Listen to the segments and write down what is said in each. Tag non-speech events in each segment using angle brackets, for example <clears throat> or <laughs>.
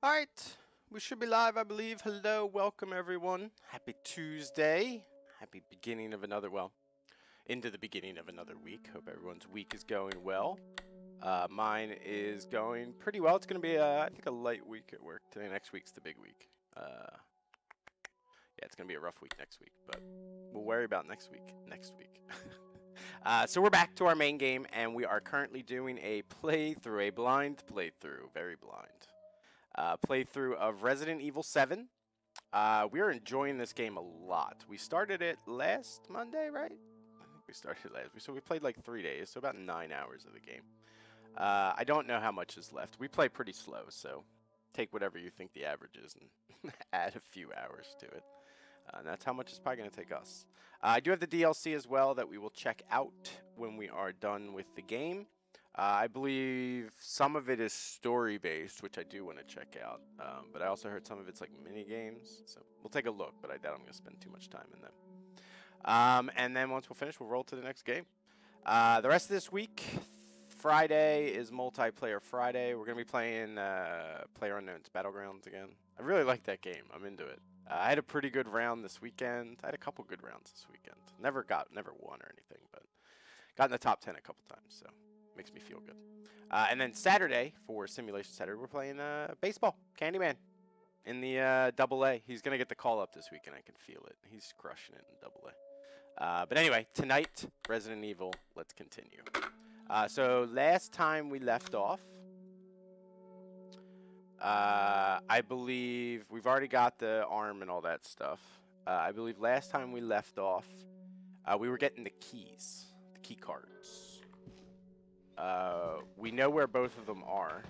All right, we should be live, I believe. Hello, welcome everyone. Happy Tuesday. Happy beginning of another, well, into the beginning of another week. Hope everyone's week is going well. Uh, mine is going pretty well. It's going to be, I think, a light week at work today. Next week's the big week. Uh, yeah, it's going to be a rough week next week, but we'll worry about next week next week. <laughs> uh, so we're back to our main game, and we are currently doing a playthrough, a blind playthrough, very blind uh, playthrough of Resident Evil 7. Uh, we are enjoying this game a lot. We started it last Monday, right? I think we started last week. So we played like three days, so about nine hours of the game. Uh, I don't know how much is left. We play pretty slow, so take whatever you think the average is and <laughs> add a few hours to it. Uh, that's how much it's probably going to take us. Uh, I do have the DLC as well that we will check out when we are done with the game. Uh, I believe some of it is story based, which I do want to check out. Um, but I also heard some of it's like mini games, so we'll take a look. But I doubt I'm going to spend too much time in them. Um, and then once we're finished, we'll roll to the next game. Uh, the rest of this week, Friday is multiplayer Friday. We're going to be playing uh, Player Unknown's Battlegrounds again. I really like that game. I'm into it. Uh, I had a pretty good round this weekend. I had a couple good rounds this weekend. Never got, never won or anything, but got in the top 10 a couple times. So makes me feel good. Uh, and then Saturday for Simulation Saturday, we're playing uh, baseball. Candyman in the uh, Double A. He's gonna get the call up this week, and I can feel it. He's crushing it in Double A. Uh, but anyway, tonight Resident Evil. Let's continue. Uh, so last time we left off, uh, I believe we've already got the arm and all that stuff. I believe last time we left off, we were getting the keys, the key cards. Uh, we know where both of them are.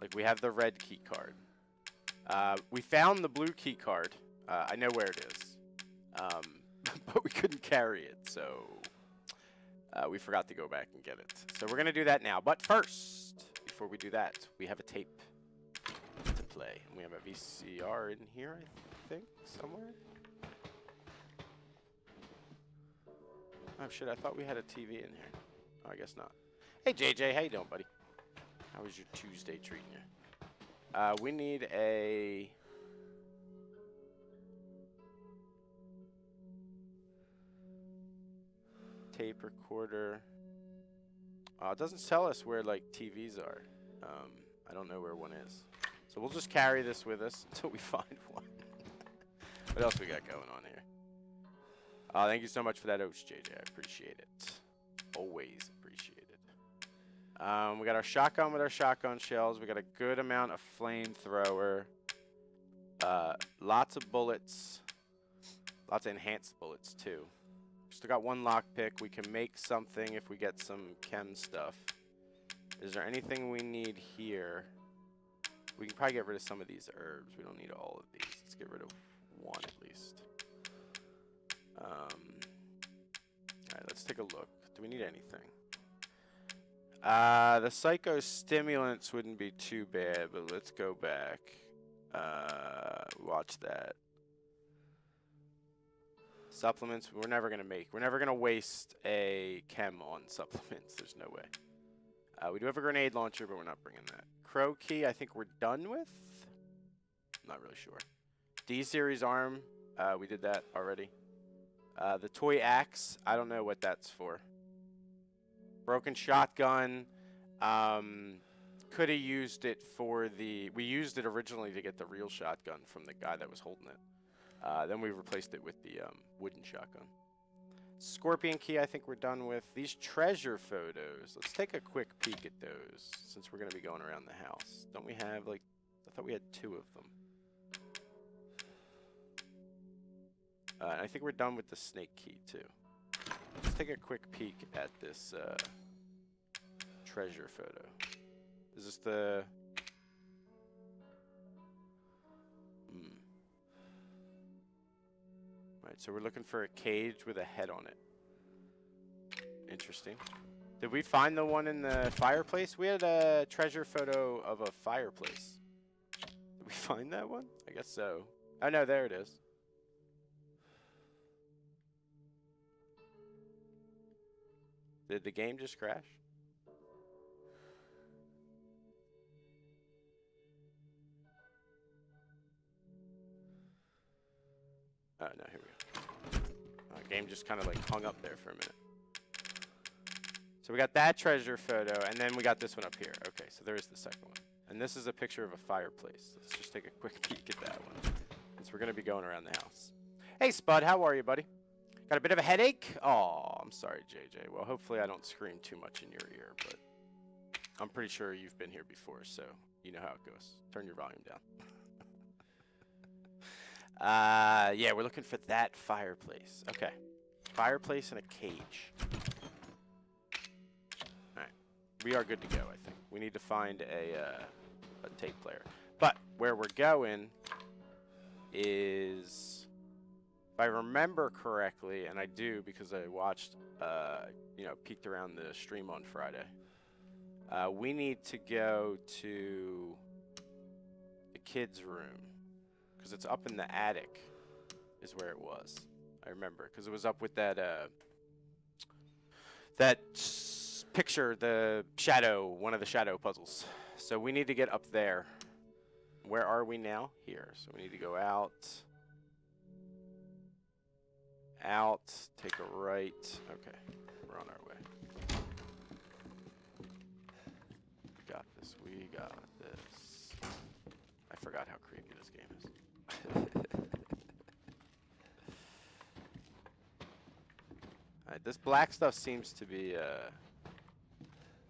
Like, we have the red key card. Uh, we found the blue key card. Uh, I know where it is. Um, <laughs> but we couldn't carry it, so uh, we forgot to go back and get it. So we're going to do that now. But first, before we do that, we have a tape to play. And we have a VCR in here, I think, somewhere. Oh shit, I thought we had a TV in here. Oh, I guess not. Hey, JJ. How you doing, buddy? How was your Tuesday treating you? Uh, we need a... Tape recorder. Uh, it doesn't tell us where, like, TVs are. Um, I don't know where one is. So we'll just carry this with us <laughs> until we find one. <laughs> what else we got going on here? Uh, thank you so much for that oats, JJ. I appreciate it. Always. Um, we got our shotgun with our shotgun shells. We got a good amount of flamethrower. Uh, lots of bullets. Lots of enhanced bullets, too. Still got one lockpick. We can make something if we get some chem stuff. Is there anything we need here? We can probably get rid of some of these herbs. We don't need all of these. Let's get rid of one at least. Um, Alright, let's take a look. Do we need anything? Uh, the psycho stimulants wouldn't be too bad, but let's go back. Uh, watch that. Supplements, we're never going to make. We're never going to waste a chem on <laughs> supplements. There's no way. Uh, we do have a grenade launcher, but we're not bringing that. Crow key, I think we're done with. Not really sure. D-series arm, uh, we did that already. Uh, the toy axe, I don't know what that's for. Broken shotgun. Um, could have used it for the... We used it originally to get the real shotgun from the guy that was holding it. Uh, then we replaced it with the um, wooden shotgun. Scorpion key, I think we're done with. These treasure photos. Let's take a quick peek at those, since we're going to be going around the house. Don't we have, like... I thought we had two of them. Uh, I think we're done with the snake key, too. Let's take a quick peek at this uh, treasure photo. Is this the... Hmm. Right, so we're looking for a cage with a head on it. Interesting. Did we find the one in the fireplace? We had a treasure photo of a fireplace. Did we find that one? I guess so. Oh no, there it is. Did the game just crash? Oh, no, here we go. Uh, game just kind of like hung up there for a minute. So we got that treasure photo, and then we got this one up here. Okay, so there is the second one. And this is a picture of a fireplace. Let's just take a quick <laughs> peek at that one. Since we're going to be going around the house. Hey, Spud, how are you, buddy? Got a bit of a headache? Oh, I'm sorry, JJ. Well, hopefully I don't scream too much in your ear, but I'm pretty sure you've been here before, so you know how it goes. Turn your volume down. <laughs> uh, yeah, we're looking for that fireplace. Okay. Fireplace and a cage. Alright. We are good to go, I think. We need to find a, uh, a tape player. But where we're going is, if I remember correctly, and I do because I watched, uh, you know, peeked around the stream on Friday. Uh, we need to go to the kids' room because it's up in the attic, is where it was. I remember because it was up with that uh, that picture, the shadow, one of the shadow puzzles. So we need to get up there. Where are we now? Here. So we need to go out. Out. Take a right. Okay. We're on our way. We got this. We got this. I forgot how creepy this game is. <laughs> Alright, this black stuff seems to be uh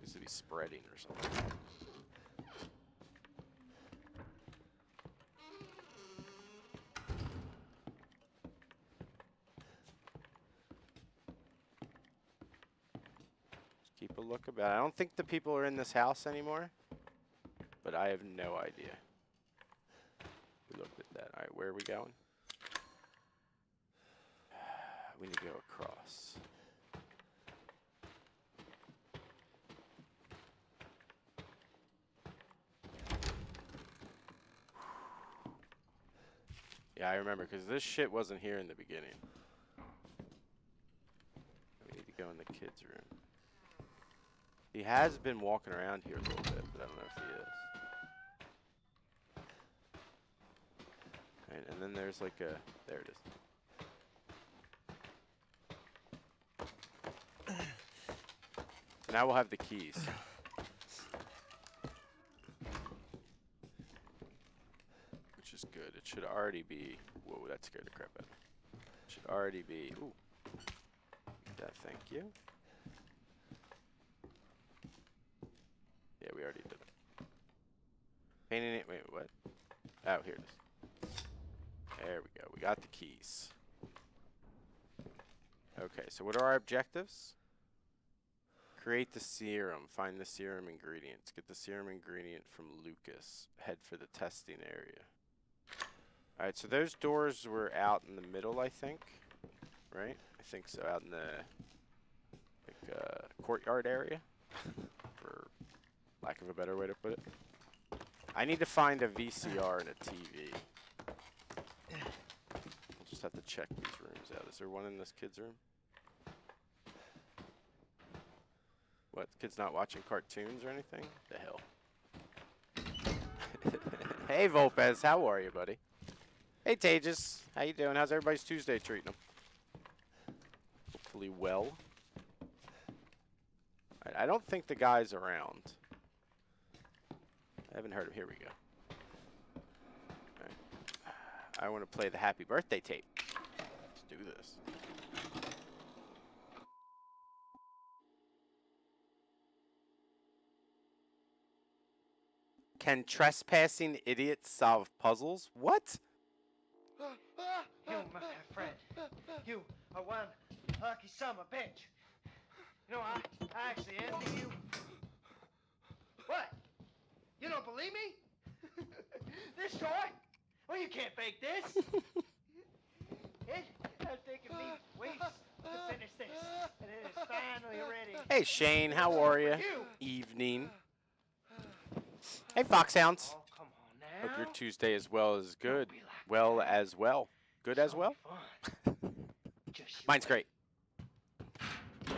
seems to be spreading or something. Look about. I don't think the people are in this house anymore, but I have no idea. We looked at that. All right, where are we going? <sighs> We need to go across. Yeah, I remember because this shit wasn't here in the beginning. We need to go in the kids' room. He has been walking around here a little bit, but I don't know if he is. Right, and then there's like a there it is. <coughs> Now we'll have the keys. Which is good. It should already be. Whoa, that scared the crap out of me. Should already be. Ooh. That, thank you. Yeah, we already did it. Painting it. Wait, what? Oh, here it is. There we go. We got the keys. Okay, so what are our objectives? Create the serum. Find the serum ingredients. Get the serum ingredient from Lucas. Head for the testing area. Alright, so those doors were out in the middle, I think. Right? I think so. Out in the like, uh, courtyard area. <laughs> lack of a better way to put it. I need to find a VCR and a TV. I'll just have to check these rooms out. Is there one in this kid's room? What, kid's not watching cartoons or anything? The hell. <laughs> hey, Volpez, how are you, buddy? Hey, Tages, how you doing? How's everybody's Tuesday treating them? Hopefully well. I don't think the guy's around. I haven't heard him. Here we go. I want to play the happy birthday tape. Let's do this. Can trespassing idiots solve puzzles? What? You, my friend, you are one lucky a bitch. You know, I, I actually envy you. What? You don't believe me? <laughs> this toy? Well, you can't fake this. <laughs> it has taken me weeks to finish this, and it is finally ready. Hey Shane, how are you? You. Evening. Hey Foxhounds. Oh, come on now. Hope your Tuesday as well is good. Like Well that. as well. Good as well? <laughs> Just Mine's wait. great.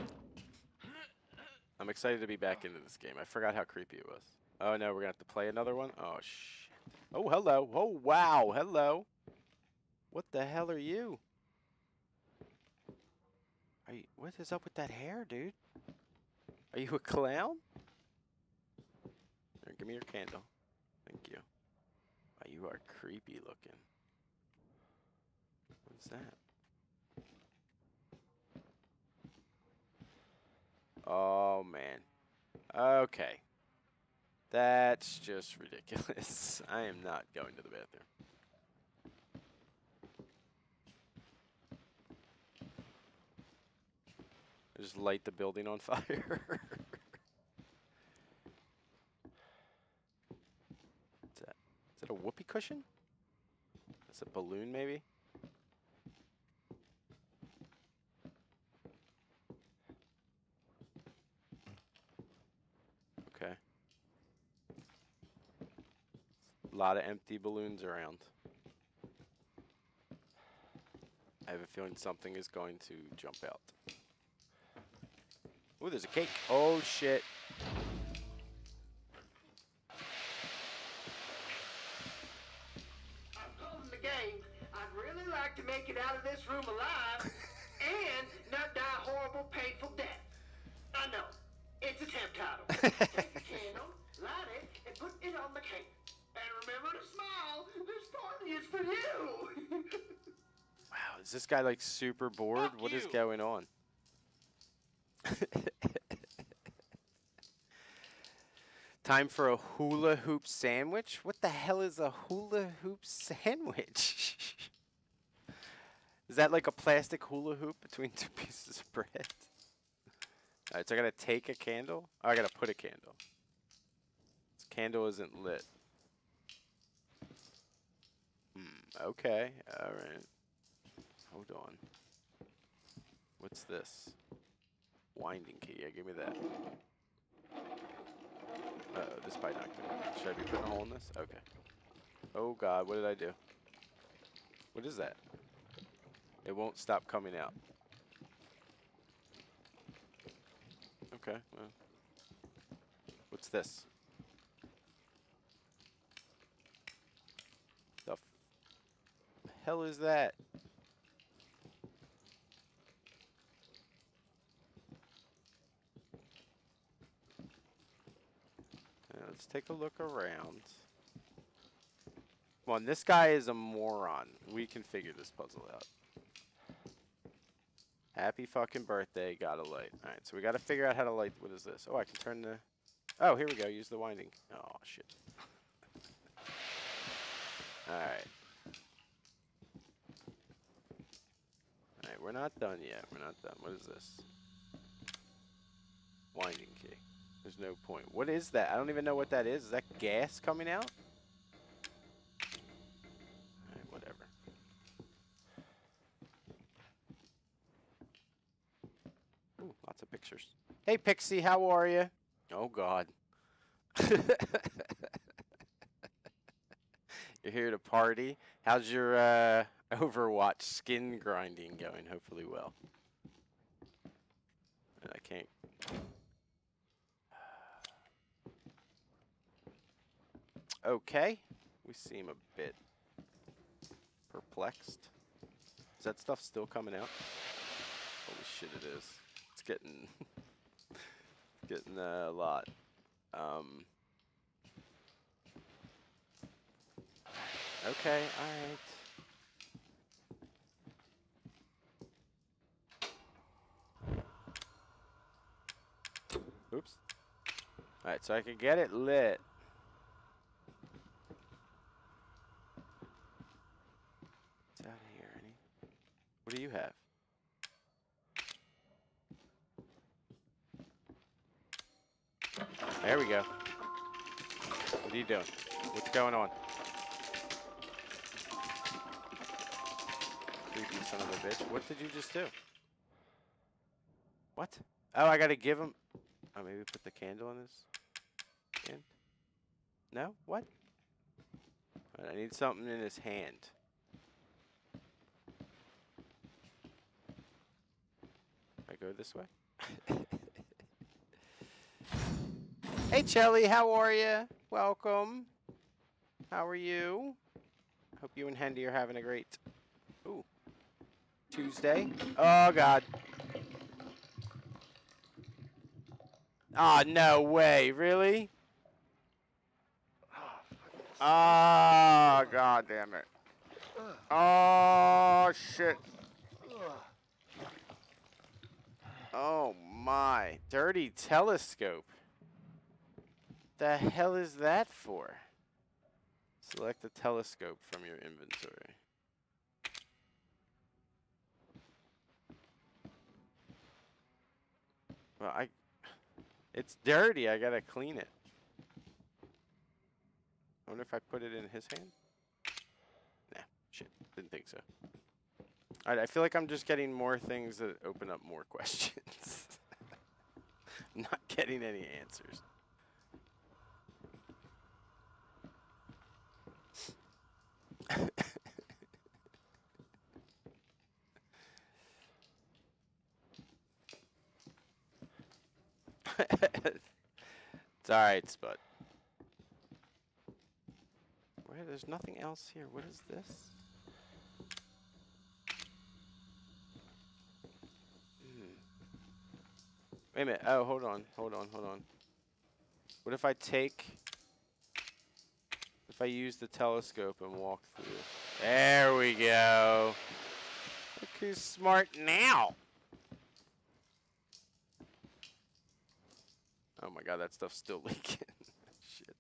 I'm excited to be back into this game. I forgot how creepy it was. Oh no, we're gonna have to play another one? Oh shit. Oh hello. Oh wow, hello. What the hell are you? Are you, what is up with that hair, dude? Are you a clown? Here, give me your candle. Thank you. Wow, you are creepy looking. What's that? Oh, man. Okay. That's just ridiculous. <laughs> I am not going to the bathroom. Just light the building on <laughs> fire. What's that? Is that a whoopee cushion? That's a balloon, maybe? Okay. A lot of empty balloons around. I have a feeling something is going to jump out. Ooh, there's a cake. Oh, shit. I'm calling the game. I'd really like to make it out of this room alive <laughs> and not die a horrible, painful death. I know. It's a temp title. <laughs> Take a candle, light it, and put it on the cake. Remember to smile. This party is for you. <laughs> Wow, is this guy like super bored? Fuck What is you. going on? <laughs> Time for a hula hoop sandwich? What the hell is a hula hoop sandwich? <laughs> is that like a plastic hula hoop between two pieces of bread? Alright, so I gotta take a candle? Oh, I gotta put a candle. This candle isn't lit. Hmm, okay, alright. Hold on. What's this? Winding key. Yeah, give me that. Uh oh, this might not. Should I be putting a hole in this? Okay. Oh god, what did I do? What is that? It won't stop coming out. Okay, well. What's this? The f- hell is that? Uh, let's take a look around. Come on, this guy is a moron. We can figure this puzzle out. Happy fucking birthday, got a light. Alright, so we gotta figure out how to light. What is this? Oh, I can turn the. Oh, here we go. Use the winding. Oh, shit. Alright. Alright, we're not done yet. We're not done. What is this? Winding key. There's no point. What is that? I don't even know what that is. Is that gas coming out? Whatever. Ooh, lots of pictures. Hey, Pixie, how are you? Oh, God. <laughs> You're here to party. How's your uh, <laughs> Overwatch skin grinding going? Hopefully well. I can't. <sighs> Okay. We seem a bit perplexed. Is that stuff still coming out? Holy shit, it is. It's getting <laughs> getting a lot. Um, okay, alright. Oops. Alright, so I can get it lit. What's of here, Ernie? What do you have? There we go. What are you doing? What's going on? Creepy son of a bitch. What did you just do? What? Oh, I gotta give him. Oh, maybe put the candle in his hand? No? What? Alright, I need something in his hand. I go this way? <laughs> hey, Chelly, how are you? Welcome. How are you? Hope you and Hendy are having a great Ooh. Tuesday. Oh god. Ah, oh, no way. Really? Ah, oh, god damn it. Oh, shit. Oh my. Dirty telescope. The hell is that for? Select the telescope from your inventory. Well, I... It's dirty. I gotta clean it. I wonder if I put it in his hand? Nah, shit. Didn't think so. Alright, I feel like I'm just getting more things that open up more <laughs> questions. <laughs> Not getting any answers. <laughs> <laughs> it's alright, Spud. Where? There's nothing else here. What is this? Hmm. Wait a minute. Oh, hold on. Hold on. Hold on. What if I take... If I use the telescope and walk through? There we go. Look who's smart now. Oh my god, that stuff's still <laughs> leaking. Shit.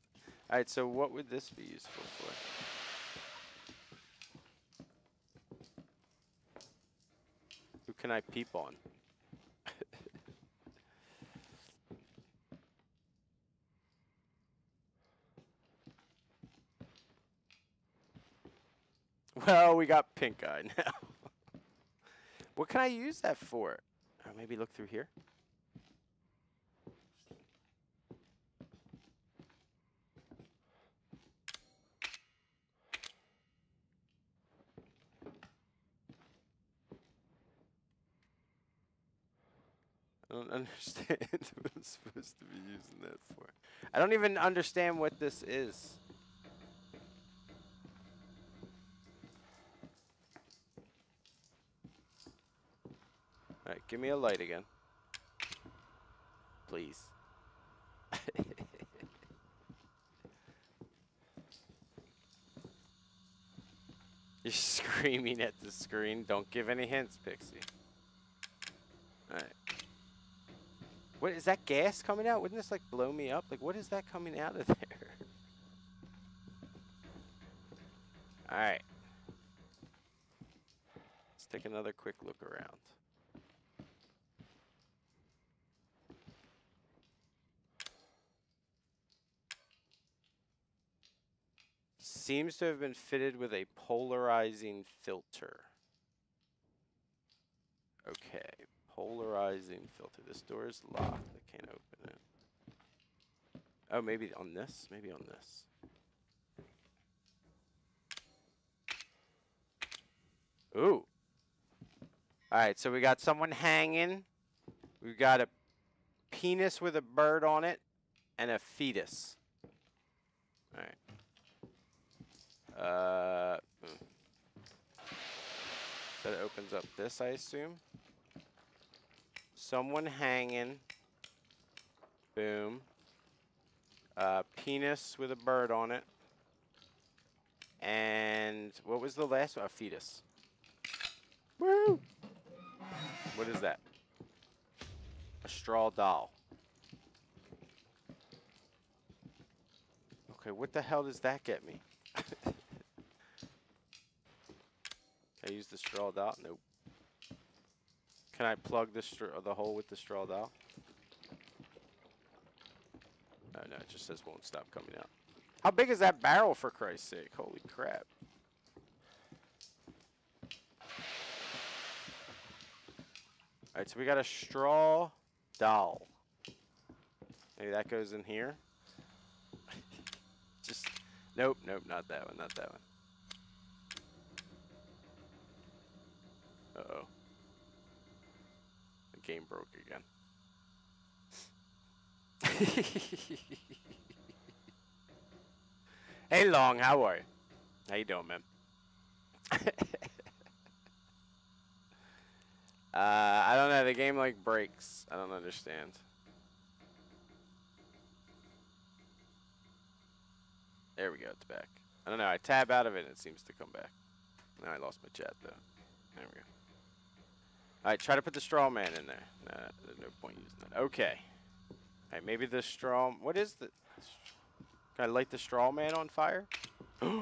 Alright, so what would this be useful for? Who can I peep on? <laughs> well, we got pink eye <laughs> now. what can I use that for? Or maybe look through here? Don't <laughs> understand <laughs> what I'm supposed to be using that for. I don't even understand what this is. Alright, give me a light again. Please. <laughs> You're screaming at the screen. Don't give any hints, Pixie. Alright. What is that gas coming out? Wouldn't this like blow me up? Like what is that coming out of <laughs> there? Alright. Let's take another quick look around. Seems to have been fitted with a polarizing filter. Okay, polarizing filter. This door is locked. I can't open it. Oh, maybe on this? Maybe on this. Ooh. Alright, so we got someone hanging. We've got a penis with a bird on it. And a fetus. Alright. Uh, mm. That opens up this, I assume. Someone hanging. Boom. Uh, penis with a bird on it. And what was the last one? A fetus. Woo! What is that? A straw doll. Okay, what the hell does that get me? <laughs> I use the straw doll? Nope. Can I plug the the hole with the straw doll? Oh no, it just says won't stop coming out. How big is that barrel for Christ's sake? Holy crap. Alright, so we got a straw doll. Maybe that goes in here. <laughs> just, nope, nope, not that one, not that one. Uh-oh game broke again. <laughs> hey, Long, how are you? How you doing, man? <laughs> Uh, I don't know. The game like breaks. I don't understand. There we go. It's back. I don't know. I tab out of it and it seems to come back. Now I lost my chat though. There we go. All right, try to put the straw man in there. Nah, there's no point using that. Okay. All right, maybe the straw. What is the? Can I light the straw man on fire? <gasps> okay.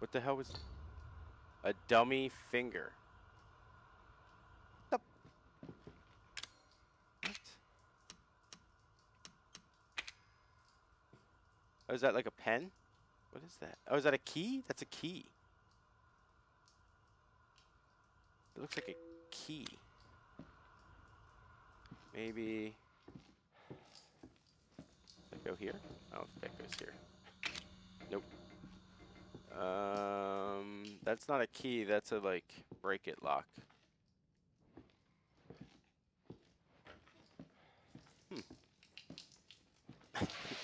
What the hell was? A dummy finger. What? Oh, is that like a pen? What is that? Oh, is that a key? That's a key. It looks like a key. Maybe. Does go here? Oh, that goes here. Nope. Um, that's not a key. That's a like break it lock. Hmm. <laughs>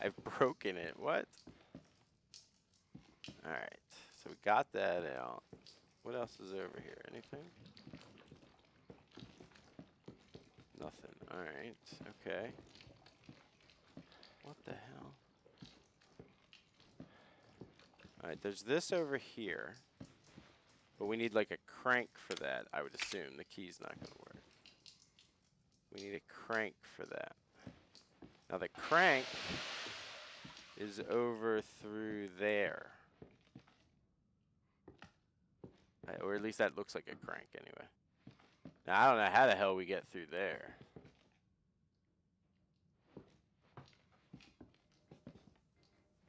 I've <laughs> broken it. What? All right. So we got that out. What else is over here? Anything? Nothing. Alright. Okay. What the hell? Alright, there's this over here. But we need like a crank for that, I would assume. The key's not going to work. We need a crank for that. Now the crank is over through there. Uh, Or at least that looks like a crank anyway. Now, I don't know how the hell we get through there.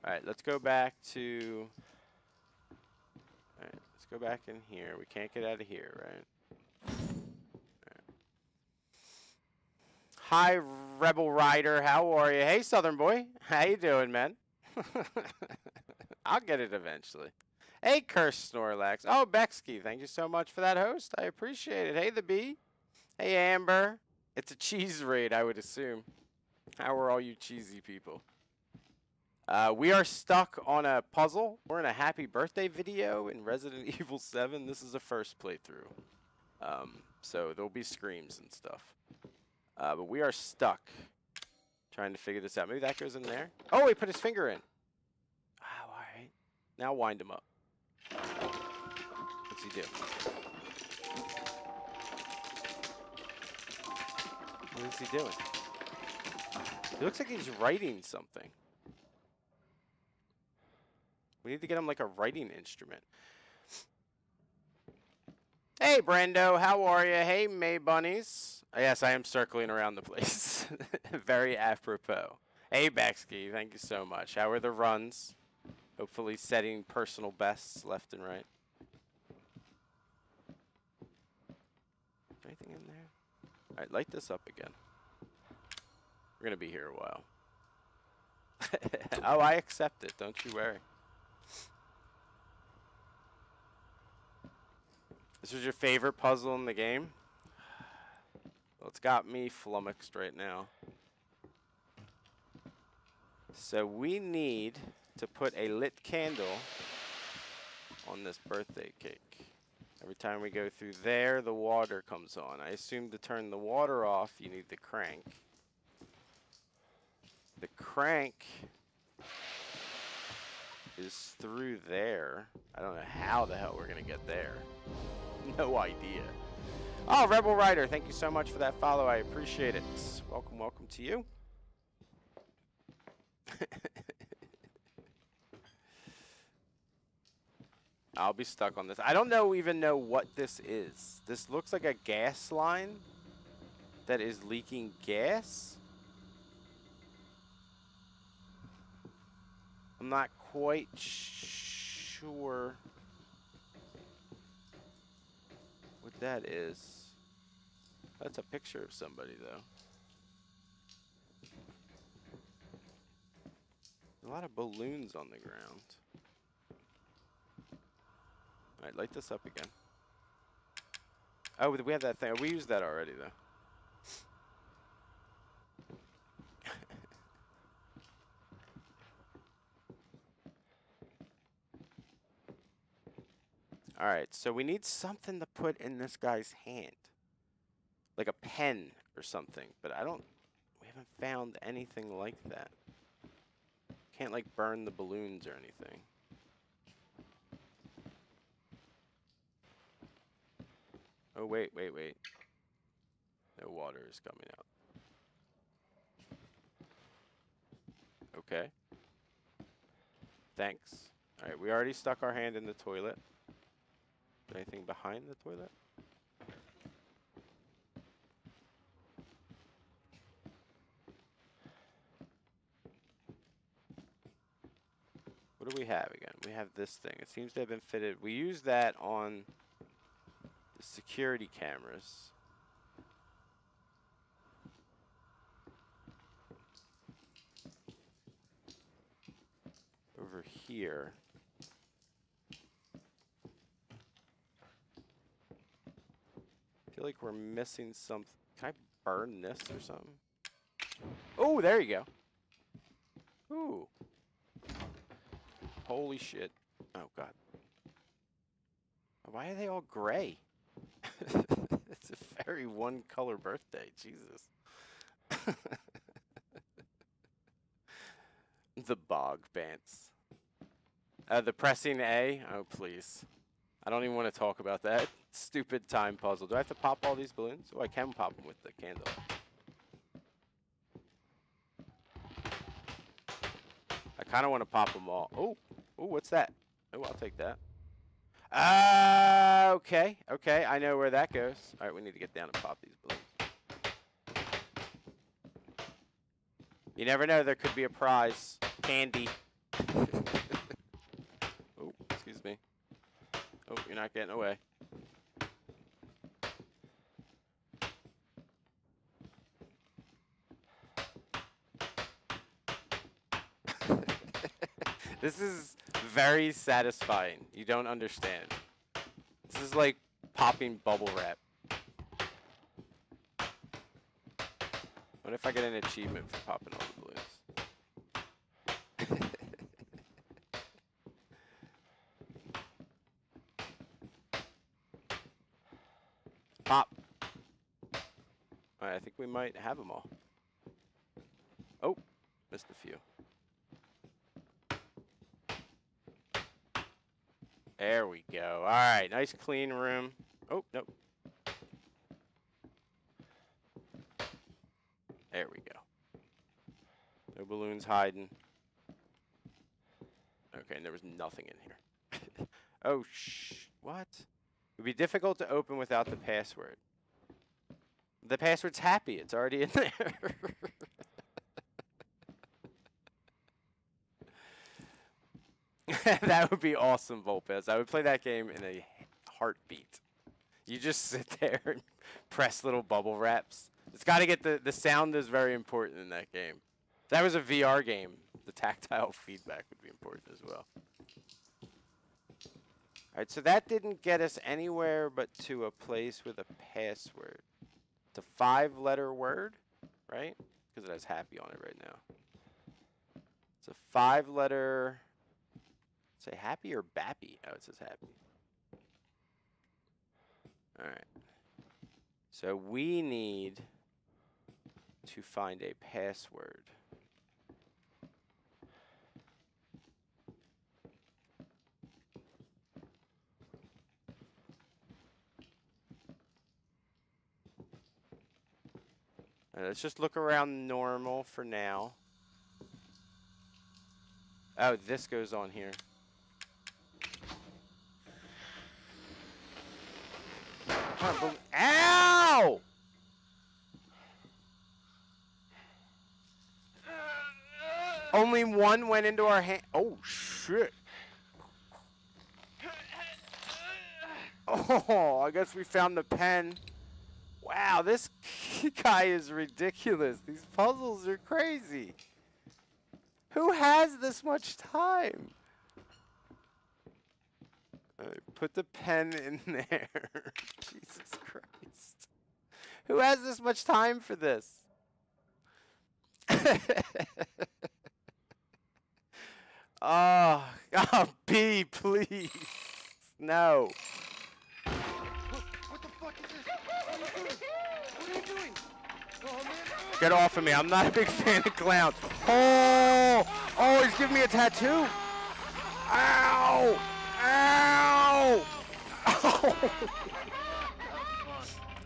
Alright, let's go back to... Alright, let's go back in here. We can't get out of here, right? Hi, Rebel Rider. How are you? Hey, Southern Boy. How you doing, man? <laughs> I'll get it eventually. Hey, Curse Snorlax. Oh, Bexky, thank you so much for that host. I appreciate it. Hey, the bee. Hey, Amber. It's a cheese raid, I would assume. How are all you cheesy people? Uh, we are stuck on a puzzle. We're in a happy birthday video in Resident <laughs> Evil 7. This is the first playthrough. Um, so there'll be screams and stuff. Uh, but we are stuck trying to figure this out. Maybe that goes in there. Oh, he put his finger in. Oh, all right. Now wind him up. What's he do? What is he doing? It looks like he's writing something. We need to get him like a writing instrument. Hey, Brando, how are you? Hey, May Bunnies. Yes, I am circling around the place. <laughs> <laughs> Very apropos. Hey, Baxkey, thank you so much. How are the runs? Hopefully setting personal bests left and right. Anything in there? All right, light this up again. We're going to be here a while. <laughs> oh, I accept it. Don't you worry. This was your favorite puzzle in the game? Well, it's got me flummoxed right now. So we need to put a lit candle on this birthday cake. Every time we go through there, the water comes on. I assume to turn the water off, you need the crank. The crank is through there. I don't know how the hell we're going to get there. <laughs> No idea. Oh, Rebel Rider, thank you so much for that follow. I appreciate it. Welcome, welcome to you. <laughs> I'll be stuck on this. I don't know even know what this is. This looks like a gas line that is leaking gas. I'm not quite sure what that is. That's a picture of somebody, though. A lot of balloons on the ground. Alright, light this up again. Oh, we have that thing. We used that already, though. Alright, so we need something to put in this guy's hand. Like a pen or something. But I don't... We haven't found anything like that. Can't, like, burn the balloons or anything. Oh, wait, wait, wait. No water is coming out. Okay. Thanks. Alright, we already stuck our hand in the toilet. Anything behind the toilet? What do we have again? We have this thing. It seems to have been fitted. We use that on the security cameras. Over here. Feel like we're missing something. Can I burn this or something? Oh, there you go. Ooh. Holy shit. Oh, God. Why are they all gray? <laughs> it's a very one color birthday. Jesus. <laughs> the bog pants. Uh, the pressing A? Oh, please. I don't even want to talk about that stupid time puzzle. Do I have to pop all these balloons? Oh, I can pop them with the candle. I kind of want to pop them all. Oh, oh, what's that? Oh, I'll take that. Uh, okay, okay, I know where that goes. All right, we need to get down and pop these balloons. You never know, there could be a prize. Candy. <laughs> oh, excuse me. Oh, you're not getting away. <laughs> this is very satisfying. You don't understand. This is like popping bubble wrap. What if I get an achievement for popping all the balloons? Pop. I think we might have them all. Oh, missed a few. There we go. All right, nice clean room. Oh, nope. There we go. No balloons hiding. Okay, and there was nothing in here. <laughs> oh, shh. What? Would be difficult to open without the password. The password's happy. It's already in <laughs> there. <laughs> that would be awesome, Volpez. I would play that game in a heartbeat. You just sit <laughs> there and press little bubble wraps. It's got to get the the sound is very important in that game. If that was a VR game, the tactile feedback would be important as well. All right, so that didn't get us anywhere but to a place with a password. It's a five-letter word, right? Because it has happy on it right now. It's a five-letter Say happy or bappy? Oh, it says happy. All right. So we need to find a password. Right, let's just look around normal for now. Oh, this goes on here. Ow! Only one went into our hand. Oh, shit. Oh, I guess we found the pen. Wow, this <laughs> guy is ridiculous. These puzzles are crazy. Who has this much time? put the pen <laughs> in there. <laughs> Jesus Christ. Who has this much time for this? oh, oh, B, please. no. Fuck is this? What are you doing? What are you doing? Oh man. Get off of me. I'm not a big fan of clowns. Oh! Oh, he's giving me a tattoo. Ow! Ow! Oh,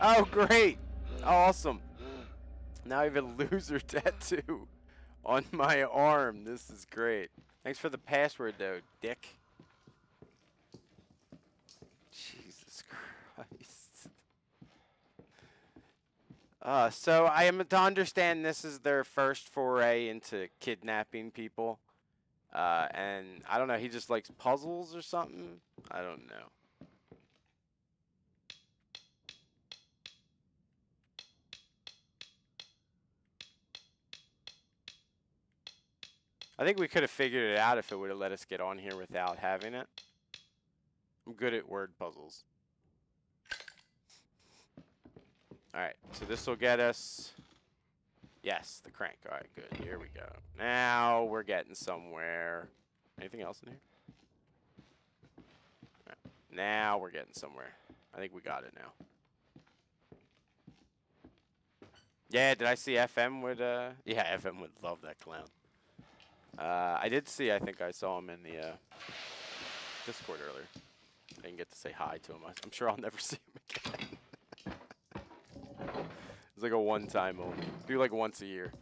<laughs> oh great. Awesome. Now I have a loser <laughs> tattoo on my arm. This is great. Thanks for the password, though, dick. Jesus Christ. Uh, so I am to understand this is their first foray into kidnapping people. Uh, and I don't know, he just likes puzzles or something? I don't know. I think we could have figured it out if it would have let us get on here without having it. I'm good at word puzzles. Alright, so this will get us... Yes, the crank. Alright, good. Here we go. Now we're getting somewhere. Anything else in here? Alright, Now we're getting somewhere. I think we got it now. Yeah, did I see FM would, uh... Yeah, <laughs> FM would love that clown. Uh, I did see, I think I saw him in the, uh, Discord earlier. I didn't get to say hi to him. I'm sure I'll never <laughs> see him again. It's like a one time only. Do like once a year.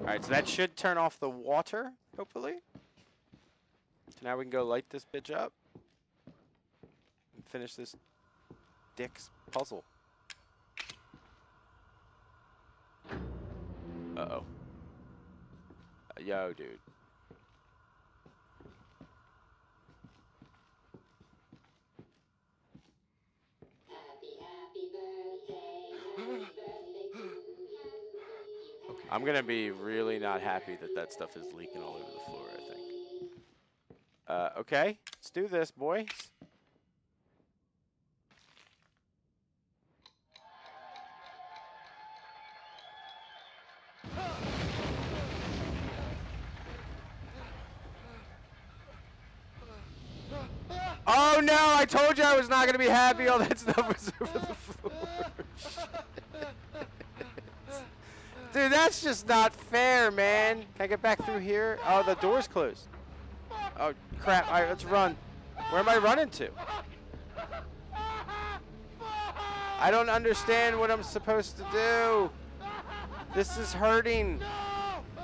Alright, so that should turn off the water, hopefully. So now we can go light this bitch up. And finish this dick's puzzle. Uh-oh. Uh, yo, dude. I'm gonna be really not happy that that stuff is leaking all over the floor, I think. Uh, okay. Let's do this, boys. Oh no, I told you I was not gonna be happy all that stuff was over the floor. <laughs> Dude, that's just not fair, man. Can I get back through here? Oh, the door's closed. Oh, crap. All right, let's run. Where am I running to? I don't understand what I'm supposed to do. This is hurting.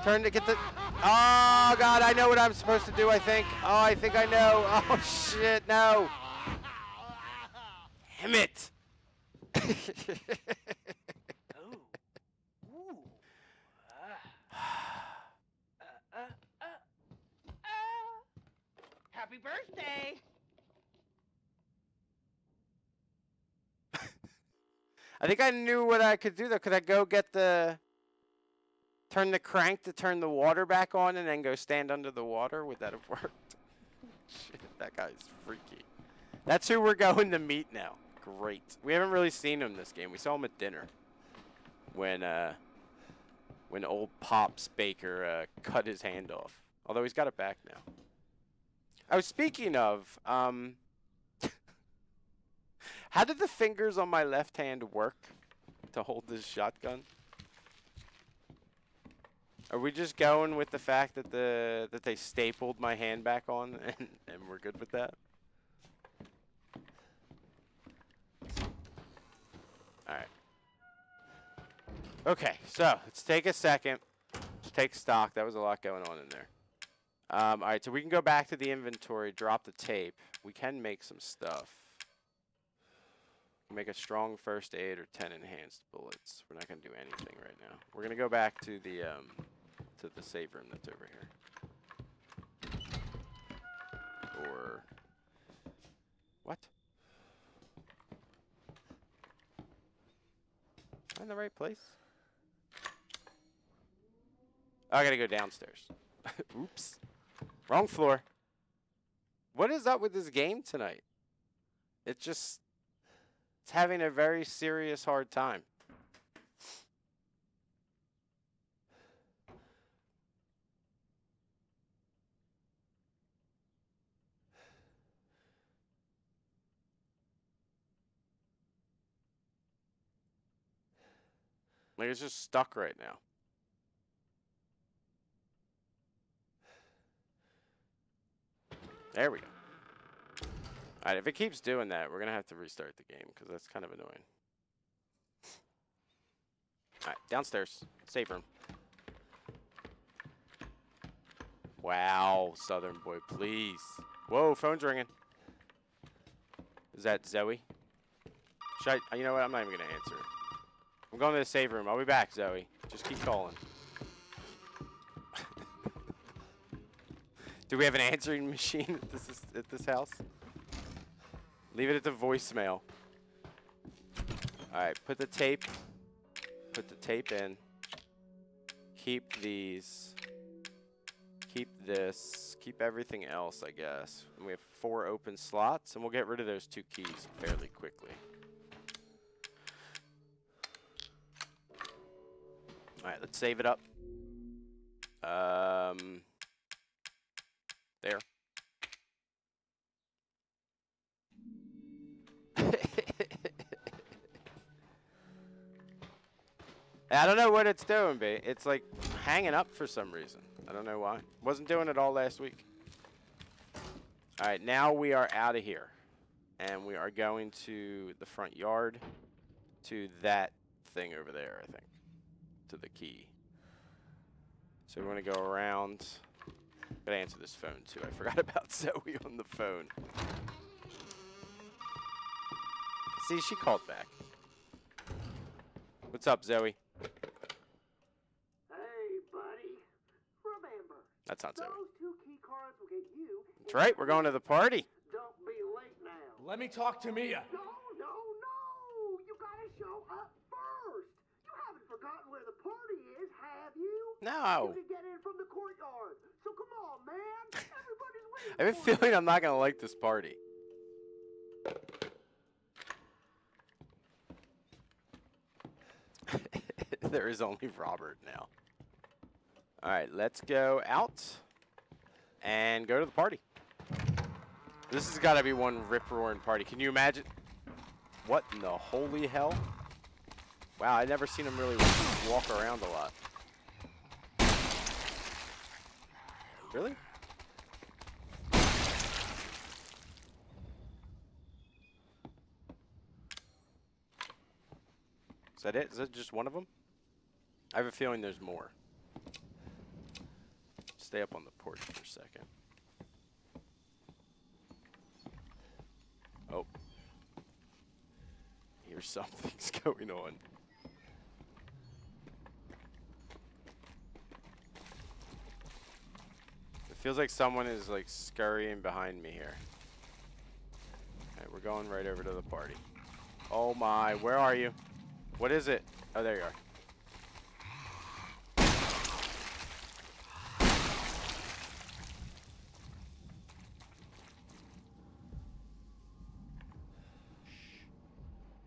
Turn to get the... Oh, God, I know what I'm supposed to do, I think. Oh, I think I know. <laughs> Oh, shit, no. Damn it. <laughs> Oh. Ooh. Ah. Uh, uh, uh, uh. Happy birthday! <laughs> I think I knew what I could do though. Could I go get the turn the crank to turn the water back on and then go stand under the water? Would that have worked? <laughs> Shit, that guy's freaky. That's who we're going to meet now. Great. We haven't really seen him this game. We saw him at dinner when uh when old Pops Baker uh, cut his hand off. Although he's got it back now. I was speaking of um <laughs> how did the fingers on my left hand work to hold this shotgun? Are we just going with the fact that the that they stapled my hand back on <laughs> and, and we're good with that? Alright. Okay, so let's take a second. Just take stock. That was a lot going on in there. Um, Alright, so we can go back to the inventory, drop the tape. We can make some stuff. Make a strong first aid or 10 enhanced bullets. We're not going to do anything right now. We're going to go back to the um, to the save room that's over here. Or what? Am I in the right place? Oh, I gotta go downstairs. <laughs> Oops. Wrong floor. What is up with this game tonight? It's just it's having a very serious hard time. Like it's just stuck right now. There we go. Alright, if it keeps doing that, we're going to have to restart the game because that's kind of annoying. Alright, downstairs. Safe room. Wow, Southern boy, please. Whoa, phone's ringing. Is that Zoe? Should I, you know what, I'm not even going to answer. I'm going to the save room. I'll be back, Zoe. Just keep calling. Do we have an answering machine at this, at this house? Leave it at the voicemail. Alright, put the tape. Put the tape in. Keep these. Keep this. Keep everything else, I guess. And we have four open slots, and we'll get rid of those two keys fairly quickly. Alright, let's save it up. Um, there. I don't know what it's doing, but it's like hanging up for some reason. I don't know why. Wasn't doing it all last week. All right, now we are out of here. And we are going to the front yard to that thing over there, I think. To the key. So we want to go around. Gotta answer this phone too. I forgot <laughs> about Zoe on the phone. See, she called back. What's up, Zoe? Hey, buddy. Remember, That's not Zoe. those two key cards will get you. That's right, we're going to the party. Don't be late now. Let me talk to Mia. No, no, no. You gotta show up first. You haven't forgotten where the party is, have you? No. You can get in from the courtyard. On, man. I have a feeling I'm not going to like this party. <laughs> there is only Robert now. All right, let's go out and go to the party. This has got to be one rip-roaring party. Can you imagine? What in the holy hell? Wow, I've never seen him really walk around a lot. Really? Is that it? Is that just one of them? I have a feeling there's more. Stay up on the porch for a second. Oh. Here's <laughs> something's going on. Feels like someone is like scurrying behind me here. Alright, we're going right over to the party. Oh my, where are you? What is it? Oh, there you are.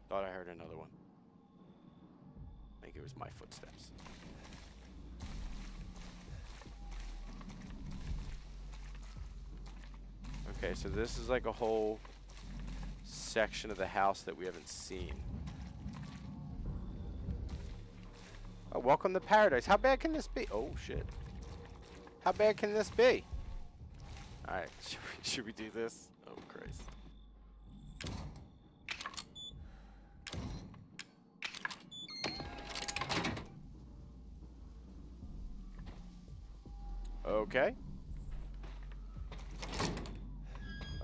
Thought I heard another one. I think it was my footsteps. Okay, so this is like a whole section of the house that we haven't seen. Oh, welcome to paradise. How bad can this be? Oh, shit. How bad can this be? Alright, <laughs> should should we do this? Oh, Christ. Okay.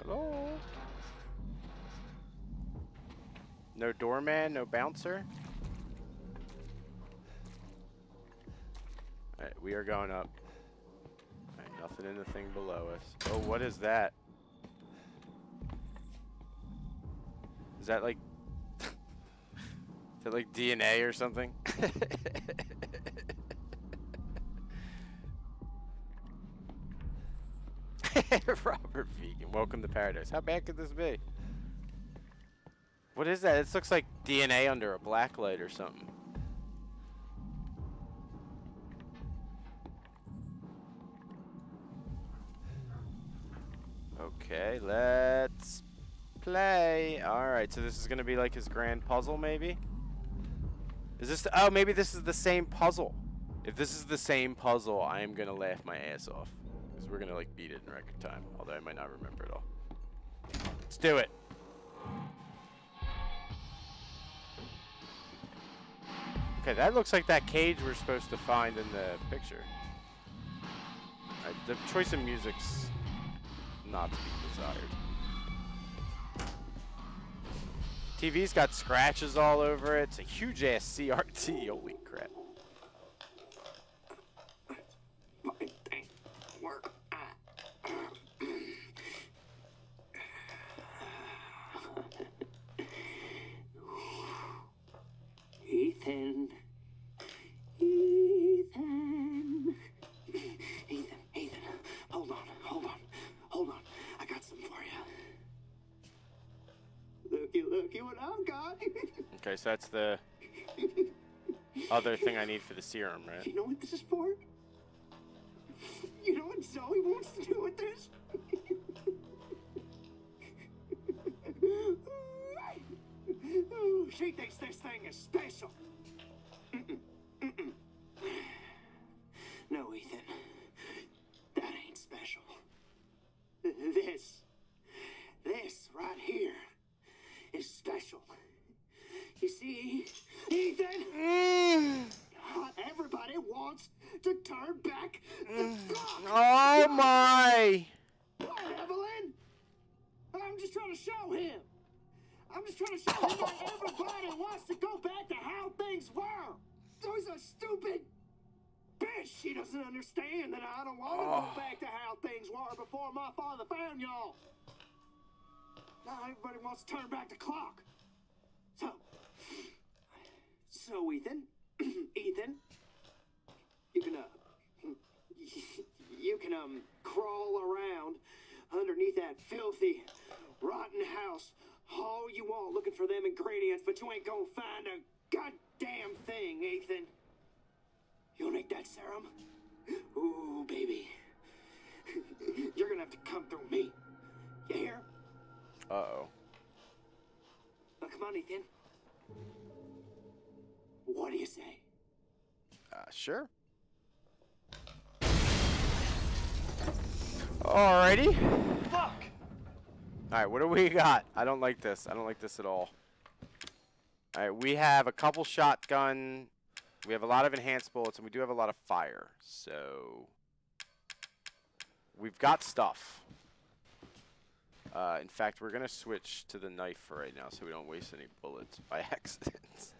Hello? No doorman, no bouncer? Alright, we are going up. Alright, nothing in the thing below us. Oh, what is that? Is that like... <laughs> is that like DNA or something? <laughs> <laughs> Robert Vegan, welcome to paradise. How bad could this be? What is that? This looks like DNA under a black light or something. Okay, let's play. Alright, so this is going to be like his grand puzzle, maybe? Is this? oh, maybe this is the same puzzle. If this is the same puzzle, I am gonna laugh my ass off because we're gonna like beat it in record time. Although I might not remember it all. Let's do it. Okay, that looks like that cage we're supposed to find in the picture. Alright, the choice of music's not to be desired. TV's got scratches all over it. It's a huge ass CRT. <laughs> Holy crap. Fucking thing work. Ethan. Ethan. Ethan, Ethan. Hold on, hold on, hold on. I got some for you. Looky, looky what I've got. <laughs> Okay, so that's the other thing I need for the serum, right? You know what this is for? You know what Zoe wants to do with this? Ooh, she thinks this thing is special. No, Ethan. That ain't special. This, this right here is special. You see, Ethan? Not everybody wants to turn back the mm. clock. Oh my! What, Evelyn? I'm just trying to show him. I'm just trying to show him that <laughs> everybody wants to go back to how things were. Zoe's a stupid bitch. She doesn't understand that I don't want to Oh. go back to how things were before my father found y'all. Now everybody wants to turn back the clock. So, so Ethan, <clears throat> Ethan, you can uh, you can um crawl around underneath that filthy, rotten house all you want looking for them ingredients, but you ain't gonna find a goddamn thing, Ethan. You'll make that serum? Ooh, baby. <laughs> You're gonna have to come through me. You hear? Uh oh. Now come on, Ethan. What do you say? Uh, sure. Alrighty. Fuck! Alright, what do we got? I don't like this. I don't like this at all. Alright, we have a couple shotgun. We have a lot of enhanced bullets, and we do have a lot of fire. So... We've got stuff. Uh, in fact, we're going to switch to the knife for right now so we don't waste any bullets by <laughs> accident.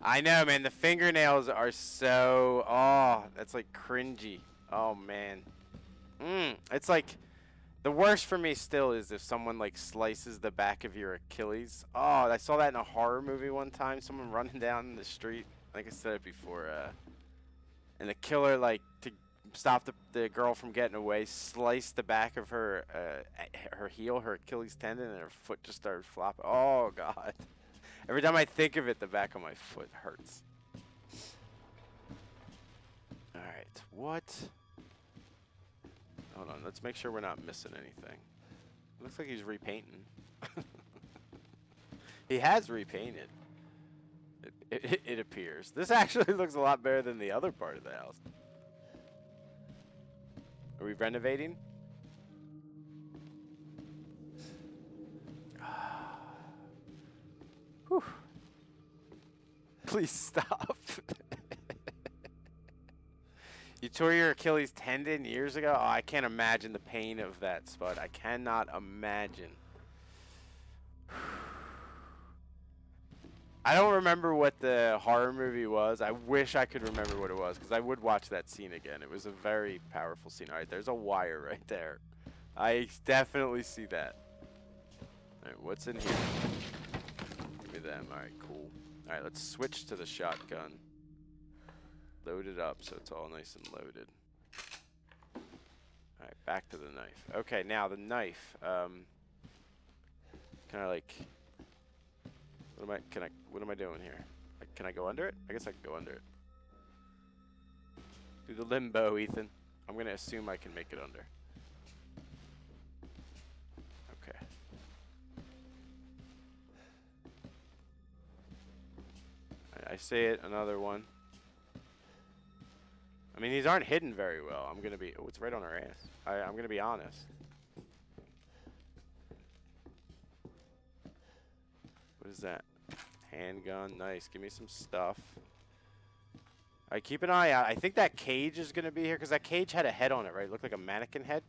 I know, man. The fingernails are so... Oh, that's like cringy. Oh, man. Mm, it's like... The worst for me still is if someone like slices the back of your Achilles. Oh, I saw that in a horror movie one time. Someone <laughs> running down the street. Like I said it before. Uh, and the killer, like, to stop the, the girl from getting away, sliced the back of her uh, her heel, her Achilles tendon, and her foot just started flopping. Oh, God. Every time I think of it, the back of my foot hurts. Alright, what? Hold on, let's make sure we're not missing anything. Looks like he's repainting. <laughs> he has repainted. It, it, it appears. This actually <laughs> looks a lot better than the other part of the house. Are we renovating? <sighs> Whew. Please stop. <laughs> you tore your Achilles tendon years ago? Oh, I can't imagine the pain of that, Spud. I cannot imagine. I don't remember what the horror movie was. I wish I could remember what it was because I would watch that scene again. It was a very powerful scene. All right, there's a wire right there. I definitely see that. All right, what's in here? Give me them. All right, cool. All right, let's switch to the shotgun. Load it up so it's all nice and loaded. All right, back to the knife. Okay, now the knife. Um, kind of like. What am I? Can I? What am I doing here? Like, can I go under it? I guess I can go under it. Do the limbo, Ethan. I'm gonna assume I can make it under. Okay. I see it. Another one. I mean, these aren't hidden very well. I'm gonna be. Oh, it's right on our ass. I, I'm gonna be honest. What is that? Handgun. Nice. Give me some stuff. Alright, keep an eye out. I think that cage is gonna be here because that cage had a head on it, right? It looked like a mannequin head.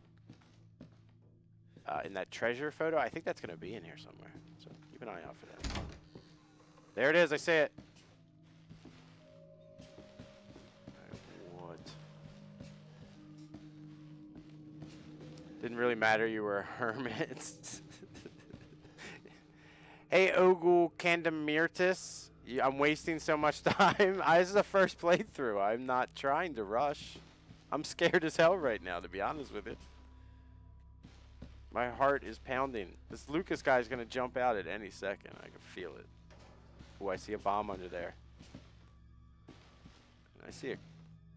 Uh, in that treasure photo, I think that's gonna be in here somewhere. So keep an eye out for that. There it is. I see it. What? Didn't really matter. You were a hermit. <laughs> hey, Ogul Candamirtis. You- I'm wasting so much <laughs> time. This is the first playthrough. I'm not trying to rush. I'm scared as hell right now, to be honest with you. My heart is pounding. This Lucas guy is going to jump out at any second. I can feel it. Oh, I see a bomb under there. And I see a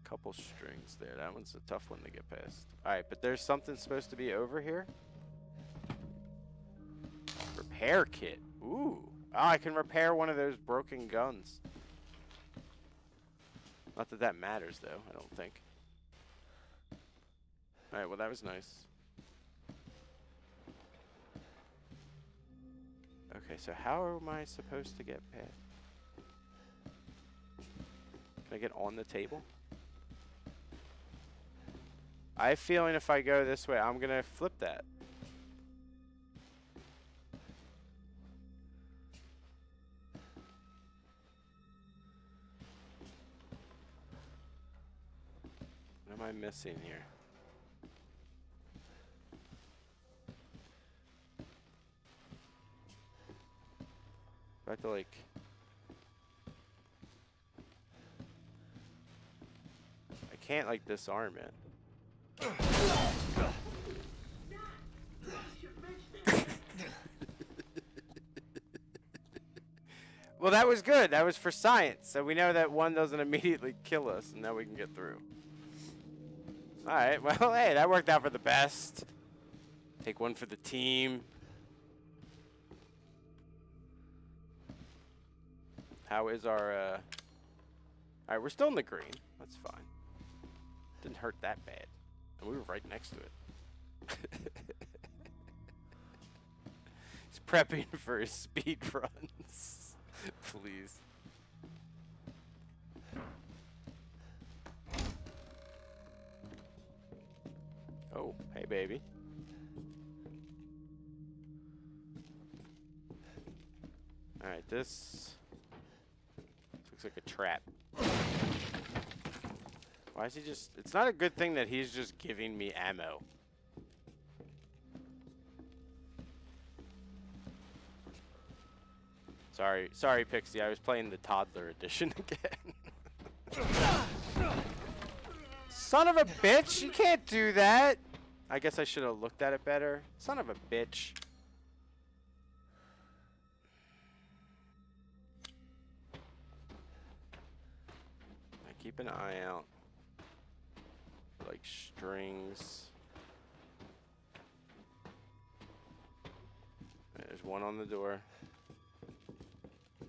couple strings there. That one's a tough one to get past. Alright, but there's something supposed to be over here. Repair kit. Ooh. Oh, I can repair one of those broken guns. Not that that matters, though, I don't think. Alright, well, that was nice. Okay, so how am I supposed to get past? Can I get on the table? I have a feeling if I go this way, I'm gonna flip that. I missing here? I have to like... I can't like disarm it. <laughs> well, that was good. That was for science. So we know that one doesn't immediately kill us, and now we can get through. Alright, well, <laughs> hey, that worked out for the best. Take one for the team. How is our, uh... Alright, we're still in the green. That's fine. Didn't hurt that bad. And we were right next to it. <laughs> He's prepping for his speed <laughs> runs. Please. Oh, hey baby. Alright, this looks like a trap. Why is he just... It's not a good thing that he's just giving me ammo. Sorry, sorry Pixie, I was playing the toddler edition <laughs> again. Son of a bitch, you can't do that! I guess I should have looked at it better. Son of a bitch. I keep an eye out like strings. There's one on the door.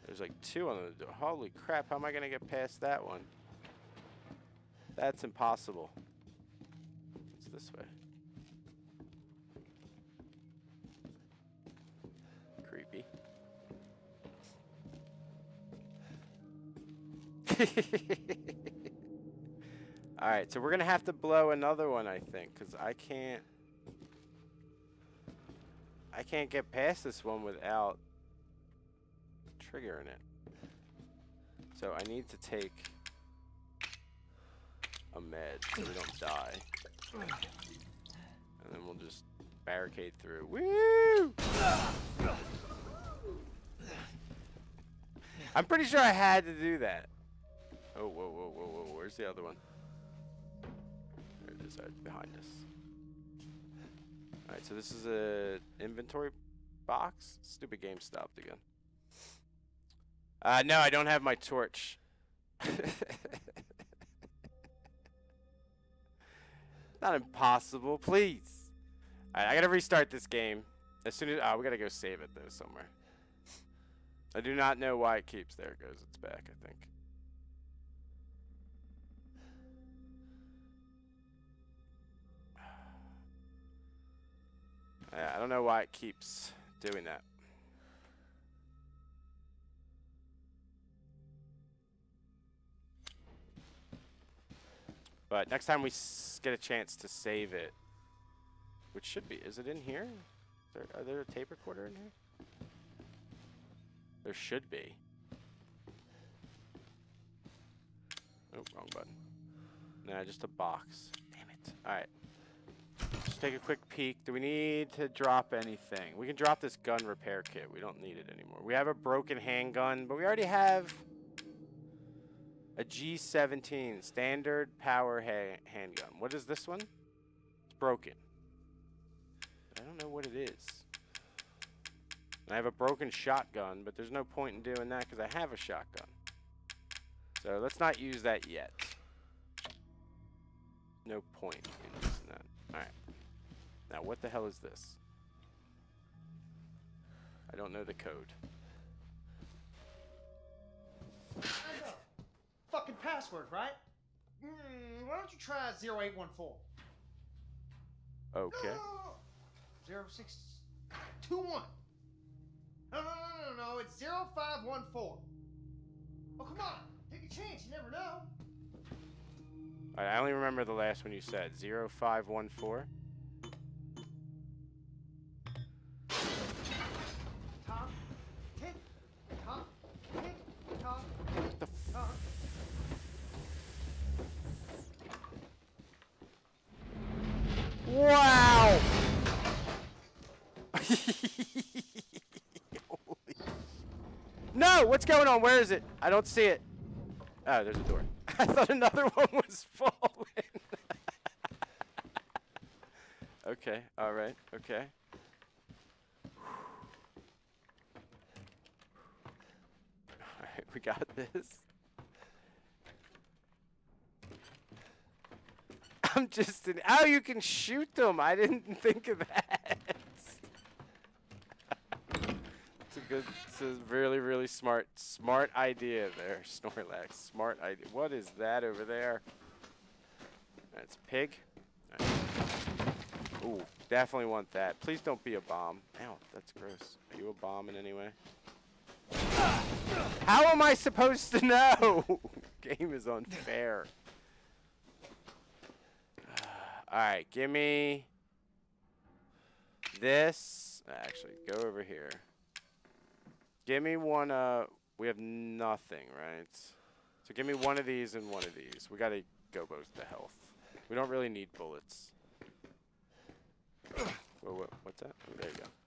There's like two on the door. Holy crap, how am I gonna get past that one? That's impossible. It's this way. Creepy. <laughs> Alright, so we're gonna have to blow another one, I think, because I can't... I can't get past this one without triggering it. So I need to take a med so we don't die. And then we'll just barricade through. Woo! I'm pretty sure I had to do that. Oh, whoa, whoa, whoa, whoa. Where's the other one? There it is, right behind us. Alright, so this is a inventory box. Stupid game stopped again. Uh, no, I don't have my torch. <laughs> Not impossible, please. I gotta restart this game. As soon as, oh, we gotta go save it though somewhere. I do not know why it keeps. There it goes. It's back, I think. <sighs> Yeah, I don't know why it keeps doing that. But next time we get a chance to save it, which should be, is it in here? There, are there a tape recorder in here? There should be. Oh, wrong button. Nah, just a box. Damn it. Alright. Just take a quick peek. Do we need to drop anything? We can drop this gun repair kit. We don't need it anymore. We have a broken handgun, but we already have a G17 standard power ha handgun. What is this one? It's broken. I don't know what it is. I have a broken shotgun, but there's no point in doing that because I have a shotgun. So let's not use that yet. No point in using that. Alright. Now what the hell is this? I don't know the code. Fucking password, right? Mm, why don't you try 0814? Okay. Zero six two one. No, no, no, no, no. It's zero five one four. Oh, come on. Take a chance. You never know. I only remember the last one you said. 0514. Top, tick, top, tick, top, What the f- top. Wow! <laughs> No! What's going on? Where is it? I don't see it. Oh, there's a door. <laughs> I thought another one was falling. <laughs> okay, alright, okay. <sighs> Alright, we got this. I'm just an. Oh, you can shoot them. I didn't <laughs> think of that. it's a good. It's a really, really smart, smart idea there, Snorlax. Smart idea. What is that over there? That's pig. Alright. Ooh, definitely want that. Please don't be a bomb. Ow, that's gross. Are you a bomb in any way? How am I supposed to <laughs> know? Game is unfair. Alright, give me this. Actually, go over here. Give me one, uh, we have nothing, right? So give me one of these and one of these. We gotta go both to health. We don't really need bullets. Whoa, whoa, what's that? Oh, there you go.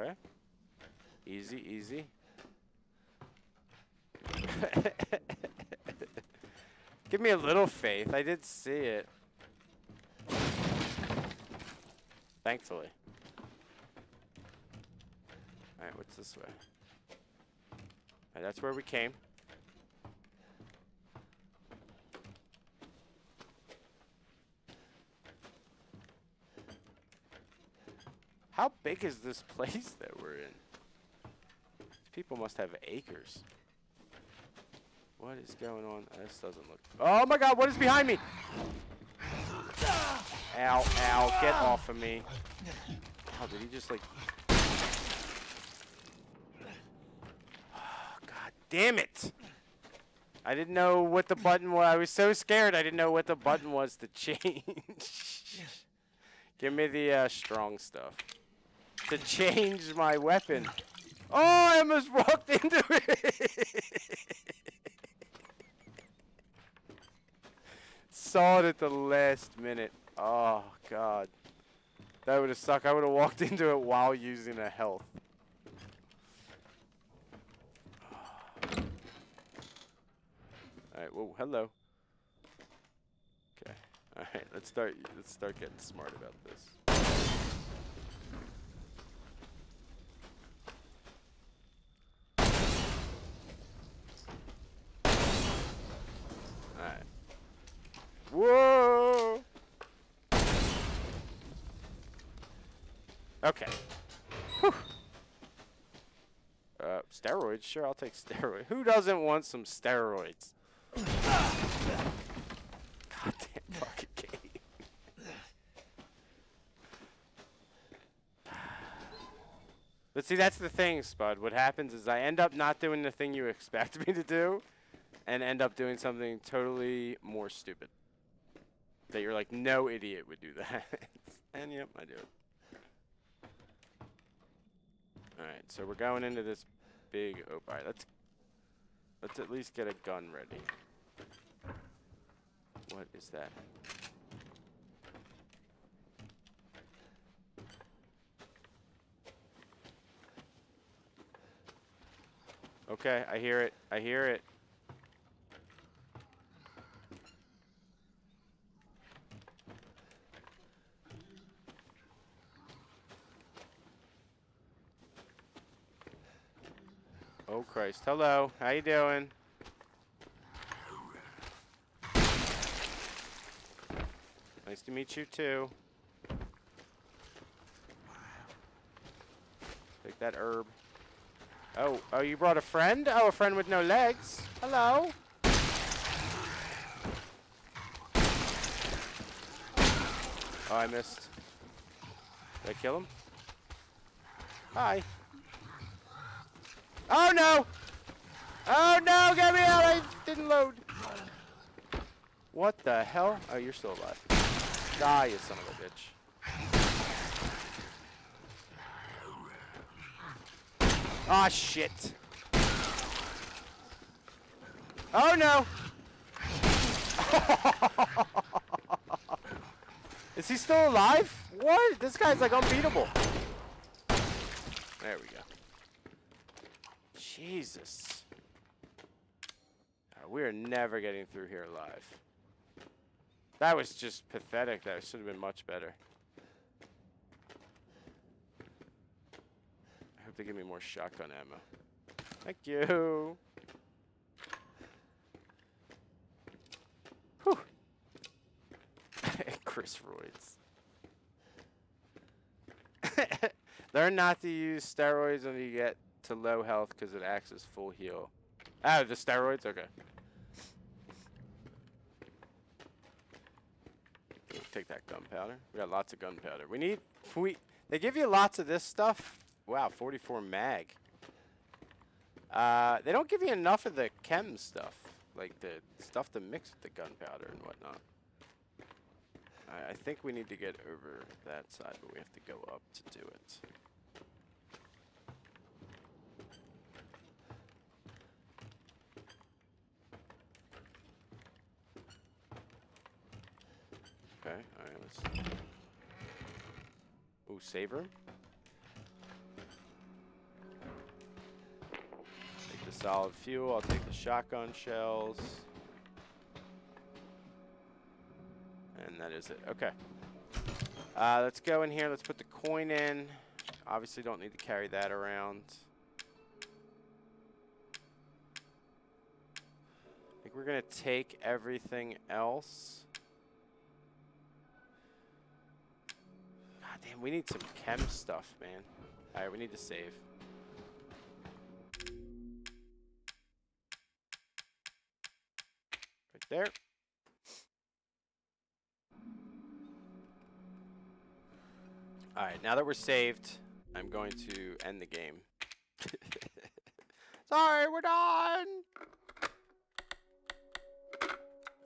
Okay. Easy, easy. <laughs> Give me a little faith. I did see it. Thankfully. Alright, what's this way? Alright, that's where we came. How big is this <laughs> place that we're in? These people must have acres. What is going on? This doesn't look. Oh my god, what is behind me? Ow, ow, get off of me. How did he just like. Oh, <sighs> God damn it! I didn't know what the button was. I was so scared I didn't know what the button was to <laughs> change. Give me the uh, strong stuff. To change my weapon. Oh, I almost <laughs> walked into it. Saw it at the last minute. Oh, God. That would have sucked. I would have walked <laughs> into it while using a health. <sighs> Alright, whoa, hello. Okay. Alright, let's start let's start getting smart about this. Whoa! Okay. Whew. Uh, steroids? Sure, I'll take steroids. Who doesn't want some steroids? Goddamn fucking game. but see, that's the thing, Spud. What happens is I end up not doing the thing you expect <laughs> me to do and end up doing something totally more stupid. That you're like, no idiot would do that. <laughs> and yep, I do it. Alright, so we're going into this big oh, open. Alright, let's let's at least get a gun ready. What is that? Okay, I hear it. I hear it. Oh Christ. Hello. How you doing? Nice to meet you too. Take that herb. Oh, oh, you brought a friend? Oh, a friend with no legs. Hello. Oh, I missed. Did I kill him? Hi. Oh no! Oh no, get me out! I didn't load. What the hell? Oh, you're still alive. Die, you son of a bitch. Ah, shit. Oh no! <laughs> Is he still alive? What? This guy's like unbeatable. There we go. Jesus. Uh, we're never getting through here alive. That was just pathetic. That should have been much better. I hope they give me more shotgun ammo. Thank you. Whew. <laughs> Chris Roids. <laughs> Learn not to use steroids when you get to low health because it acts as full heal. Ah, the steroids? Okay. Take that gunpowder. We got lots of gunpowder. We need... We, they give you lots of this stuff. Wow, 44 mag. Uh, they don't give you enough of the chem stuff. Like the stuff to mix with the gunpowder and whatnot. I, I think we need to get over that side, but we have to go up to do it. Okay, alright, let's... Ooh, save room? Take the solid fuel, I'll take the shotgun shells. And that is it, okay. Uh, let's go in here, let's put the coin in. Obviously don't need to carry that around. I think we're gonna take everything else. We need some chem stuff, man. Alright, we need to save. Right there. Alright, now that we're saved, I'm going to end the game. <laughs> Sorry, we're done!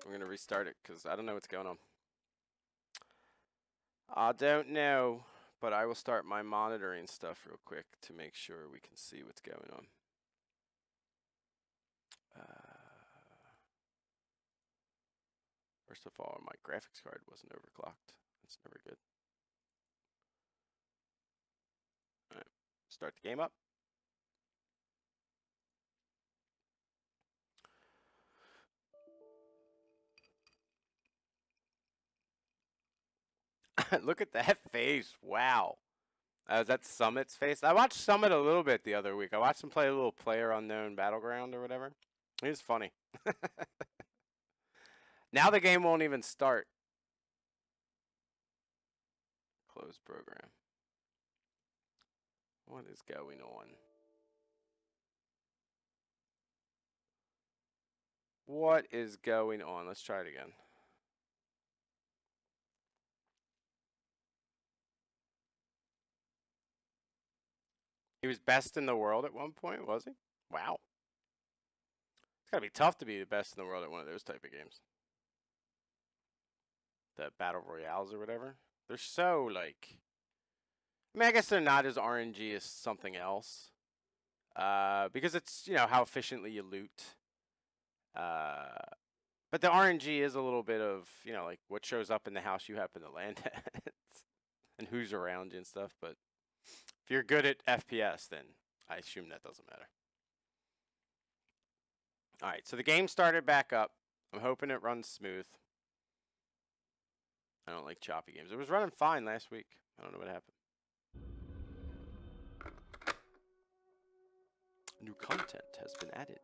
We're to restart it because I don't know what's going on. I don't know, but I will start my monitoring stuff real quick to make sure we can see what's going on. Uh, first of all, my graphics card wasn't overclocked. That's never good. Alright, start the game up. <laughs> Look at that face. Wow. Uh, is that Summit's face? I watched Summit a little bit the other week. I watched him play a little Player Unknown Battleground or whatever. He was funny. <laughs> now the game won't even start. Close program. What is going on? What is going on? Let's try it again. He was best in the world at one point, was he? Wow. It's gotta be tough to be the best in the world at one of those type of games. The battle royales or whatever. They're so like. I mean, I guess they're not as RNG as something else. Uh, because it's you know how efficiently you loot. Uh, but the RNG is a little bit of you know like what shows up in the house you happen to land <laughs> at, and who's around you and stuff. But if you're good at FPS, then I assume that doesn't matter. All right, so the game started back up. I'm hoping it runs smooth. I don't like choppy games. It was running fine last week. I don't know what happened. New content has been added.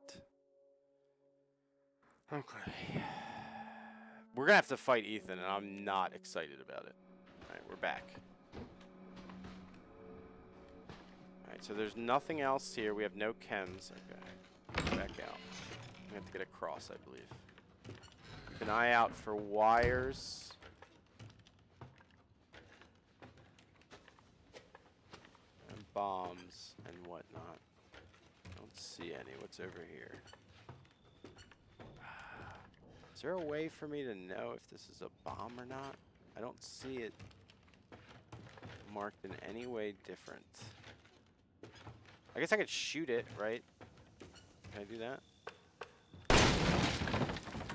Okay. We're gonna have to fight Ethan, and I'm not excited about it. Alright, we're back. Alright, so there's nothing else here. We have no chems. Okay. Back out. We have to get across, I believe. Keep an eye out for wires. And bombs and whatnot. Don't see any. What's over here? <sighs> Is there a way for me to know if this is a bomb or not? I don't see it marked in any way different. I guess I could shoot it, right? Can I do that?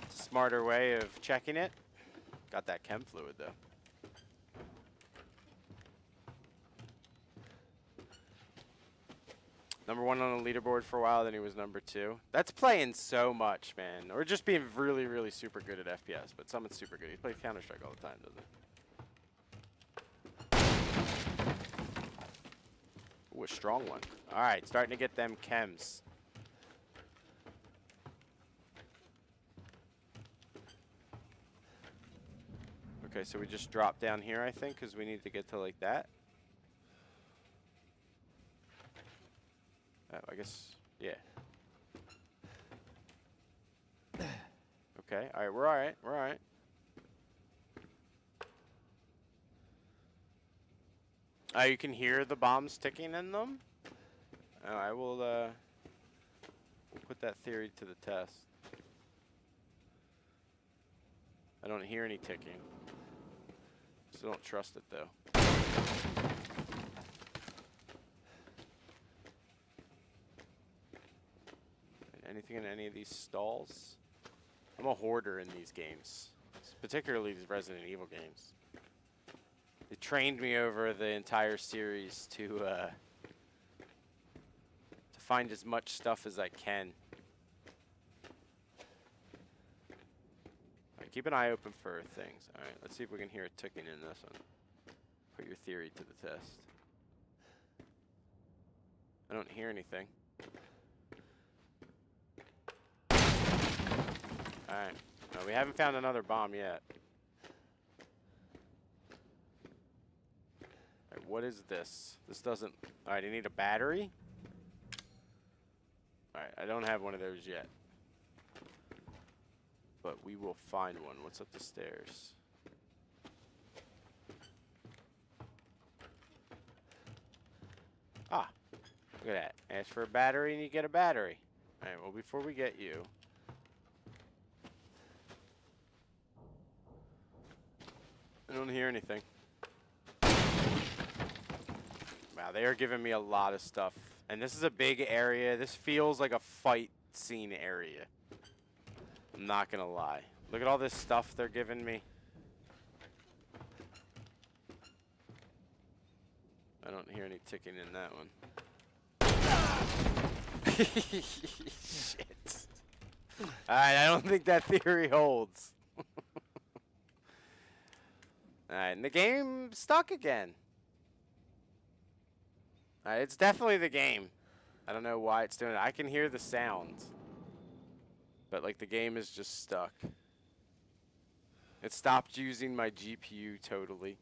Smarter way of checking it. Got that chem fluid though. Number one on the leaderboard for a while, then he was number two. That's playing so much, man. Or just being really, really super good at FPS. But someone's super good. He plays Counter Strike all the time, doesn't a strong one. All right, starting to get them chems. Okay, so we just drop down here, I think, because we need to get to like that. Oh, I guess, yeah. <coughs> Okay, alright, we're alright, we're alright. Uh, you can hear the bombs ticking in them. Oh, I will, uh, put that theory to the test. I don't hear any ticking. Still don't trust it, though. Anything in any of these stalls? I'm a hoarder in these games, particularly these Resident Evil games. Trained me over the entire series to uh, to find as much stuff as I can. Alright, keep an eye open for things. Alright, let's see if we can hear a ticking in this one. Put your theory to the test. I don't hear anything. Alright. No, we haven't found another bomb yet. Alright, what is this? This doesn't... Alright, I need a battery? Alright, I don't have one of those yet. But we will find one. What's up the stairs? Ah. Look at that. Ask for a battery and you get a battery. Alright, well before we get you... I don't hear anything. Wow, they are giving me a lot of stuff. And this is a big area. This feels like a fight scene area. I'm not gonna lie. Look at all this stuff they're giving me. I don't hear any ticking in that one. <laughs> Shit. Alright, I don't think that theory holds. <laughs> Alright, and the game stuck again. Alright, it's definitely the game. I don't know why it's doing it. I can hear the sounds. But, like, the game is just stuck. It stopped using my GPU totally.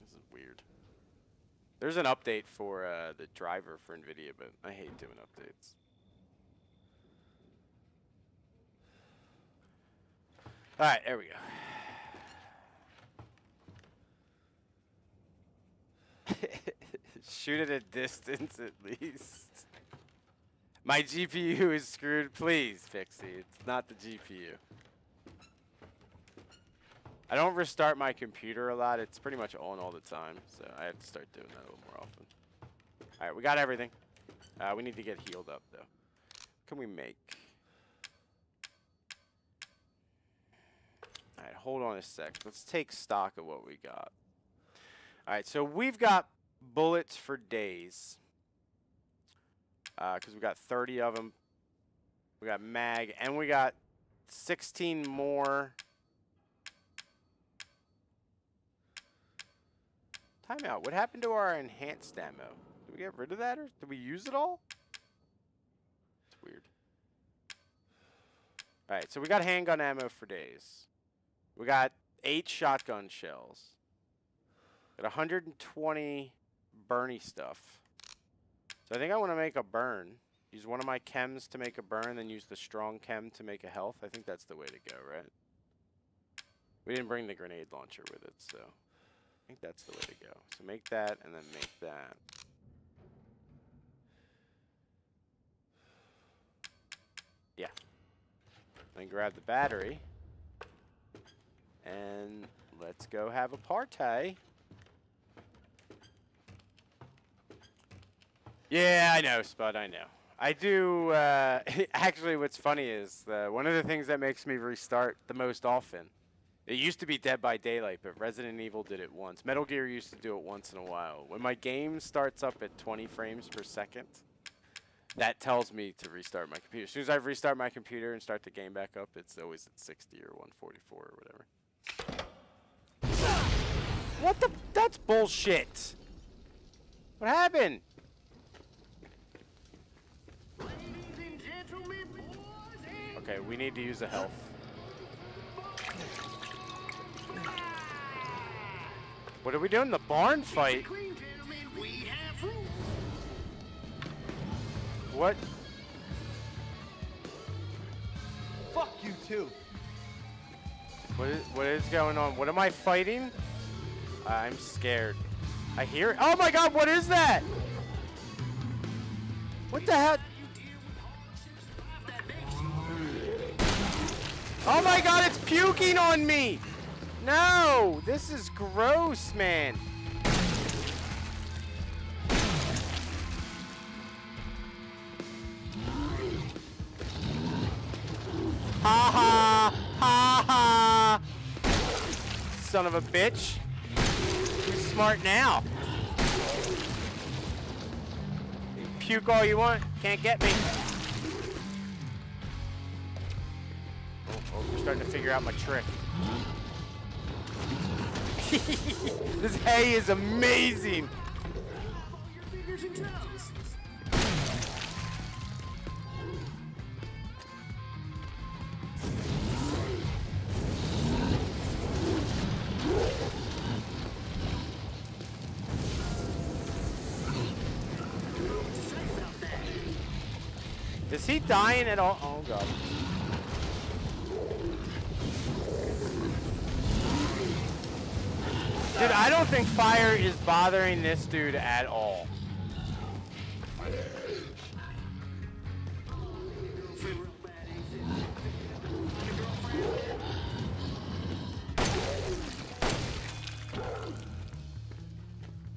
This is weird. There's an update for uh, the driver for NVIDIA, but I hate doing updates. All right, there we go. <laughs> Shoot at a distance at least. My GPU is screwed. Please, Pixie. It's not the GPU. I don't restart my computer a lot. It's pretty much on all the time, so I have to start doing that a little more often. All right, we got everything. Uh, we need to get healed up, though. What can we make? All right, hold on a sec. Let's take stock of what we got. All right, so we've got bullets for days. Uh, because we've got 30 of them. We got mag, and we got 16 more. Timeout. What happened to our enhanced ammo? Did we get rid of that, or did we use it all? It's weird. All right, so we got handgun ammo for days. We got eight shotgun shells. Got 120 Bernie stuff. So I think I want to make a burn. Use one of my chems to make a burn, then use the strong chem to make a health. I think that's the way to go, right? We didn't bring the grenade launcher with it, so I think that's the way to go. So make that and then make that. Yeah. Then grab the battery. And let's go have a party. Yeah, I know, Spud, I know. I do, uh, <laughs> actually what's funny is, uh, one of the things that makes me restart the most often, it used to be Dead by Daylight, but Resident Evil did it once. Metal Gear used to do it once in a while. When my game starts up at 20 frames per second, that tells me to restart my computer. As soon as I restart my computer and start the game back up, it's always at 60 or 144 or whatever. What the? That's bullshit. What happened? Okay, we need to use a health. What are we doing? The barn fight? What? Fuck you too. What is, what is going on? What am I fighting? I'm scared. I hear it. Oh my god, what is that? What the hell? Oh my god, it's puking on me! No! This is gross, man. Ha ha! Ha ha! Son of a bitch. Who's smart now? You puke all you want, can't get me. Starting to figure out my trick. <laughs> this hay is amazing. Is he dying at all? Oh god. Dude, I don't think fire is bothering this dude at all.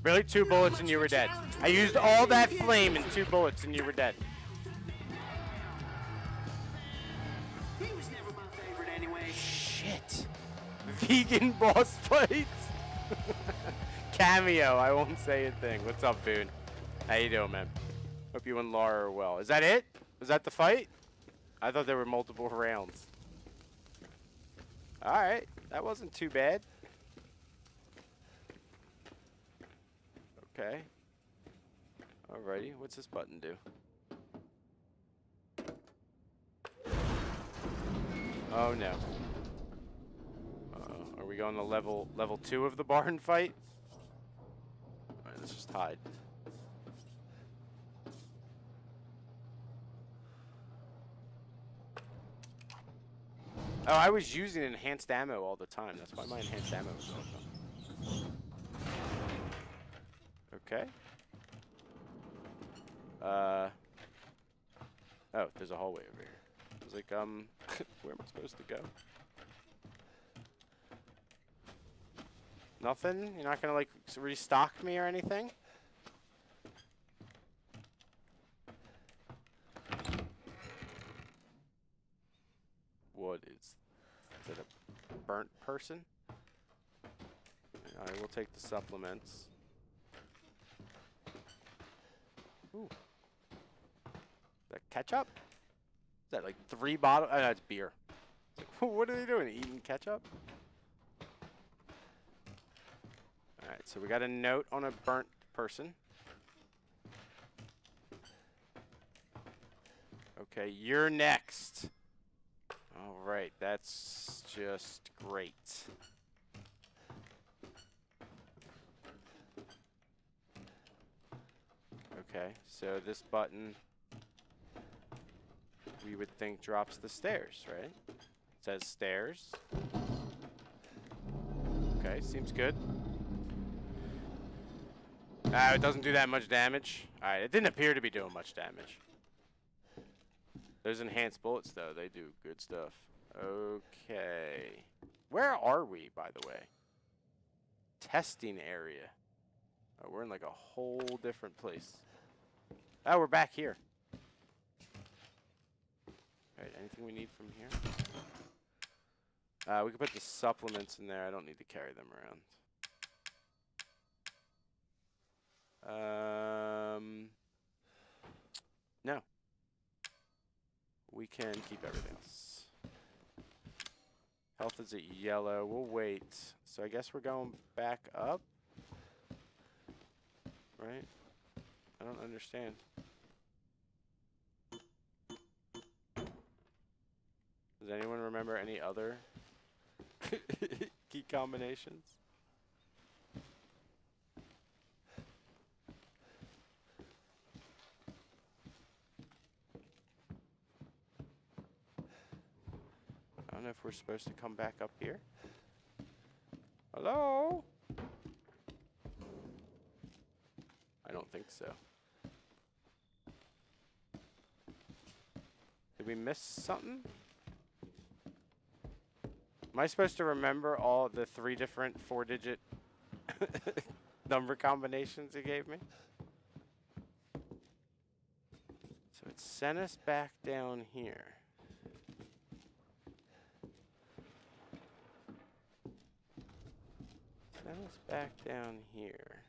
Really? Two bullets and you were dead. I used all that flame and two bullets and you were dead. He was never my favorite anyway. Shit. Vegan boss fights. Cameo. I won't say a thing. What's up, Boone? How you doing, man? Hope you and Laura are well. Is that it? Was that the fight? I thought there were multiple <laughs> rounds. Alright. That wasn't too bad. Okay. Alrighty. What's this button do? Oh no. Uh, are we going to level level two of the <laughs> barn fight? Let's just hide. Oh, I was using enhanced ammo all the time. That's why my enhanced ammo was all. Okay. Uh. Oh, there's a hallway over here. I was like, um, <laughs> where am I supposed to go? Nothing? You're not gonna like restock me or anything? What is is it a burnt person? I will take the supplements. Ooh. That ketchup? Is that like three bottles? Uh, oh, no, it's beer. Like, <laughs> what are they doing? Eating ketchup? So we got a note on a burnt person. Okay, you're next. Alright, that's just great. Okay, so this button we would think drops the stairs, right? It says stairs. Okay, seems good. Ah, it doesn't do that much damage. Alright, it didn't appear to be doing much damage. Those enhanced bullets, though, they do good stuff. Okay. Where are we, by the way? Testing area. Oh, we're in like a whole different place. Oh, we're back here. Alright, anything we need from here? Uh, we can put the supplements in there. I don't need to carry them around. Um, no. We can keep everything else. Health is at yellow. We'll wait. So I guess we're going back up. Right? I don't understand. Does anyone remember any other <laughs> key combinations? Don't know if we're supposed to come back up here. Hello? I don't think so. Did we miss something? Am I supposed to remember all the three different four digit <laughs> number combinations he gave me? So it sent us back down here. Send us back down here.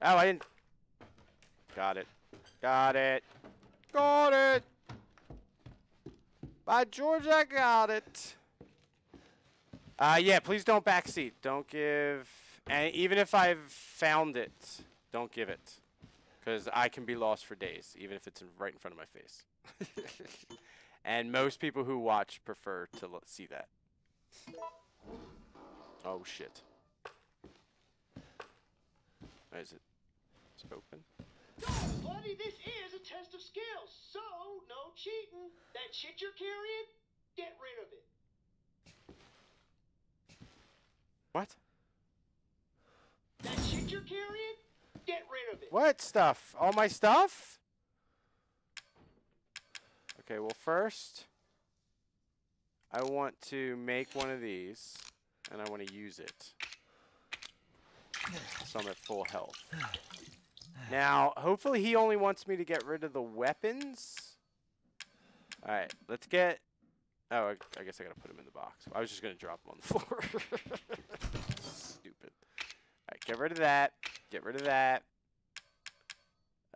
Oh, I didn't. Got it. Got it. Got it. By George, I got it. Uh, yeah, please don't backseat. Don't give. And even if I've found it, don't give it. Because I can be lost for days, even if it's in, right in front of my face. <laughs> and most people who watch prefer to see that. Oh, shit. Is it? It's open. Buddy, this is a test of skills, so no cheating. That shit you're carrying, get rid of it. What? That shit you're carrying, get rid of it. What stuff? All my stuff? Okay, well first I want to make one of these and I want to use it. So I'm at full health. Now, hopefully he only wants me to get rid of the weapons. Alright, let's get... Oh, I, I guess I gotta put him in the box. I was just gonna drop him on the <laughs> floor. <laughs> Stupid. Alright, get rid of that. Get rid of that.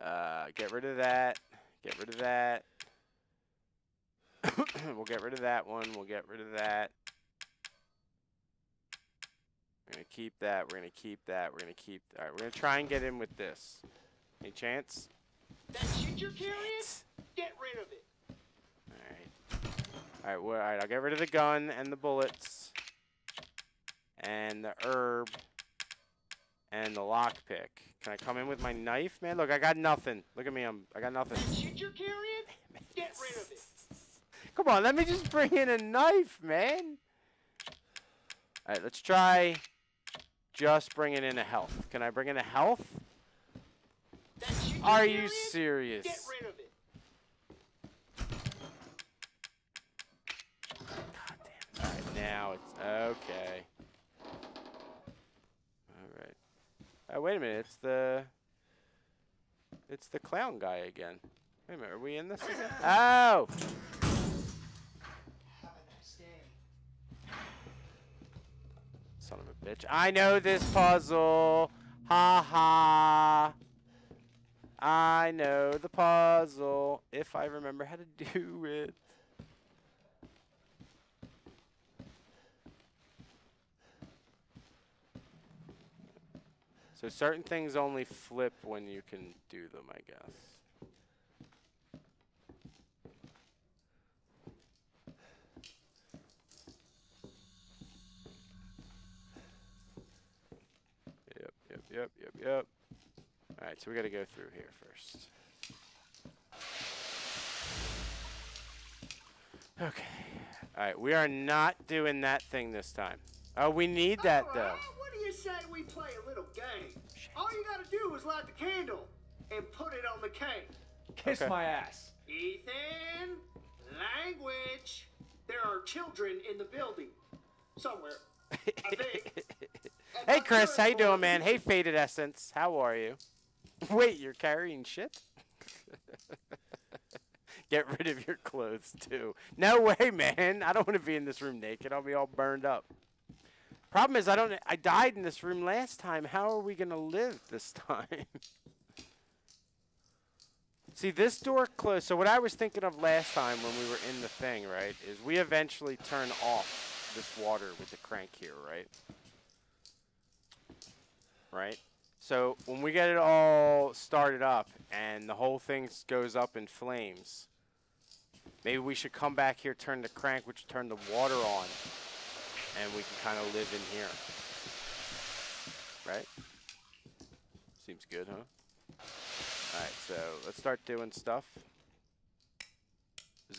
Uh, get rid of that. Get rid of that. <coughs> we'll get rid of that one. We'll get rid of that. We're gonna keep that. We're gonna keep that. We're gonna keep. All right. We're gonna try and get in with this. Any chance? That shit you're carrying, get rid of it. All right. Alright, well, alright, I'll get rid of the gun and the bullets. And the herb. And the lockpick. Can I come in with my knife, man? Look, I got nothing. Look at me, I'm I got nothing. Shit you're carrying? Get rid of it. <laughs> Come on, let me just bring in a knife, man. Alright, let's try just bringing in a health. Can I bring in a health? You're you serious? Get rid of it. Alright, now it's okay. Alright. Oh, wait a minute. It's the. It's the clown guy again. Wait a minute. Are we in this again? <laughs> Oh! Nice. Son of a bitch. I know this puzzle. Ha ha. I know the puzzle. If I remember how to do it. So certain things only flip when you can do them, I guess. Yep, yep, yep, yep, yep. Alright, so we gotta go through here first. Okay. Alright, we are not doing that thing this time. Oh, we need that All though. right, What do you say we play a little game? All you gotta do is light the candle and put it on the cake. Kiss Okay. my ass. Ethan, language. There are children in the building. Somewhere. I think. <laughs> Hey Chris, how you anymore. doing, man? Hey Faded Essence, how are you? <laughs> Wait, you're carrying shit? <laughs> Get rid of your clothes too. No way, man. I don't want to be in this room naked. I'll be all burned up. Problem is, I don't. I died in this room last time. How are we gonna live this <laughs> time? See, this door closed. So what I was thinking of last time when we were in the thing, right, is we eventually turn off this water with the crank here, right? Right? So when we get it all started up and the whole thing goes up in flames, maybe we should come back here, turn the crank, which turn the water on, and we can kind of live in here. Right? Seems good, huh? Alright, so let's start doing stuff.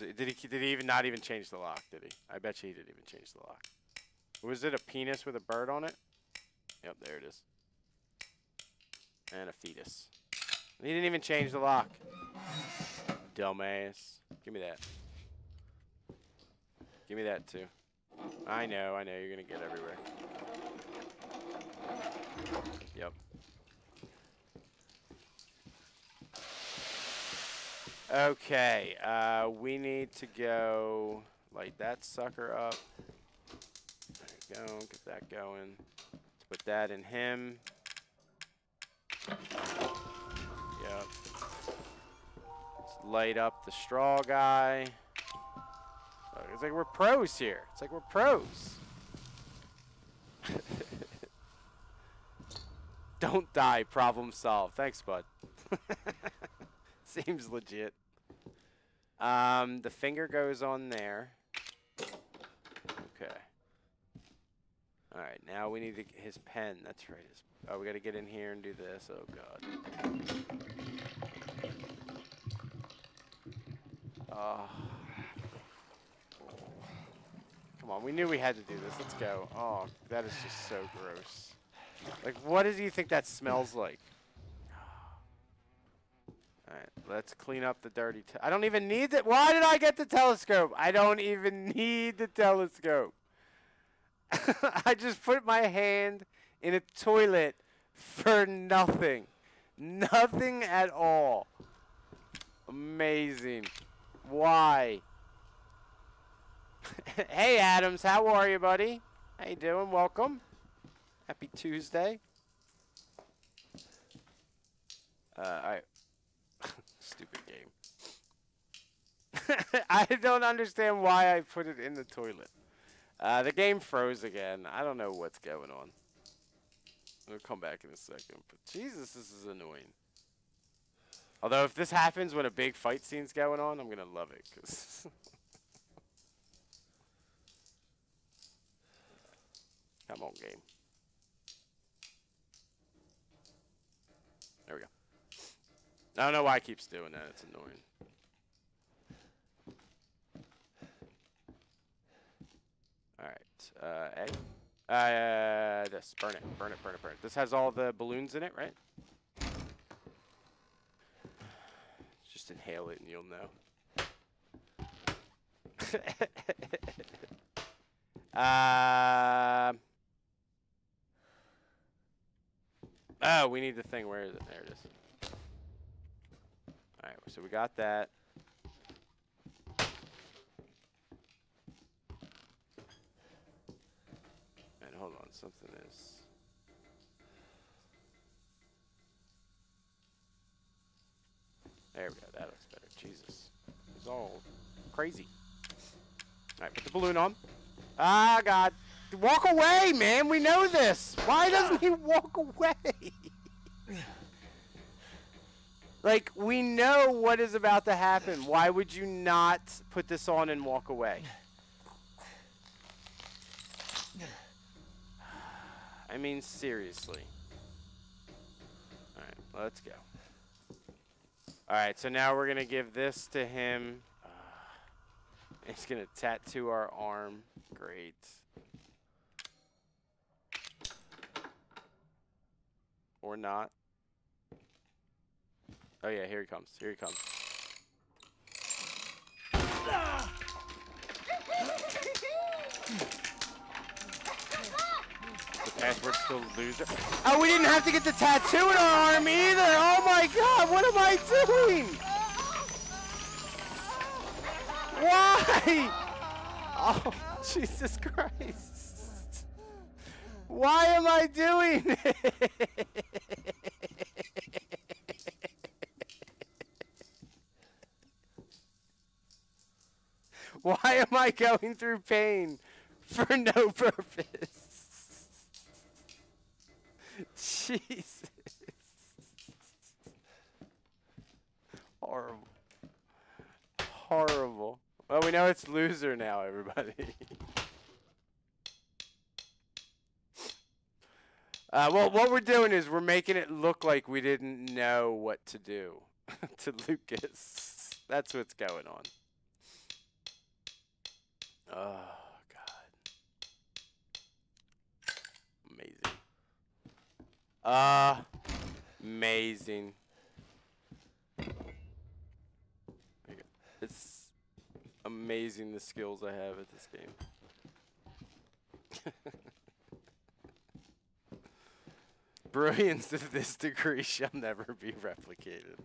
It, did he did he even not even change the lock? Did he? I bet you he didn't even change the lock. Was it a penis with a bird on it? Yep, there it is. And a fetus. And he didn't even change the lock. Dumbass. Give me that. Give me that too. I know, I know, you're gonna get everywhere. Yep. Okay, uh, we need to go light that sucker up. There go, get that going. Put that in him. Yep. Let's light up the straw guy. It's like we're pros here. It's like we're pros. <laughs> Don't die, problem solved. Thanks, bud. <laughs> Seems legit. Um, the finger goes on there. Okay. All right, now we need to, his pen. That's right. His, oh, we got to get in here and do this. Oh God. Oh. Come on, we knew we had to do this. Let's go. Oh, that is just so gross. Like, what do you think that smells like? Alright, let's clean up the dirty. I don't even need it. Why did I get the telescope? I don't even need the telescope. <laughs> I just put my hand in a toilet for nothing. Nothing at all. Amazing. Why? <laughs> hey Adams, how are you, buddy? How you doing? Welcome. Happy Tuesday. Uh, alright. <laughs> Stupid game. <laughs> I don't understand why I put it in the toilet. Uh, the game froze again. I don't know what's going on. I'll come back in a second. But Jesus, this is annoying. Although if this happens when a big fight scene's going on, I'm gonna love it. Cause Come on, game. There we go. I don't know why it keeps doing that. It's annoying. Alright. Uh, A. Uh, this. Burn it. Burn it, burn it, burn it. This has all the balloons in it, right? Just inhale it and you'll know. Um. <laughs> oh, we need the thing. Where is it? There it is. Alright, so we got that. And hold on, something is. There we go. That looks better. Jesus, it's all crazy. All right, put the balloon on. Ah, God, walk away, man. We know this. Why doesn't he walk away? <laughs> like we know what is about to happen. Why would you not put this on and walk away? <sighs> I mean, seriously. Alright, let's go. Alright, so now we're going to give this to him. <sighs> He's going to tattoo our arm. Great. Or not. Oh yeah, here he comes. Here he comes. The password's still loser. Oh, we didn't have to get the tattoo in our arm either. Oh my god, what am I doing? Why? <laughs> Oh, Jesus Christ. Why am I doing it? Why am I going through pain for no purpose? Jesus. Horrible. Horrible. Well, we know it's loser now, everybody. <laughs> uh, well, what we're doing is we're making it look like we didn't know what to do <laughs> to Lucas. That's what's going on. Oh, God. Amazing. Uh, amazing. It's amazing the skills I have at this game. <laughs> Brilliance to this degree shall never be replicated.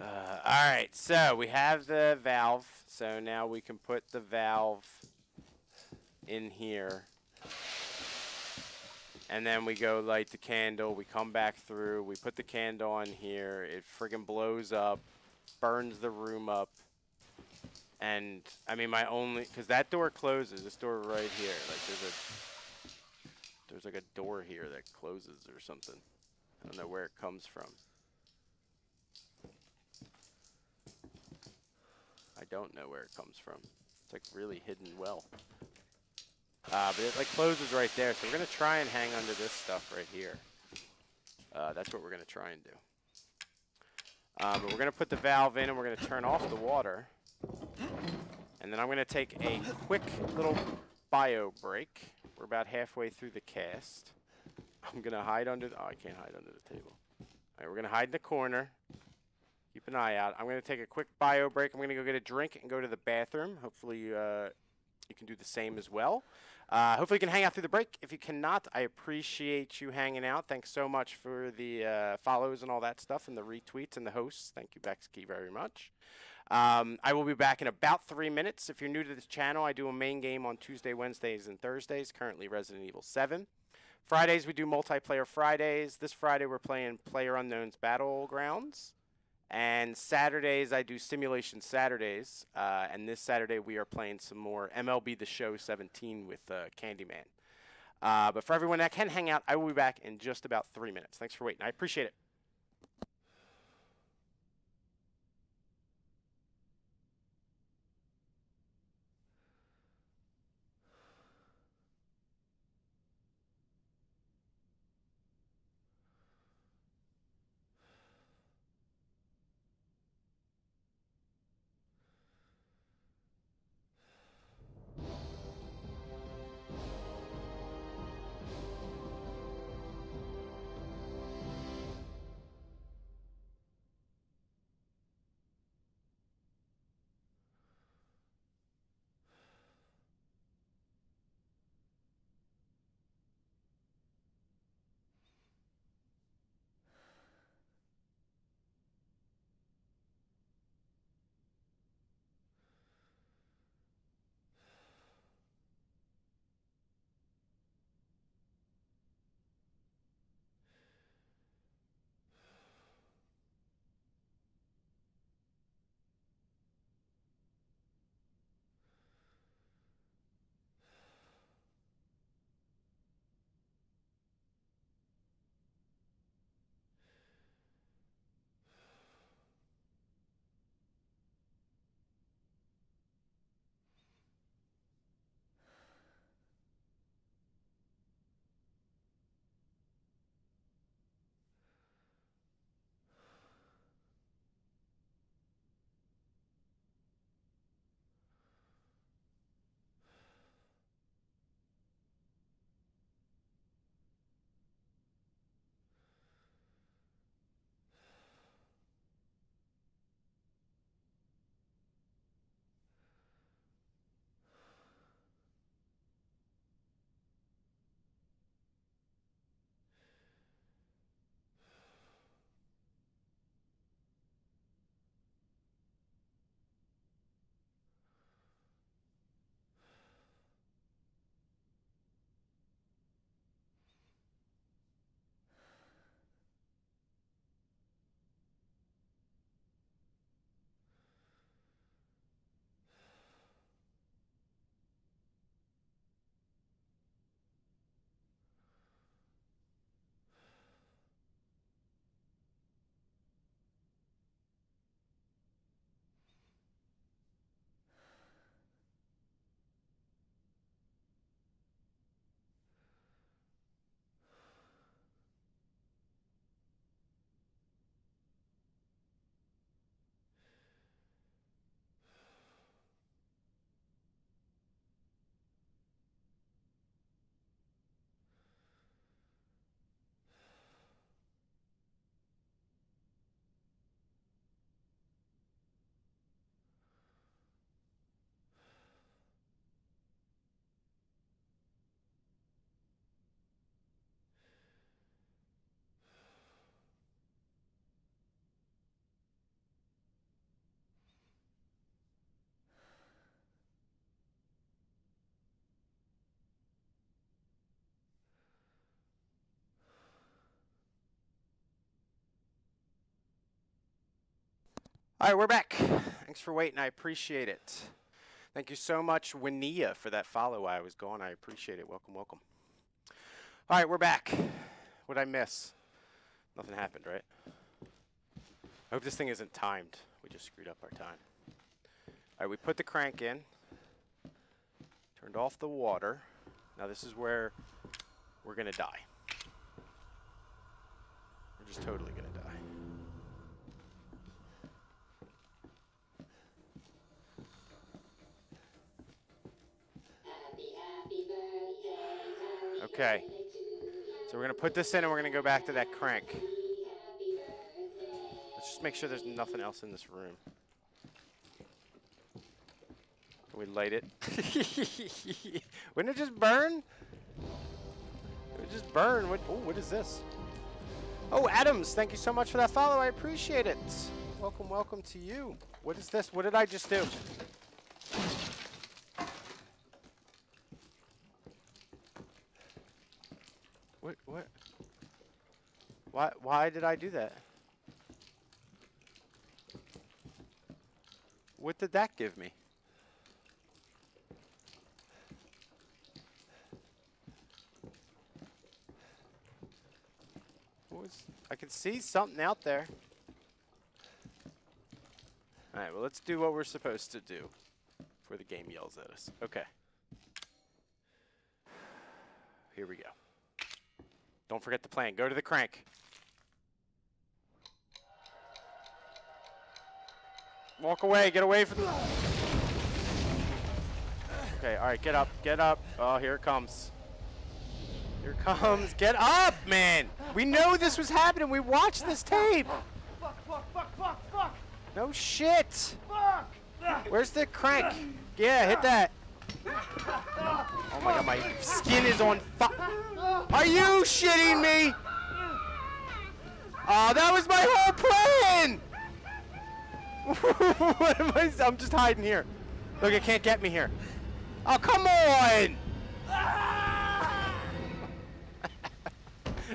Uh, all right, so we have the valve. So now we can put the valve in here. And then we go light the candle. We come back through. We put the candle on here. It friggin' blows up, burns the room up. And, I mean, my only... Because that door closes. This door right here. Like, there's a... There's like a door here that closes or something. I don't know where it comes from. I don't know where it comes from. It's like really hidden well. Uh, but it like closes right there. So we're going to try and hang under this stuff right here. Uh, that's what we're going to try and do. Uh, but we're going to put the valve in and we're going to turn off the water. And then I'm going to take a quick little bio break. We're about halfway through the cast. I'm going to hide under the... Oh, I can't hide under the table. All right, we're going to hide in the corner. Keep an eye out. I'm going to take a quick bio break. I'm going to go get a drink and go to the bathroom. Hopefully uh, you can do the same as well. Uh, hopefully you can hang out through the break. If you cannot, I appreciate you hanging out. Thanks so much for the uh, follows and all that stuff and the retweets and the hosts. Thank you, Bexkey, very much. Um, I will be back in about three minutes. If you're new to this channel, I do a main game on Tuesday, Wednesdays, and Thursdays, currently Resident Evil 7. Fridays, we do multiplayer Fridays. This Friday, we're playing Player Unknown's Battlegrounds. And Saturdays, I do Simulation Saturdays. Uh, and this Saturday, we are playing some more MLB The Show 17 with uh, Candyman. Uh, but for everyone that can hang out, I will be back in just about three minutes. Thanks for waiting. I appreciate it. All right, we're back. Thanks for waiting. I appreciate it. Thank you so much, Winia, for that follow while I was gone. I appreciate it. Welcome, welcome. All right, we're back. What did I miss? Nothing happened, right? I hope this thing isn't timed. We just screwed up our time. All right, we put the crank in. Turned off the water. Now this is where we're going to die. We're just totally going to die. Okay. So we're going to put this in and we're going to go back to that crank. Let's just make sure there's nothing else in this room. Can we light it? <laughs> Wouldn't it just burn? It would just burn. What, oh, what is this? Oh, Adams, thank you so much for that follow. I appreciate it. Welcome, welcome to you. What is this? What did I just do? What? What? Why? Why did I do that? What did that give me? What was? I can see something out there. All right. Well, let's do what we're supposed to do before the game yells at us. Okay. Here we go. Don't forget the plan. Go to the crank. Walk away. Get away from. Okay, all right. Get up. Get up. Oh, here it comes. Here it comes. Get up, man. We know this was happening. We watched this tape. Fuck, fuck, fuck, fuck, fuck, No shit. fuck! Where's the crank? Yeah, hit that. Oh my god, my skin is on fire. Are you shitting me? Oh, that was my whole plan! <laughs> what am I? I'm just hiding here. Look, it can't get me here. Oh, come on! <laughs>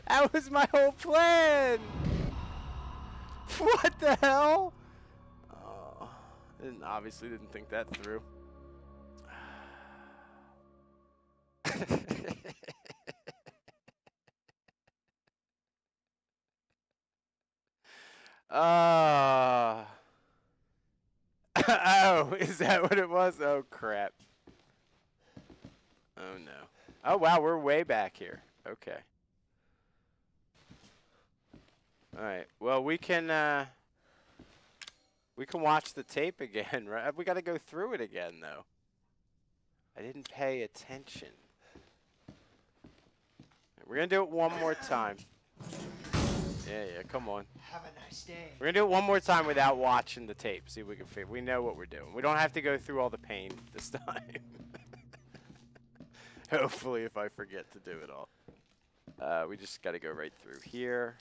that was my whole plan! What the hell? Oh, and obviously didn't think that through. Ah. <laughs> oh, <laughs> is that what it was? Oh crap. Oh no. Oh wow, we're way back here. Okay. All right. Well, we can uh we can watch the tape again, <laughs> right? We got to go through it again though. I didn't pay attention. We're to do it one more time. Yeah, yeah, come on. Have a nice day. We're gonna do it one more time without watching the tape. See if we can figure. We know what we're doing. We don't have to go through all the pain this <laughs> time. Hopefully, if I forget to do it all, uh, we just got to go right through here.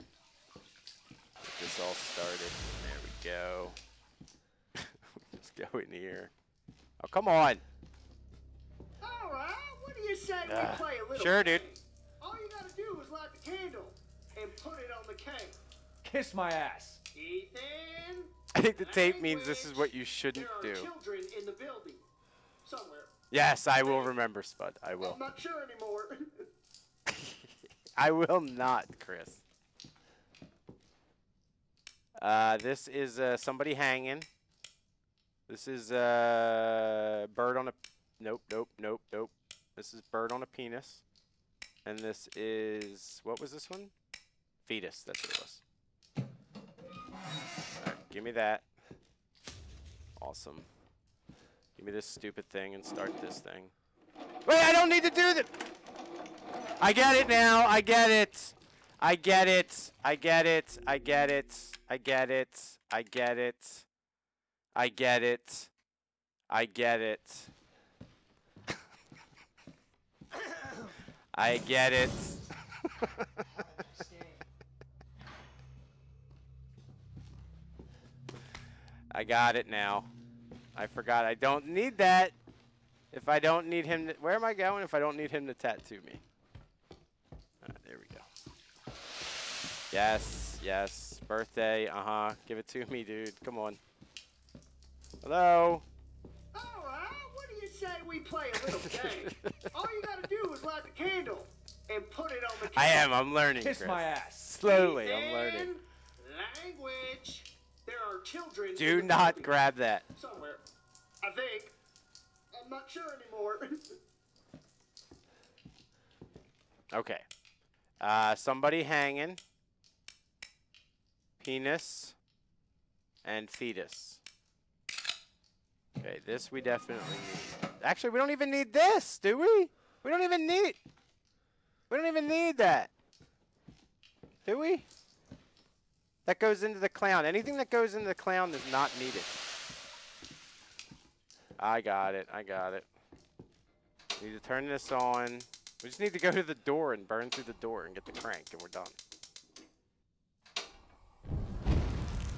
Get this all started. There we go. <laughs> just go in here. Oh, come on. All right, what do you say Ah, we play a little sure, game? dude. All you gotta do is light the candle and put it on the cake. Kiss my ass. Ethan, I think the tape means this is what you shouldn't there are do. children in the building somewhere. Yes, I will remember, Spud. I will. I'm not sure anymore. <laughs> I will not, Chris. Uh, this is uh, somebody hanging. This is uh, bird on a. Nope, nope, nope, nope. This is bird on a penis. And this is what was this one? Fetus. That's what it was. Give me that. Awesome. Give me this stupid thing and start this thing. Wait, I don't need to do that. I get it now. I get it. I get it. I get it. I get it. I get it. I get it. I get it. I get it. I get it. I got it now. I forgot I don't need that. If I don't need him to, where am I going if I don't need him to tattoo me? Alright, there we go. Yes, yes. Birthday, uh-huh. Give it to me, dude. Come on. Hello? All right, what do you say we play a little game? <laughs> All you gotta do is light the candle and put it on the I table. am. I'm learning. Kiss Chris. my ass. Slowly, I'm learning. Language. There are children. Do not grab that. somewhere. I think. I'm not sure anymore. <laughs> Okay. Uh, somebody hanging. Penis. And fetus. Okay, this we definitely need. Actually, we don't even need this, do we? We don't even need. We don't even need that. Do we? That goes into the clown. Anything that goes into the clown is not needed. I got it. I got it. Need to turn this on. We just need to go to the door and burn through the door and get the crank, and we're done.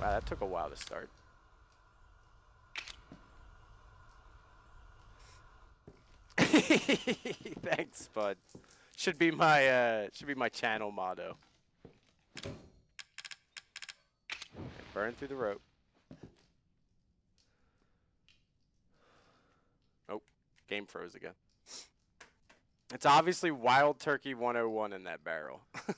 Wow, that took a while to start. <laughs> Thanks, bud. Should be my uh, should be my channel motto. Burn through the rope. Oh, game froze again. It's obviously Wild Turkey 101 in that barrel. <laughs>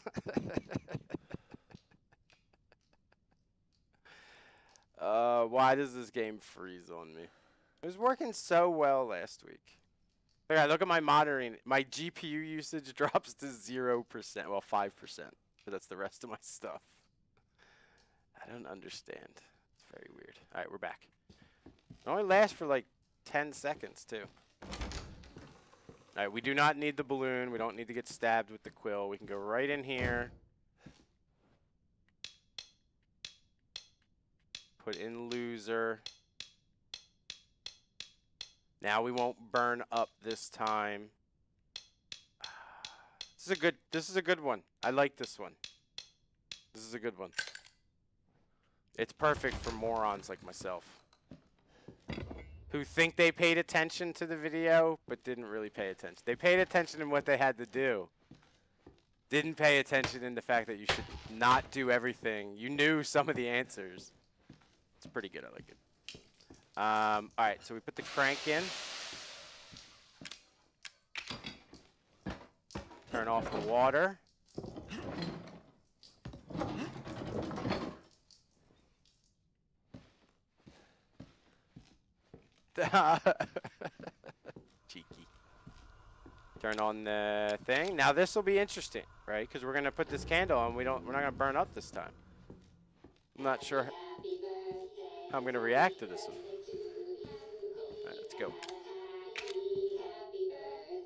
uh, why does this game freeze on me? It was working so well last week. Look, at- look at my monitoring. My GPU usage <laughs> drops to 0%. Well, 5%. But that's the rest of my stuff. I don't understand. It's very weird. All right, we're back. It only lasts for like 10 seconds, too. All right, we do not need the balloon. We don't need to get stabbed with the quill. We can go right in here. Put in loser. Now we won't burn up this time. This is a good this is a good one. I like this one. This is a good one. It's perfect for morons like myself who think they paid attention to the video but didn't really pay attention. They paid attention in what they had to do. Didn't pay attention in the fact that you should not do everything. You knew some of the answers. It's pretty good. I like it. Um, all right, so we put the crank in. Turn off the water. <laughs> Cheeky. Turn on the thing. Now this will be interesting, right? Because we're gonna put this candle on. We don't. We're not gonna burn up this time. I'm not sure how I'm gonna react to this one. Right, let's go.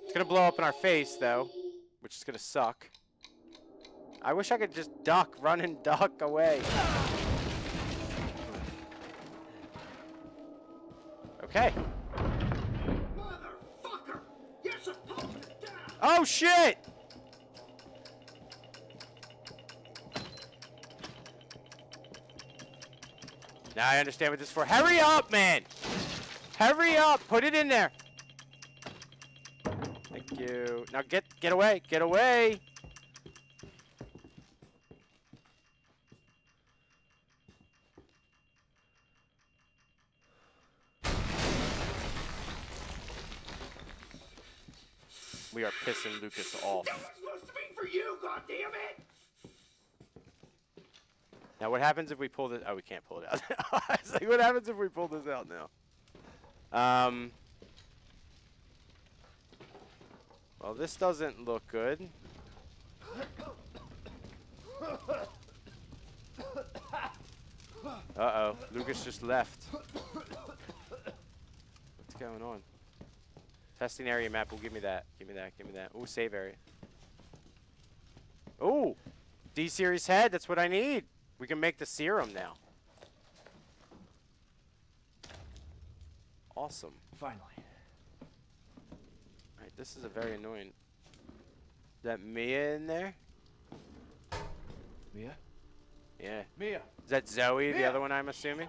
It's gonna blow up in our face though, which is gonna suck. I wish I could just duck, run and duck away. Okay. Motherfucker! You're supposed to die! Oh shit! Now I understand what this is for. Hurry up, man! Hurry up! Put it in there. Thank you. Now get get away! Get away! Are pissing Lucas off. That was supposed to be for you, goddammit! Now, what happens if we pull this? Oh, we can't pull it out. <laughs> I was like, what happens if we pull this out now? Um. Well, this doesn't look good. Uh-oh. Lucas just left. What's going on? Testing area map. will give me that. Give me that. Give me that. Ooh, save area. Ooh. D-series head. That's what I need. We can make the serum now. Awesome. Finally. Alright, this is a very annoying. Is that Mia in there? Mia? Yeah. Mia! Is that Zoe, the other one I'm assuming?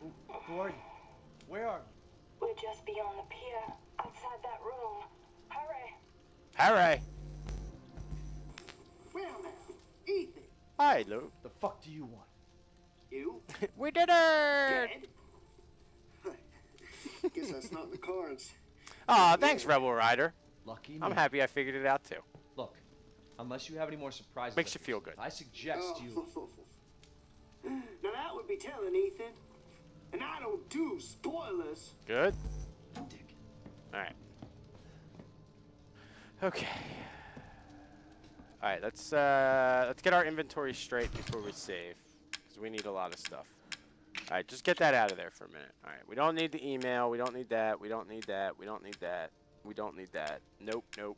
Who, who are you? Where are you? We're just beyond the pier, outside that room. Hurry! Hooray! Well now, Ethan, Hi, Luke. The fuck do you want? you <laughs> we did it! dead? <laughs> Guess that's not in the cards. Aw, thanks, Rebel Rider. Lucky me. I'm happy I figured it out too. Look, unless you have any more surprises, Makes you feel good. I suggest oh. you. Oh. <laughs> now that would be telling, Ethan. And I don't do spoilers. Good. Dick. All right. Okay. All right. Let's uh, let's get our inventory straight before we save, because we need a lot of stuff. All right, just get that out of there for a minute. All right. We don't need the email. We don't need that. We don't need that. We don't need that. We don't need that. Nope. Nope.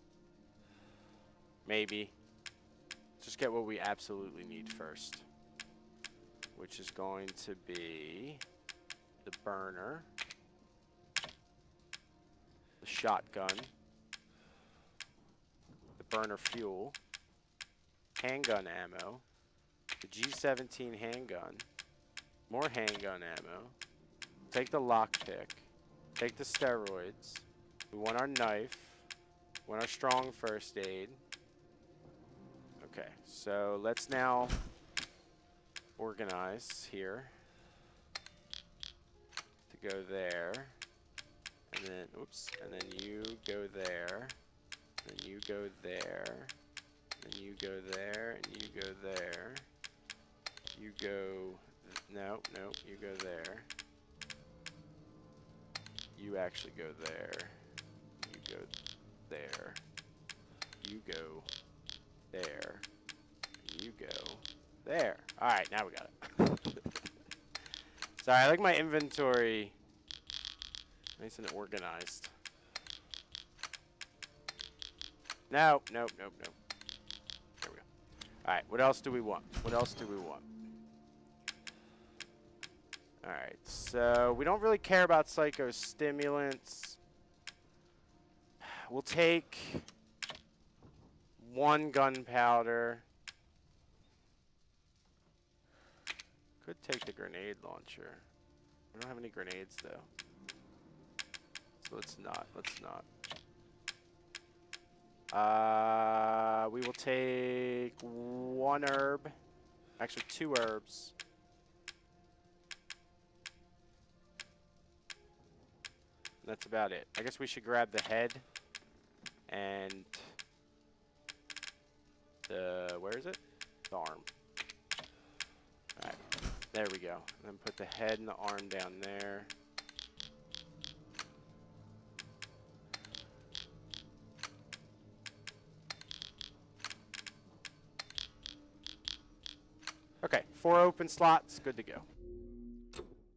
Maybe. Just get what we absolutely need first, which is going to be the burner the shotgun, the burner fuel, handgun ammo, the G17 handgun, more handgun ammo, take the lockpick, take the steroids, we want our knife, we want our strong first aid. Okay, so let's now organize here go there. And then, oops, and then you go there, and you go there, and you go there, and you go there. You go, no, no, you go there. You actually go there. You go there. You go there. You go there. Alright, now we got it. <laughs> Sorry, I like my inventory Nice and organized. Nope, nope, nope, nope. There we go. Alright, what else do we want? What else do we want? Alright, so we don't really care about psychostimulants. We'll take one gunpowder. Could take the grenade launcher. We don't have any grenades though. So let's not. Let's not. Uh, we will take one herb. Actually, two herbs. That's about it. I guess we should grab the head and the where is it? The arm. There we go. And then put the head and the arm down there. Okay, four open slots, good to go.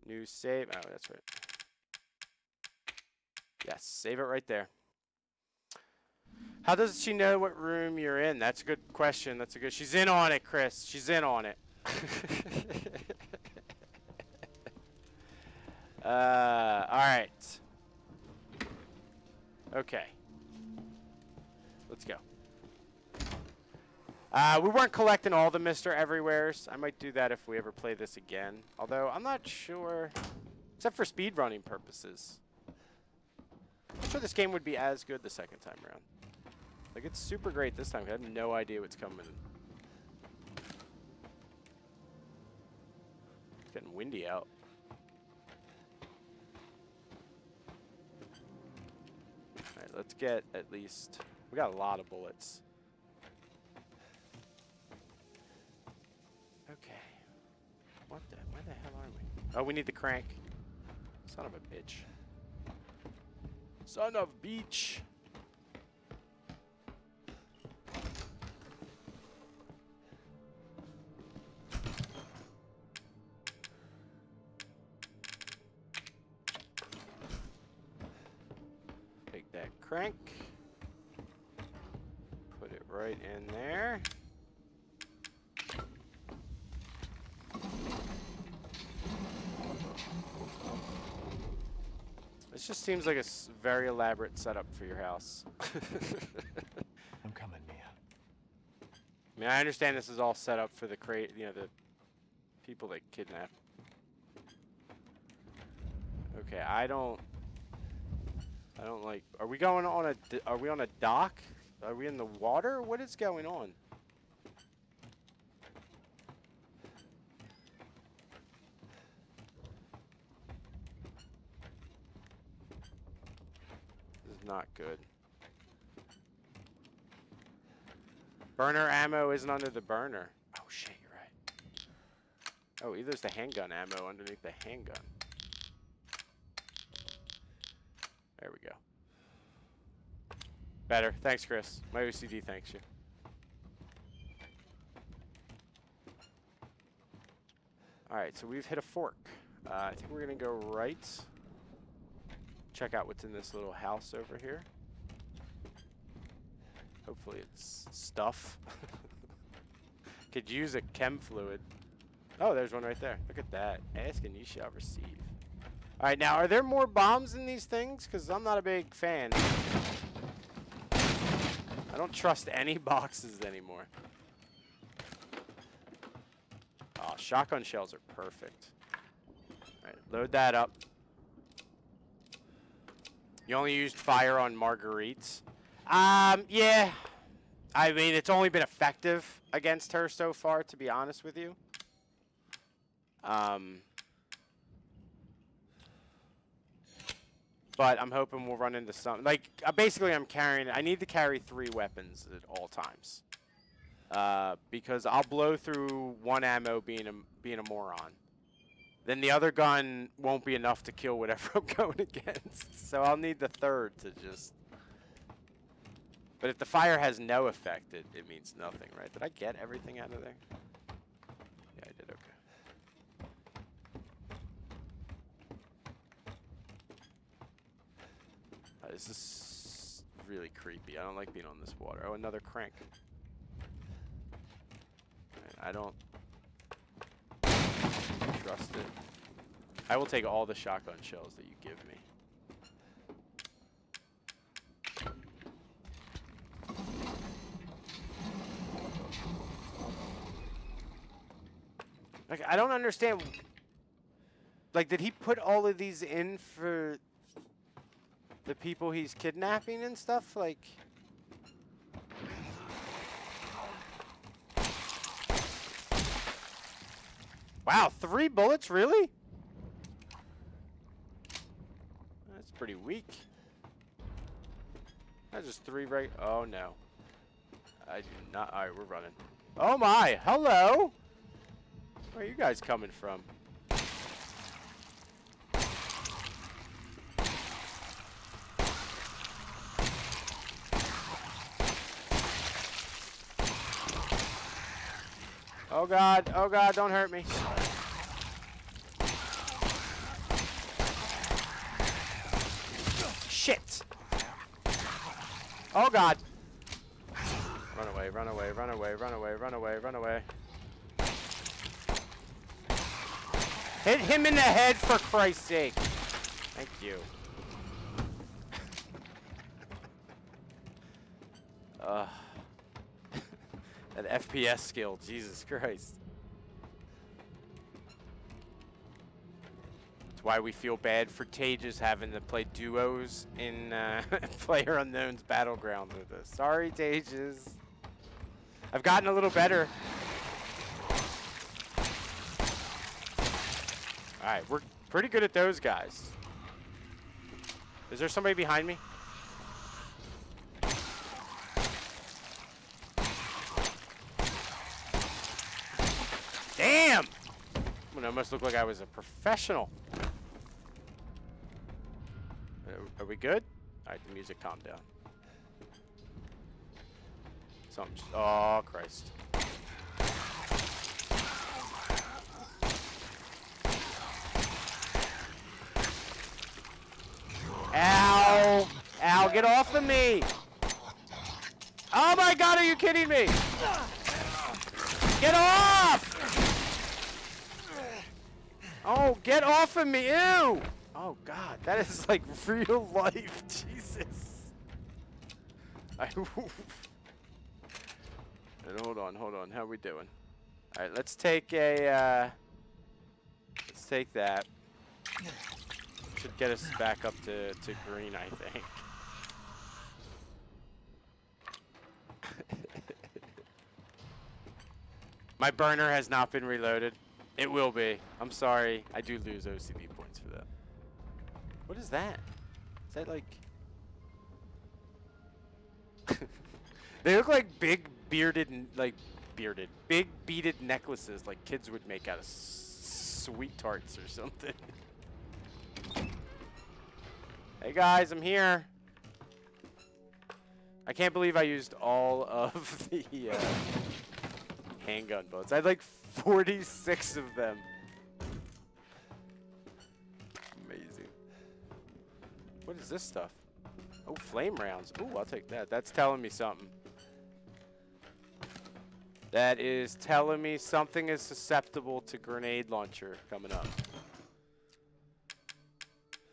New save. Oh, that's right. Yes, save it right there. How does she know what room you're in? That's a good question. That's a good. She's in on it, Chris. She's in on it. <laughs> uh, all right. Okay. Let's go. Uh, we weren't collecting all the Mr. Everywheres. I might do that if we ever play this again. Although, I'm not sure. Except for speedrunning purposes. I'm sure this game would be as good the second time around. Like, it's super great this time. I had no idea what's coming. It's getting windy out. Alright, let's get at least... We got a lot of bullets. Okay. What the? Where the hell are we? Oh, we need the crank. Son of a bitch. Son of beach. Seems like a very elaborate setup for your house. <laughs> I'm coming, Mia. I mean, I understand this is all set up for the crate, you know, the people that kidnap. Okay, I don't. I don't like. Are we going on a? Are we on a dock? Are we in the water? What is going on? Not good. Burner ammo isn't under the burner. Oh shit, you're right. Oh, either there's the handgun ammo underneath the handgun. There we go. Better. Thanks, Chris. My OCD thanks you. Alright, so we've hit a fork. Uh, I think we're going to go right. Check out what's in this little house over here. Hopefully it's stuff. <laughs> Could use a chem fluid. Oh, there's one right there. Look at that. Ask and you shall receive. Alright, now, are there more bombs in these things? Because I'm not a big fan. I don't trust any <laughs> boxes anymore. Oh, shotgun shells are perfect. Alright, load that up. You only used fire on Marguerites. Um, yeah. I mean, it's only been effective against her so far, to be honest with you. Um, but I'm hoping we'll run into some. Like, uh, basically, I'm carrying. I need to carry three weapons at all times, uh, because I'll blow through one ammo being a being a moron. Then the other gun won't be enough to kill whatever <laughs> I'm going against. So I'll need the third to just. But if the fire has no effect, it, it means nothing, right? Did I get everything out of there? Yeah, I did. Okay. Uh, this is really creepy. I don't like being on this water. Oh, another crank. Alright, I don't trust it. I will take all the shotgun shells that you give me. Like, I don't understand. Like, did he put all of these in for the people he's kidnapping and stuff? Like. Wow, three bullets, really? That's pretty weak. That's just three right. Oh no. I do not. Alright, we're running. Oh my! Hello! Where are you guys coming from? Oh god, oh god, don't hurt me. Shit! Oh god! Run away, run away, run away, run away, run away, run away. Hit him in the head for Christ's sake. Thank you. Ugh. <laughs> that FPS skill, Jesus Christ. Why we feel bad for Tages having to play duos in uh, <laughs> Player Unknown's Battlegrounds with us. Sorry, Tages. I've gotten a little better. Alright, we're pretty good at those guys. Is there somebody behind me? Damn! I almost looked like I was a professional. Are, we good? Alright, the music calmed down. Something. Oh, Christ. Ow! Ow, get off of me! Oh my god, are you kidding me? Get off! Oh, get off of me, ew! Oh god, that is like <laughs> real life, Jesus. <laughs> I and hold on, hold on, how are we doing? Alright, let's take a, uh, let's take that. Should get us back up to, to green, I think. <laughs> My burner has not been reloaded. It will be. I'm sorry. I do lose OCD points for that. What is that? Is that like... <laughs> They look like big bearded, like bearded, big beaded necklaces like kids would make out of SweeTarts or something. <laughs> hey guys, I'm here. I can't believe I used all of <laughs> the uh, handgun bullets. I had like 46 of them. What is this stuff? Oh, flame rounds. Ooh, I'll take that. That's telling me something. That is telling me something is susceptible to grenade launcher coming up.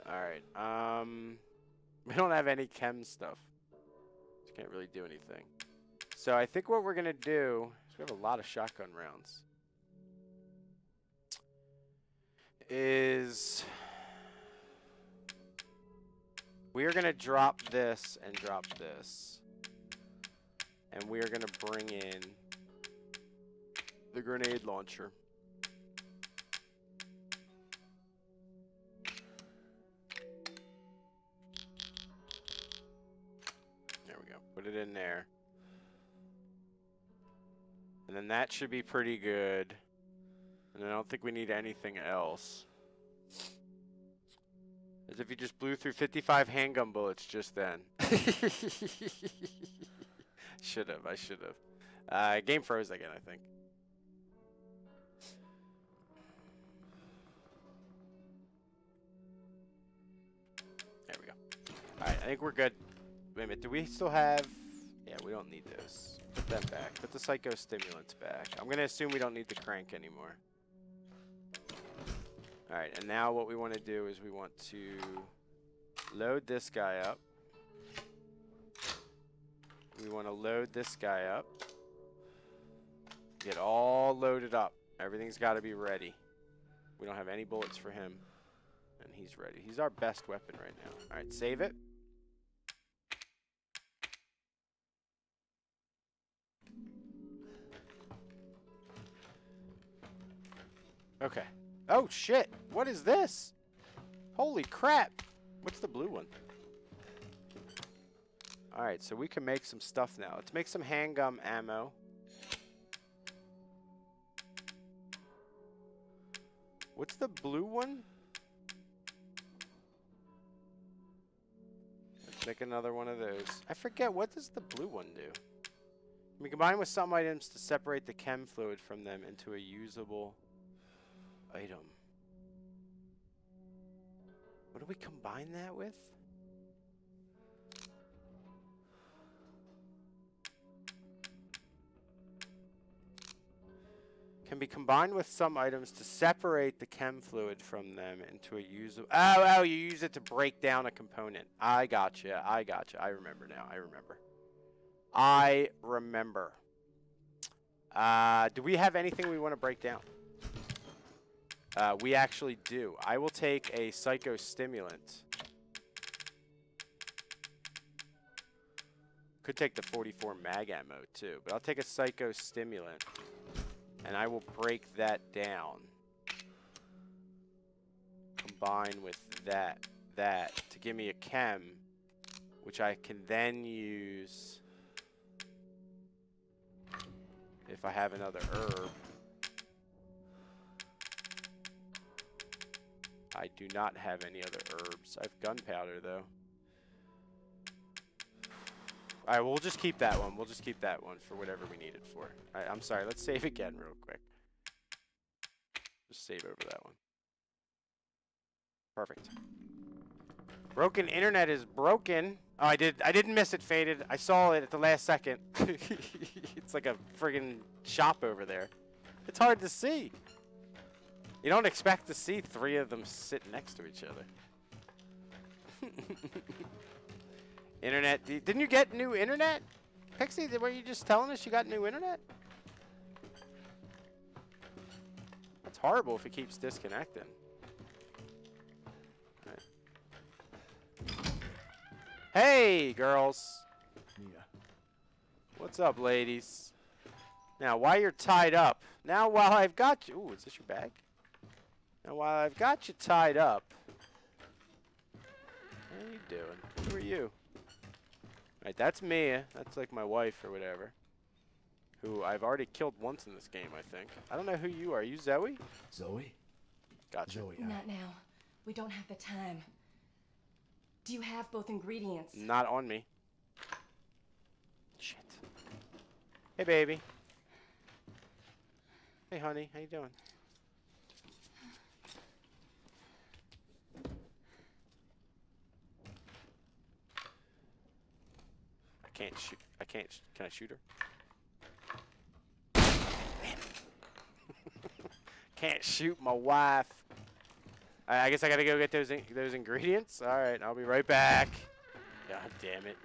Alright, um... <laughs> We don't have any chem stuff. So can't really do anything. So I think what we're gonna do is we have a lot of shotgun rounds. Is we are gonna drop this and drop this. And we are gonna bring in the grenade launcher. There we go. Put it in there. And then that should be pretty good. And I don't think we need anything else. As if you just blew through 55 handgun bullets just then. <laughs> should have. I should have. Uh, game froze again, I think. There we go. Alright, I think we're good. Wait a minute, do we still have... Yeah, we don't need those. Put them back. Put the psycho stimulants back. I'm going to assume we don't need the crank anymore. Alright, and now what we want to do is we want to load this guy up. We want to load this guy up. Get all loaded up. Everything's got to be ready. We don't have any bullets for him. And he's ready. He's our best weapon right now. Alright, save it. Okay. Oh shit! What is this? Holy crap! What's the blue one? Alright, so we can make some stuff now. Let's make some handgun ammo. What's the blue one? Let's make another one of those. I forget, what does the blue one do? We combine with some items to separate the chem fluid from them into a usable item. What do we combine that with? Can be combined with some items to separate the chem fluid from them into a usable. Oh, oh, you use it to break down a component. I gotcha. I gotcha. I remember now. I remember. I remember. Uh, do we have anything we want to break down? Uh, we actually do. I will take a psychostimulant. Could take the 44 mag ammo too, but I'll take a psychostimulant and I will break that down. Combine with that, that to give me a chem, which I can then use if I have another herb. I do not have any other herbs. I have gunpowder, though. Alright, well, just keep that one. We'll just keep that one for whatever we need it for. Alright, I'm sorry. Let's save again real quick. Just save over that one. Perfect. Broken internet is broken. Oh, I did. I didn't miss it. Faded. I saw it at the last second. <laughs> it's like a friggin' shop over there. It's hard to see. You don't expect to see three of them sitting next to each other. <laughs> internet. Didn't you get new internet? Pixie, were you just telling us you got new internet? That's horrible if it keeps disconnecting. Hey, girls. Mia. What's up, ladies? Now, while you're tied up, now while I've got you, ooh, is this your bag? Now, while I've got you tied up, how are you doing? Who are you? Right, that's Mia. That's like my wife or whatever. Who I've already killed once in this game, I think. I don't know who you are. Are you Zoe? Zoe? Gotcha. Zoe, I- Not now. We don't have the time. Do you have both ingredients? Not on me. Shit. Hey, baby. Hey, honey. How you doing? Can't shoot. I can't. Can I shoot her? <laughs> Can't shoot my wife. I, guess I gotta go get those in those ingredients. All right, I'll be right back. God damn it.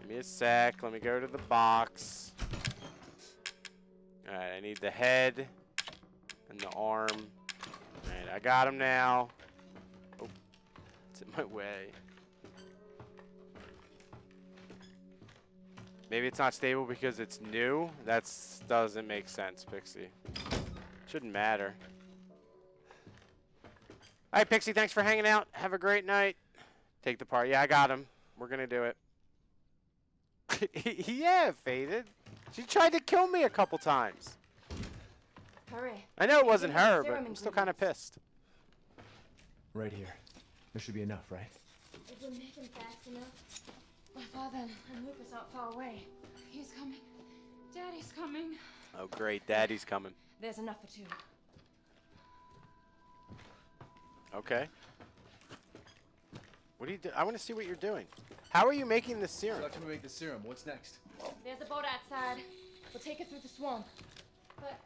Give me a sec. Let me go to the box. Alright, I need the head and the arm. Alright, I got him now. It's in my way. Maybe it's not stable because it's new? That doesn't make sense, Pixie. Shouldn't matter. All right, Pixie, thanks for hanging out. Have a great night. Take the part. Yeah, I got him. We're going to do it. <laughs> yeah, Faded. She tried to kill me a couple times. Hurry. I know it wasn't Give me the her, but I'm still kind of pissed. Right here. There should be enough, right? If we make him fast enough, my father and Lucas aren't far away. He's coming. Daddy's coming. Oh, great. Daddy's coming. There's enough for two. Okay. What do you do? I want to see what you're doing. How are you making this serum? So after we make the serum, what's next? There's a boat outside. We'll take it through the swamp. But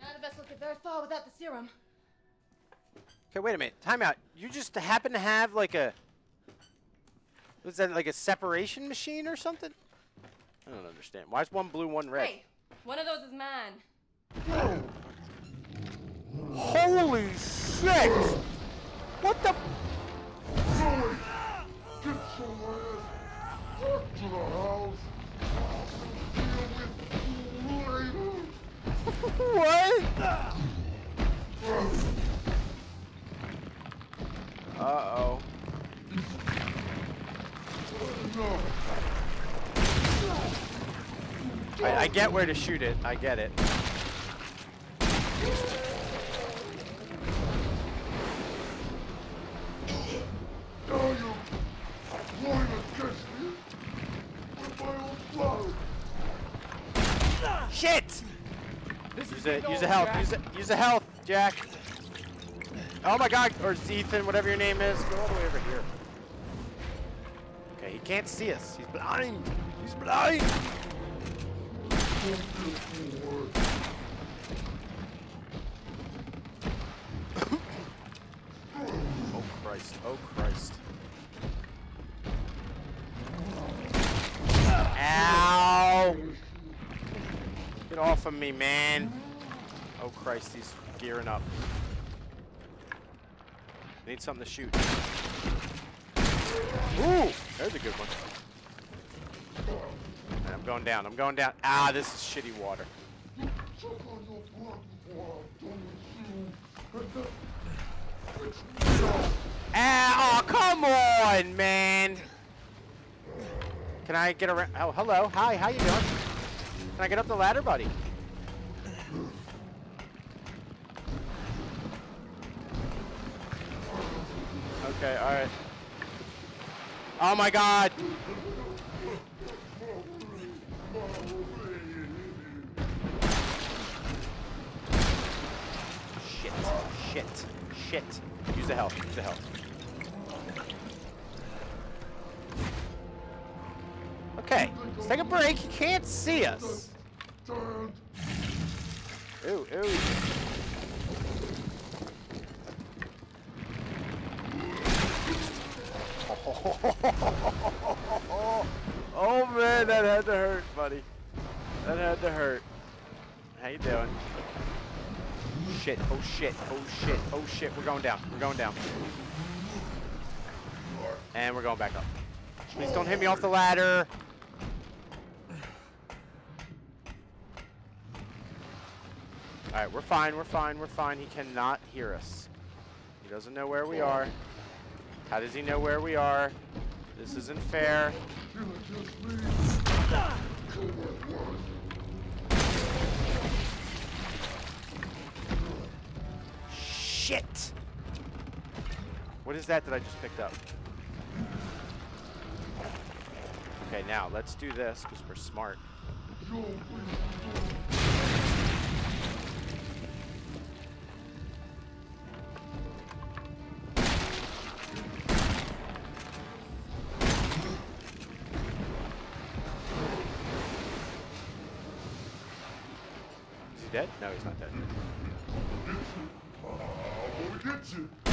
none of us will get very far without the serum. Okay, wait a minute. Timeout. You just happen to have like a. Was that like a separation machine or something? I don't understand. Why is one blue, one red? Hey, one of those is mine. Holy shit! What the? <laughs> what? Uh oh. I, I get where to shoot it. I get it. Shit! Use a use a health. Use a use a health, Jack. Oh my God! Or Ethan, whatever your name is, go all the way over here. Okay, he can't see us. He's blind. He's blind. oh Christ! Oh Christ! Ow! Get off of me, man! Oh Christ! He's gearing up. Need something to shoot. Ooh! There's a good one. I'm going down. I'm going down. Ah, this is shitty water. Ah, oh, come on, man. Can I get around? Oh, hello. Hi, how you doing? Can I get up the ladder, buddy? Okay, alright. Oh my god! Shit, shit, shit. Use the health, use the health. Okay, let's take a break. He can't see us. Ooh, ooh. <laughs> oh man, that had to hurt, buddy. That had to hurt. How you doing? Shit, oh shit, oh shit, oh shit. We're going down, we're going down. And we're going back up. Please don't hit me off the ladder. Alright, we're fine, we're fine, we're fine. He cannot hear us. He doesn't know where we are. How does he know where we are? This isn't fair. Shit! What is that that I just picked up? Okay, now let's do this because we're smart. Dead? No, he's not dead. Shit,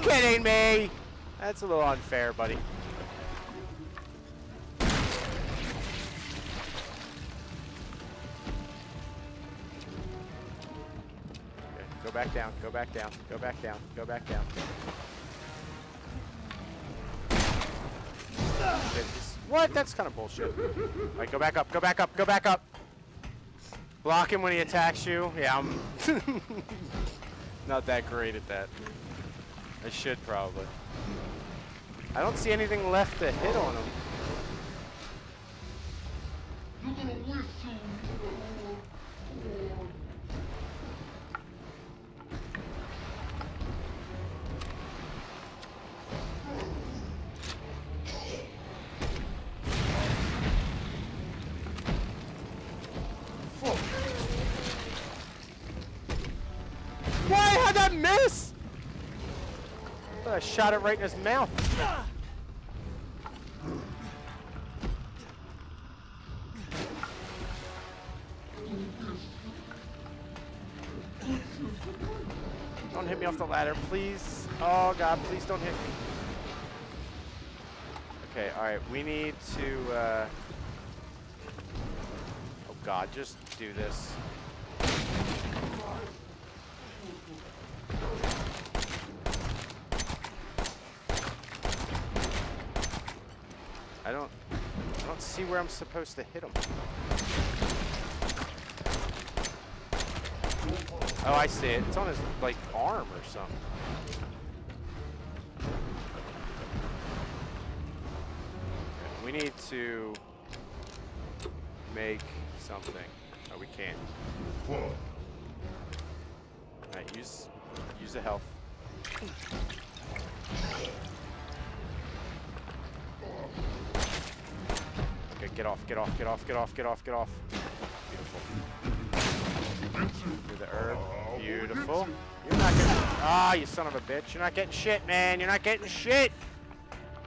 kidding me? That's a little unfair, buddy. Go back down, go back down, go back down, go back down. What? That's kind of bullshit. Alright, go back up, go back up, go back up. Block him when he attacks you. Yeah, I'm <laughs> not that great at that. I should probably. I don't see anything left to hit on him. I it right in his mouth. Don't hit me off the ladder, please. Oh god, please don't hit me. Okay, alright, we need to, uh... Oh god, just do this. I don't, I don't see where I'm supposed to hit him. Oh, I see it. It's on his like arm or something. We need to make something. Oh, we can't. Alright, use use the health. Off, get off, get off, get off, get off, get off. Beautiful. Do the herb. Beautiful. You're not getting. Ah, you son of a bitch. You're not getting shit, man. You're not getting shit.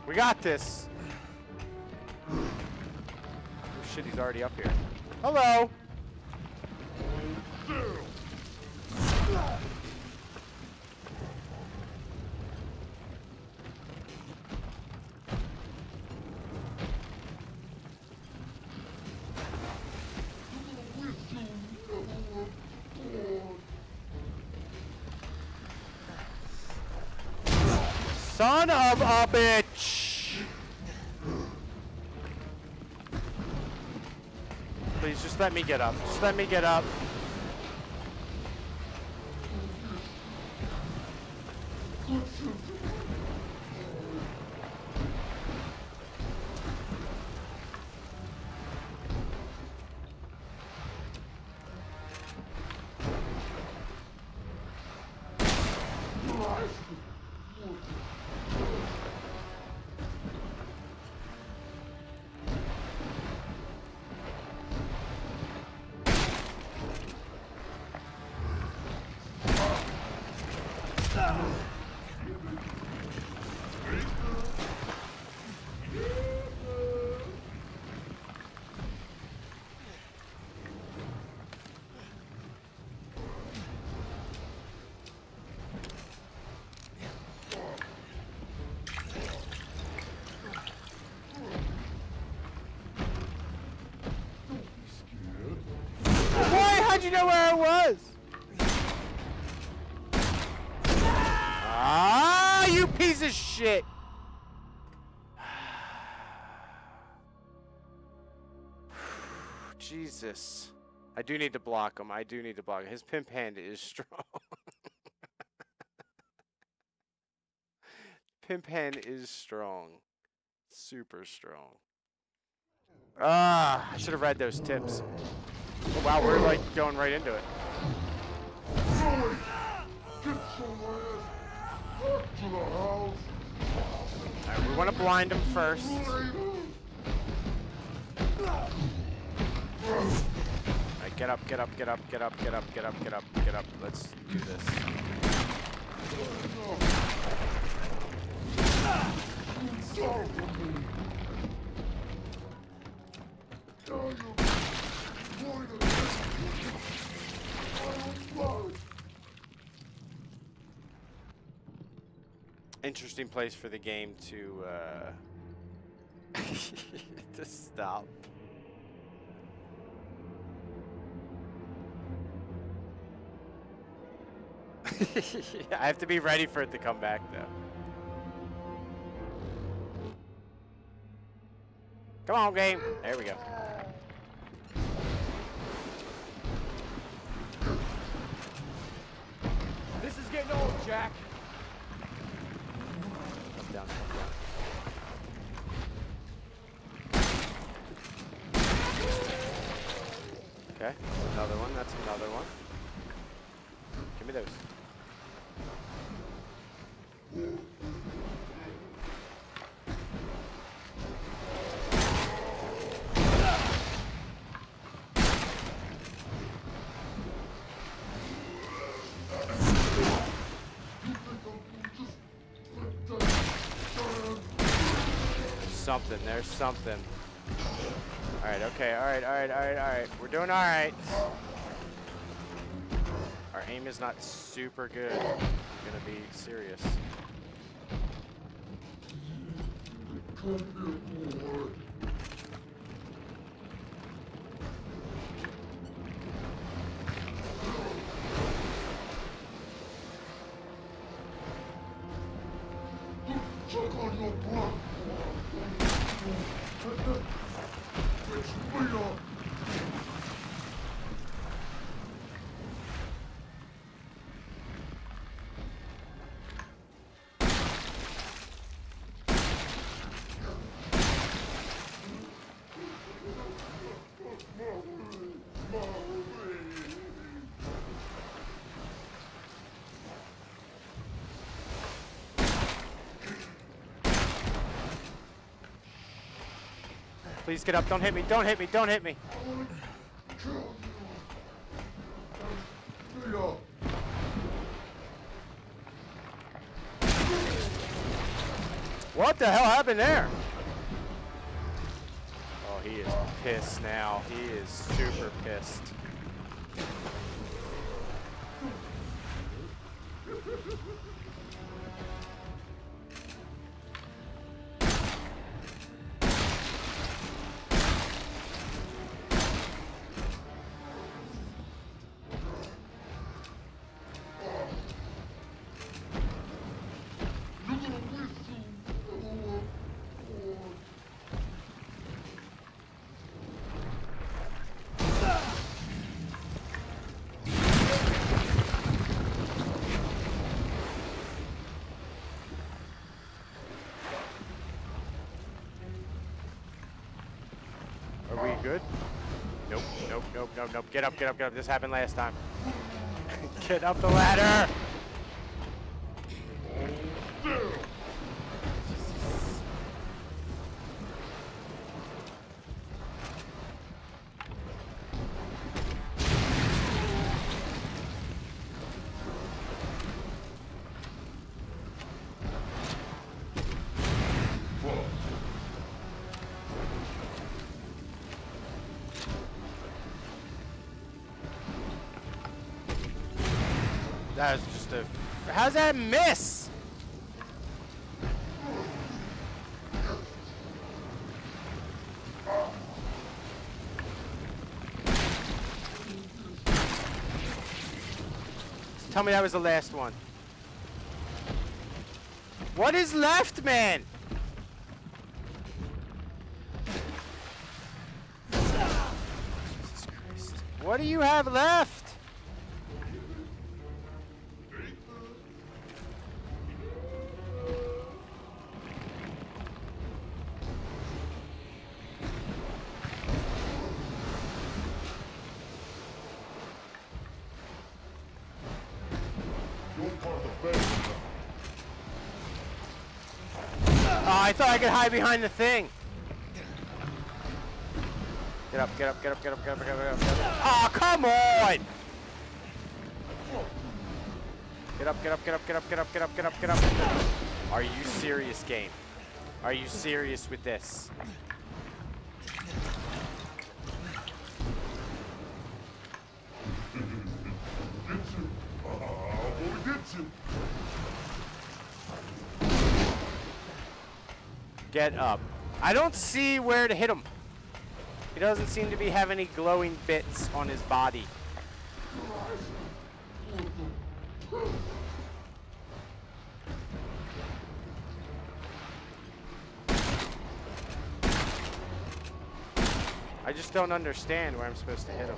We got this. Oh, shit, he's already up here. Hello. Bitch! Please, just let me get up. Just let me get up. Jesus. I do need to block him. I do need to block him. His pimp hand is <laughs> strong. pimp hand is strong. Super strong. Ah, I should have read those tips. Oh, wow, we're like going right into it. We want to blind him first. Alright, get up, get up, get up, get up, get up, get up, get up, get up. Let's do this. Interesting place for the game to uh <laughs> to stop. <laughs> I have to be ready for it to come back though. Come on, game. There we go. This is getting old, Jack. Come down, come down. Okay, another one. That's another one. Give me those. There's something. Alright, okay, alright, alright, alright, alright. We're doing alright. Our aim is not super good. I'm gonna be serious. Please get up. Don't hit me. Don't hit me. Don't hit me. What the hell happened there? Oh, he is pissed now. He is super pissed. Nope. Get up, get up, get up. This happened last time. <laughs> get up the ladder! How's that miss? Tell me that was the last one. What is left, man? Jesus Christ. What do you have left? I thought I could hide behind the thing. Get up, get up, get up, get up, get up, get up, get up. Get. Oh, come on! Get up, get up, get up, get up, get up, get up, get up, get up. Are you serious, game? Are you serious with this? Get you. Ah, boy, get you. Get up. I don't see where to hit him. He doesn't seem to be have any glowing bits on his body. I just don't understand where I'm supposed to hit him.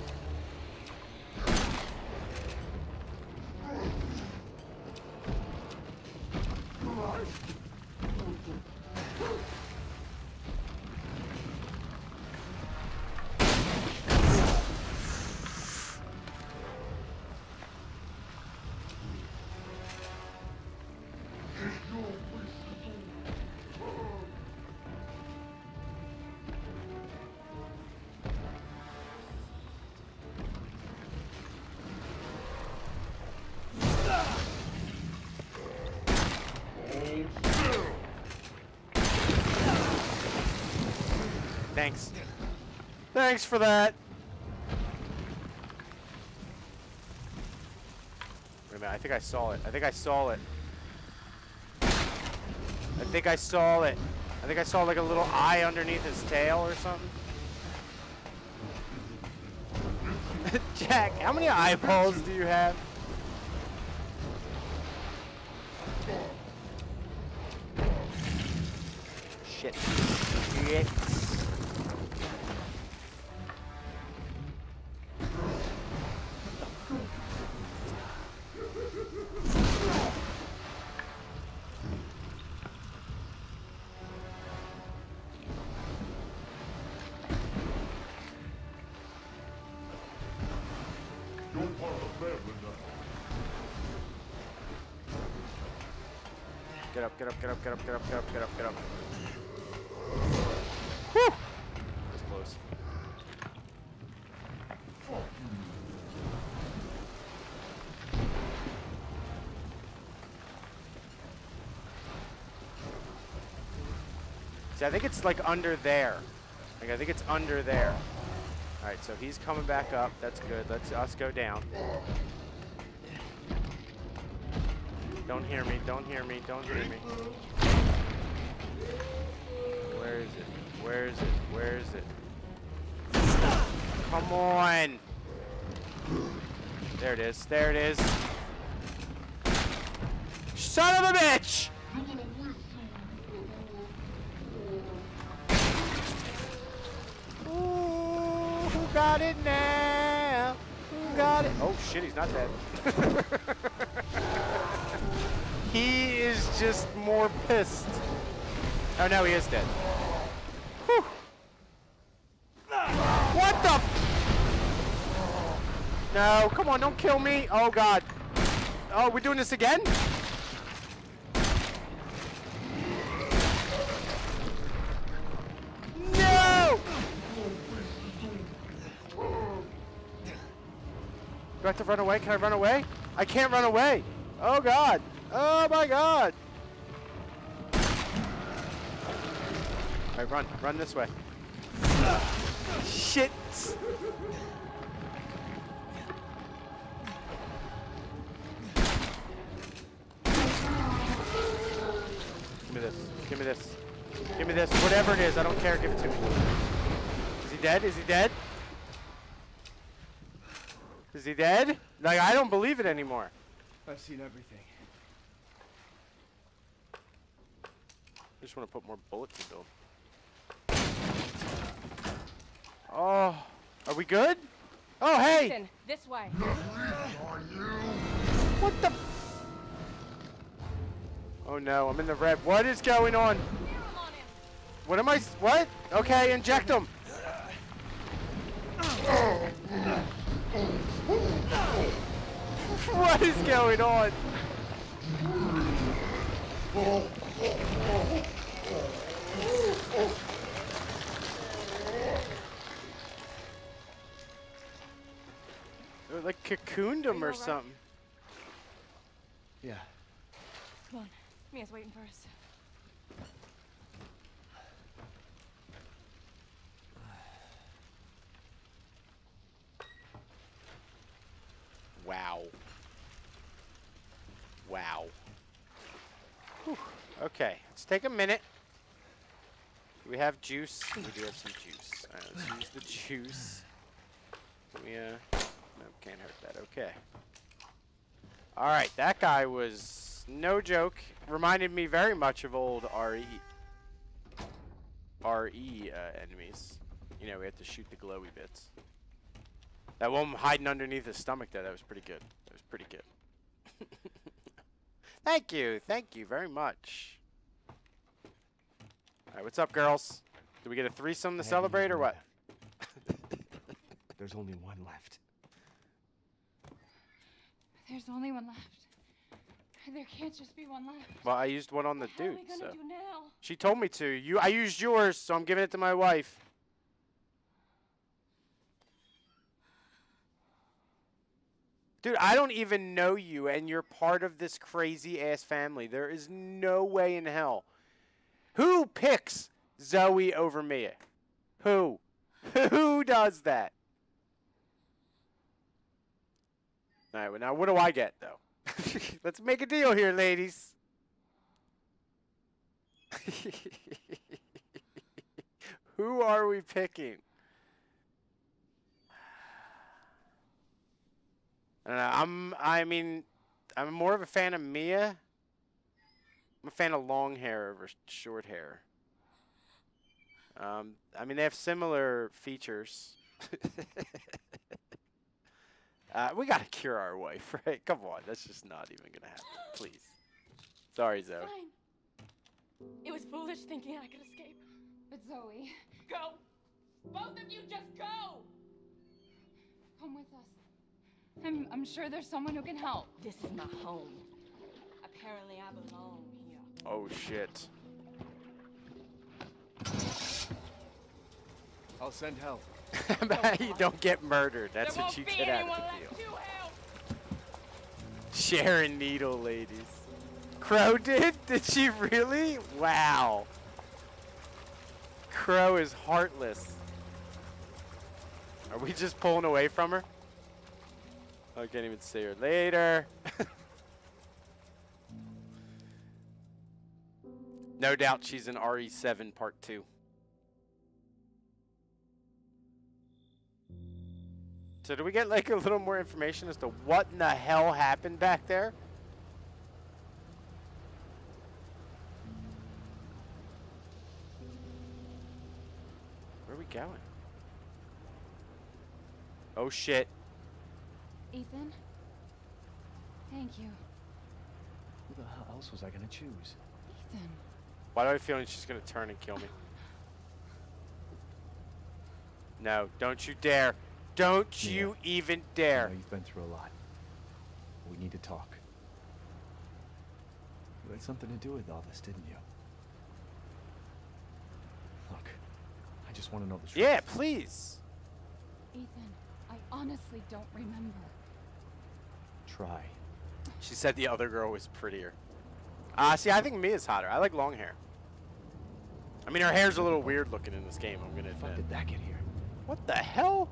Thanks for that. Wait a minute, I think I saw it. I think I saw it. I think I saw it. I think I saw like a little eye underneath his tail or something. <laughs> Jack, how many eyeballs do you have? Get up, get up, get up, get up, get up, get up, get up. Whew! That's close. See, I think it's like under there. Like, I think it's under there. Alright, so he's coming back up. That's good. Let's us go down. Don't hear me, don't hear me, don't hear me. Where is it? Where is it? Where is it? Come on! There it is, there it is. Son of a bitch! Ooh, who got it now? Who got it? Oh shit, he's not dead. <laughs> just more pissed. Oh no, he is dead. Whew. What the? f- No, come on, don't kill me. Oh god. Oh, we're doing this again? No! Do I have to run away? Can I run away? I can't run away. Oh god. Oh my god. Run. Run this way. Shit. Give me this. Give me this. Give me this. Whatever it is, I don't care. Give it to me. Is he dead? Is he dead? Is he dead? Like, I don't believe it anymore. I've seen everything. I just want to put more bullets into him. Oh, are we good? Oh, hey! Ethan, this way. What the? Oh no, I'm in the red. What is going on? What am I? What? Okay, inject him. What is going on? Like cocooned him or alright? something. Yeah. Come on. Mia's waiting for us. Wow. Wow. Whew. Okay, let's take a minute. Do we have juice? We do have some juice. Alright, let's use the juice. Let me, uh, nope, can't hurt that. Okay. Alright, that guy was no joke. Reminded me very much of old RE. RE uh, enemies. You know, we had to shoot the glowy bits. That one hiding underneath his stomach there, that was pretty good. That was pretty good. <laughs> thank you. Thank you very much. Alright, what's up, girls? Do we get a threesome to Hey, celebrate or what? <laughs> There's only one left. There's only one left. There can't just be one left. Well, I used one on the What are dude, we gonna so. do now? She told me to. You, I used yours, so I'm giving it to my wife. Dude, I don't even know you, and you're part of this crazy ass family. There is no way in hell. Who picks Zoe over Mia? Who? <laughs> Who does that? All right, well, now what do I get, though? <laughs> Let's make a deal here, ladies. <laughs> Who are we picking? I don't know. I'm. I mean, I'm more of a fan of Mia. I'm a fan of long hair over short hair. Um, I mean, they have similar features. <laughs> uh, we gotta cure our wife, <laughs> right? Come on, that's just not even gonna happen. Please. Sorry, Zoe. Fine. It was foolish thinking I could escape. But Zoe, Go. Both of you just go. come with us. I'm, I'm sure there's someone who can help. This is my home. Apparently I belong here. Oh shit. I'll send help. You don't get murdered. That's there what you get out of the deal. Sharon Needle, ladies. Crow did? <laughs> Did she really? Wow. Crow is heartless. Are we just pulling away from her? I can't even see her later. <laughs> no doubt she's in RE7 Part 2. So do we get like a little more information as to what in the hell happened back there? Where are we going? Oh shit. Ethan? Thank you. Who the hell else was I gonna choose? Ethan. Why do I feel like she's gonna turn and kill me? No, don't you dare. Don't Yeah. you even I dare. know you've been through a lot. We need to talk. You had something to do with all this, didn't you? Look, I just want to know the truth. Yeah, please. Ethan, I honestly don't remember. Try. She said the other girl was prettier. Ah, see, I think Mia's hotter. I like long hair. I mean, her hair's a little weird looking in this game, I'm gonna Fuck admit. did that get here? What the hell?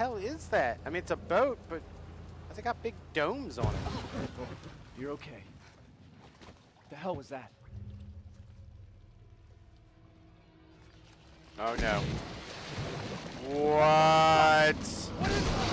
Hell is that? I mean, it's a boat, but it's got big domes on it. You're okay. What The hell was that? Oh no. What?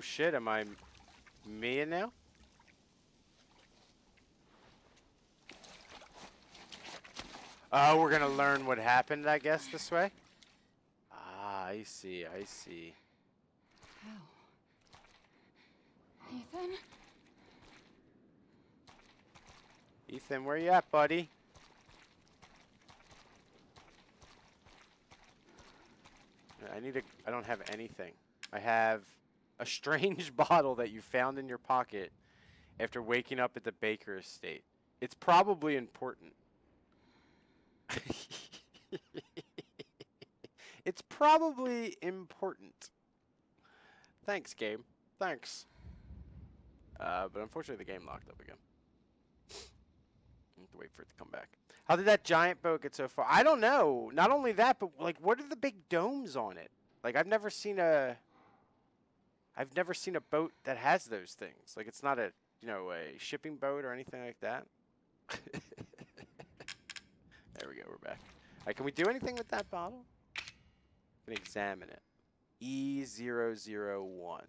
Oh shit, am I Mia now? Oh, we're gonna learn what happened, I guess, this way? Ah, I see, I see. How? Ethan? Ethan, where you at, buddy? I need a. I don't have anything. I have a strange <laughs> bottle that you found in your pocket after waking up at the Baker estate. It's probably important. <laughs> it's probably important. Thanks, game. Thanks. Uh, but unfortunately, the game locked up again. Have to wait for it to come back. How did that giant boat get so far? I don't know. Not only that, but like, what are the big domes on it? Like, I've never seen a. I've never seen a boat that has those things. Like, it's not a you know a shipping boat or anything like that. <laughs> there we go. We're back. All right, can we do anything with that bottle? Can examine it. E001.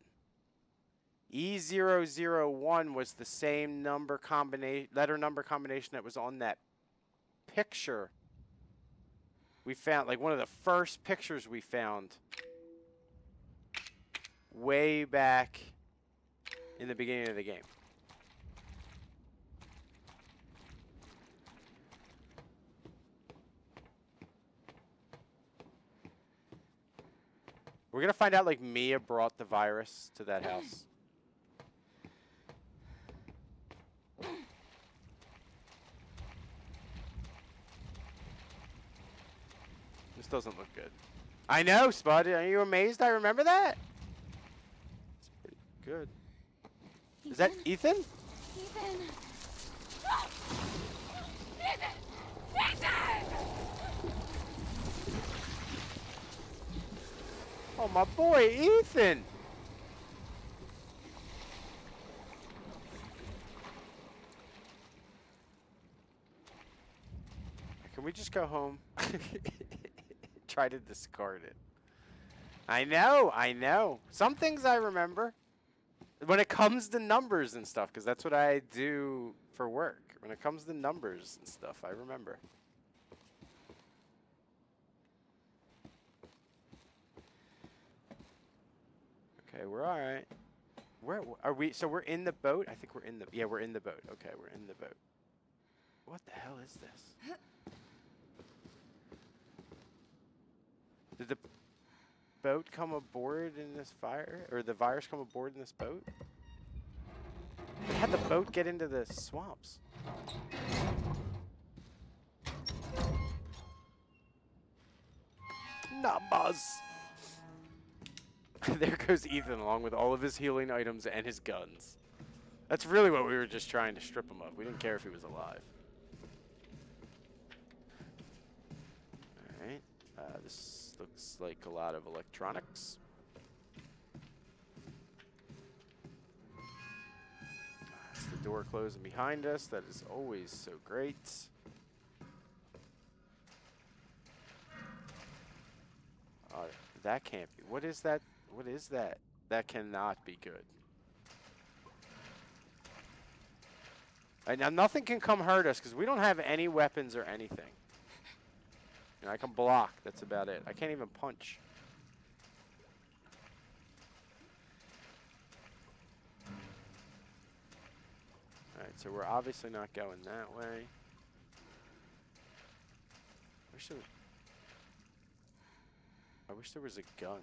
E001 was the same number combination, letter number combination that was on that picture we found, like one of the first pictures we found way back in the beginning of the game. We're gonna find out like Mia brought the virus to that house. <clears throat> This doesn't look good. I know, Spud. Are you amazed I remember that? Good. Is that Ethan? Ethan! Ethan! Ethan! Oh, my boy, Ethan! Can we just go home? <laughs> Try to discard it. I know, I know. Some things I remember. When it comes to numbers and stuff, because that's what I do for work. When it comes to numbers and stuff, I remember. Okay, we're all right. Where are we? So we're in the boat. I think we're in the. Yeah, we're in the boat. Okay, we're in the boat. What the hell is this? <laughs> Did the boat come aboard in this fire, or the virus come aboard in this boat? How would the boat get into the swamps? Numbers. <laughs> there goes Ethan along with all of his healing items and his guns. That's really what we were just trying to strip him of. We didn't care if he was alive. Alright. Uh, this looks like a lot of electronics. That's the door closing behind us. That is always so great. Uh, that can't be. What is that? What is that? That cannot be good. Right, now nothing can come hurt us because we don't have any weapons or anything. You know, I can block. That's about it. I can't even punch. Alright, so we're obviously not going that way. Wish there, I wish there was a gun.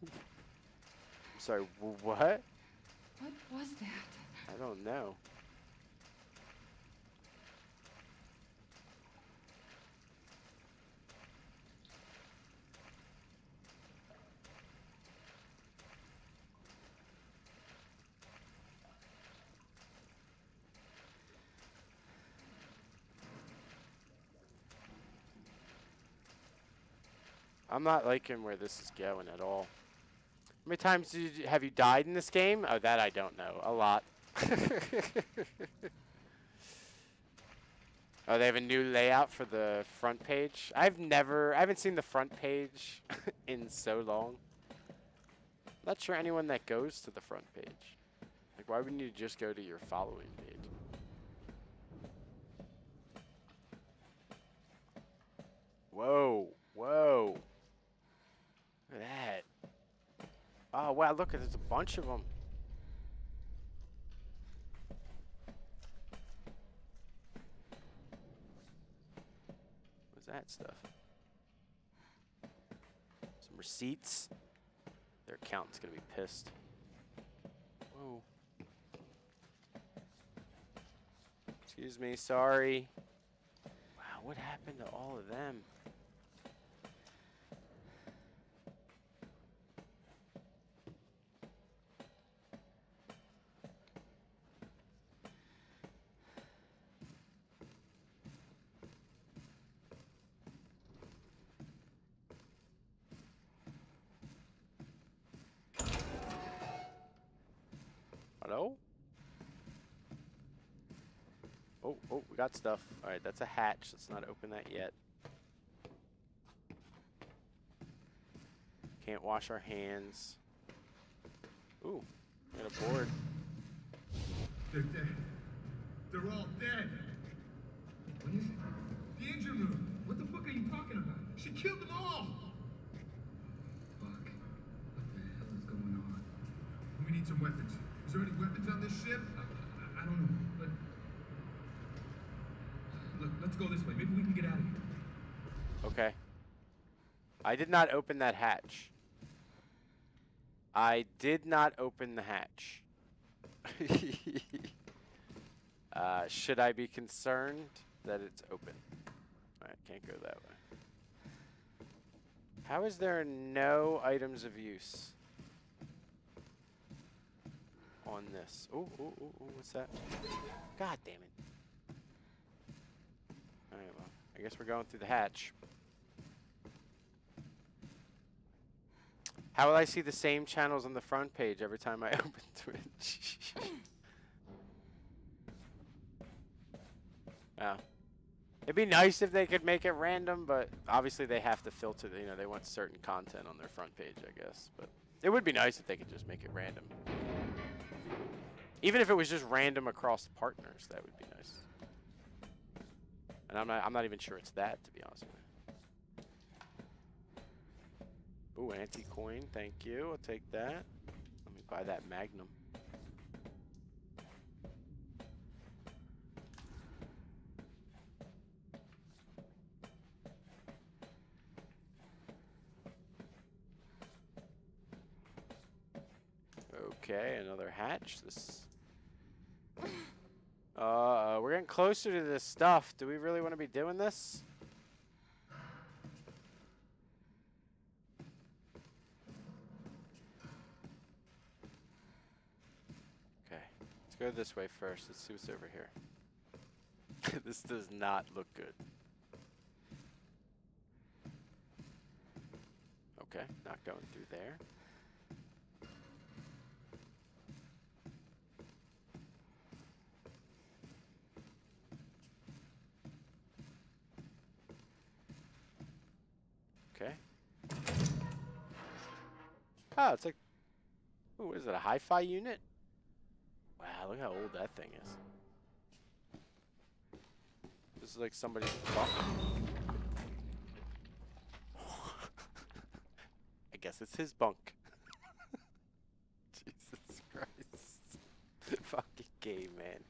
<laughs> Sorry, what? What was that? I don't know. I'm not liking where this is going at all. How many times did you, have you died in this game? Oh, that I don't know. A lot. <laughs> Oh, they have a new layout for the front page. I've never, I haven't seen the front page <laughs> in so long. Not sure anyone that goes to the front page. Like, why wouldn't you just go to your following page? Whoa, whoa. Look at that. Oh, wow, look, there's a bunch of them. What's that stuff? Some receipts. Their accountant's gonna be pissed. Whoa. Excuse me, sorry. Wow, what happened to all of them? Hello? Oh, oh, we got stuff. Alright, that's a hatch. Let's not open that yet. Can't wash our hands. Ooh, got a board. They're dead. They're all dead. What is it? The engine room. What the fuck are you talking about? She killed them all. Fuck. What the hell is going on? We need some weapons. Is there any weapons on this ship? I, I, I don't know. But let's go this way. Maybe we can get out of here. Okay. I did not open that hatch. I did not open the hatch. <laughs> uh, should I be concerned that it's open? Alright, can't go that way. How is there no items of use on this? Oh, oh, oh, oh, what's that? God damn it. Alright, well, I guess we're going through the hatch. How will I see the same channels on the front page every time I <laughs> open Twitch? yeah. <laughs> Oh. It'd be nice if they could make it random, but obviously they have to filter, you know, they want certain content on their front page, I guess. But it would be nice if they could just make it random. Even if it was just random across partners, that would be nice. And I'm not, I'm not even sure it's that, to be honest with you. Ooh, antique coin, thank you. I'll take that. Let me buy that Magnum. Okay, another hatch. This. Uh, we're getting closer to this stuff. Do we really want to be doing this? Okay, let's go this way first. Let's see what's over here. <laughs> this does not look good. Okay, not going through there. Okay. Oh, it's like, ooh, is it, a hi-fi unit? Wow, look how old that thing is. This is like somebody's <laughs> bunk. I guess it's his bunk. <laughs> Jesus Christ. <laughs> Fucking gay, man.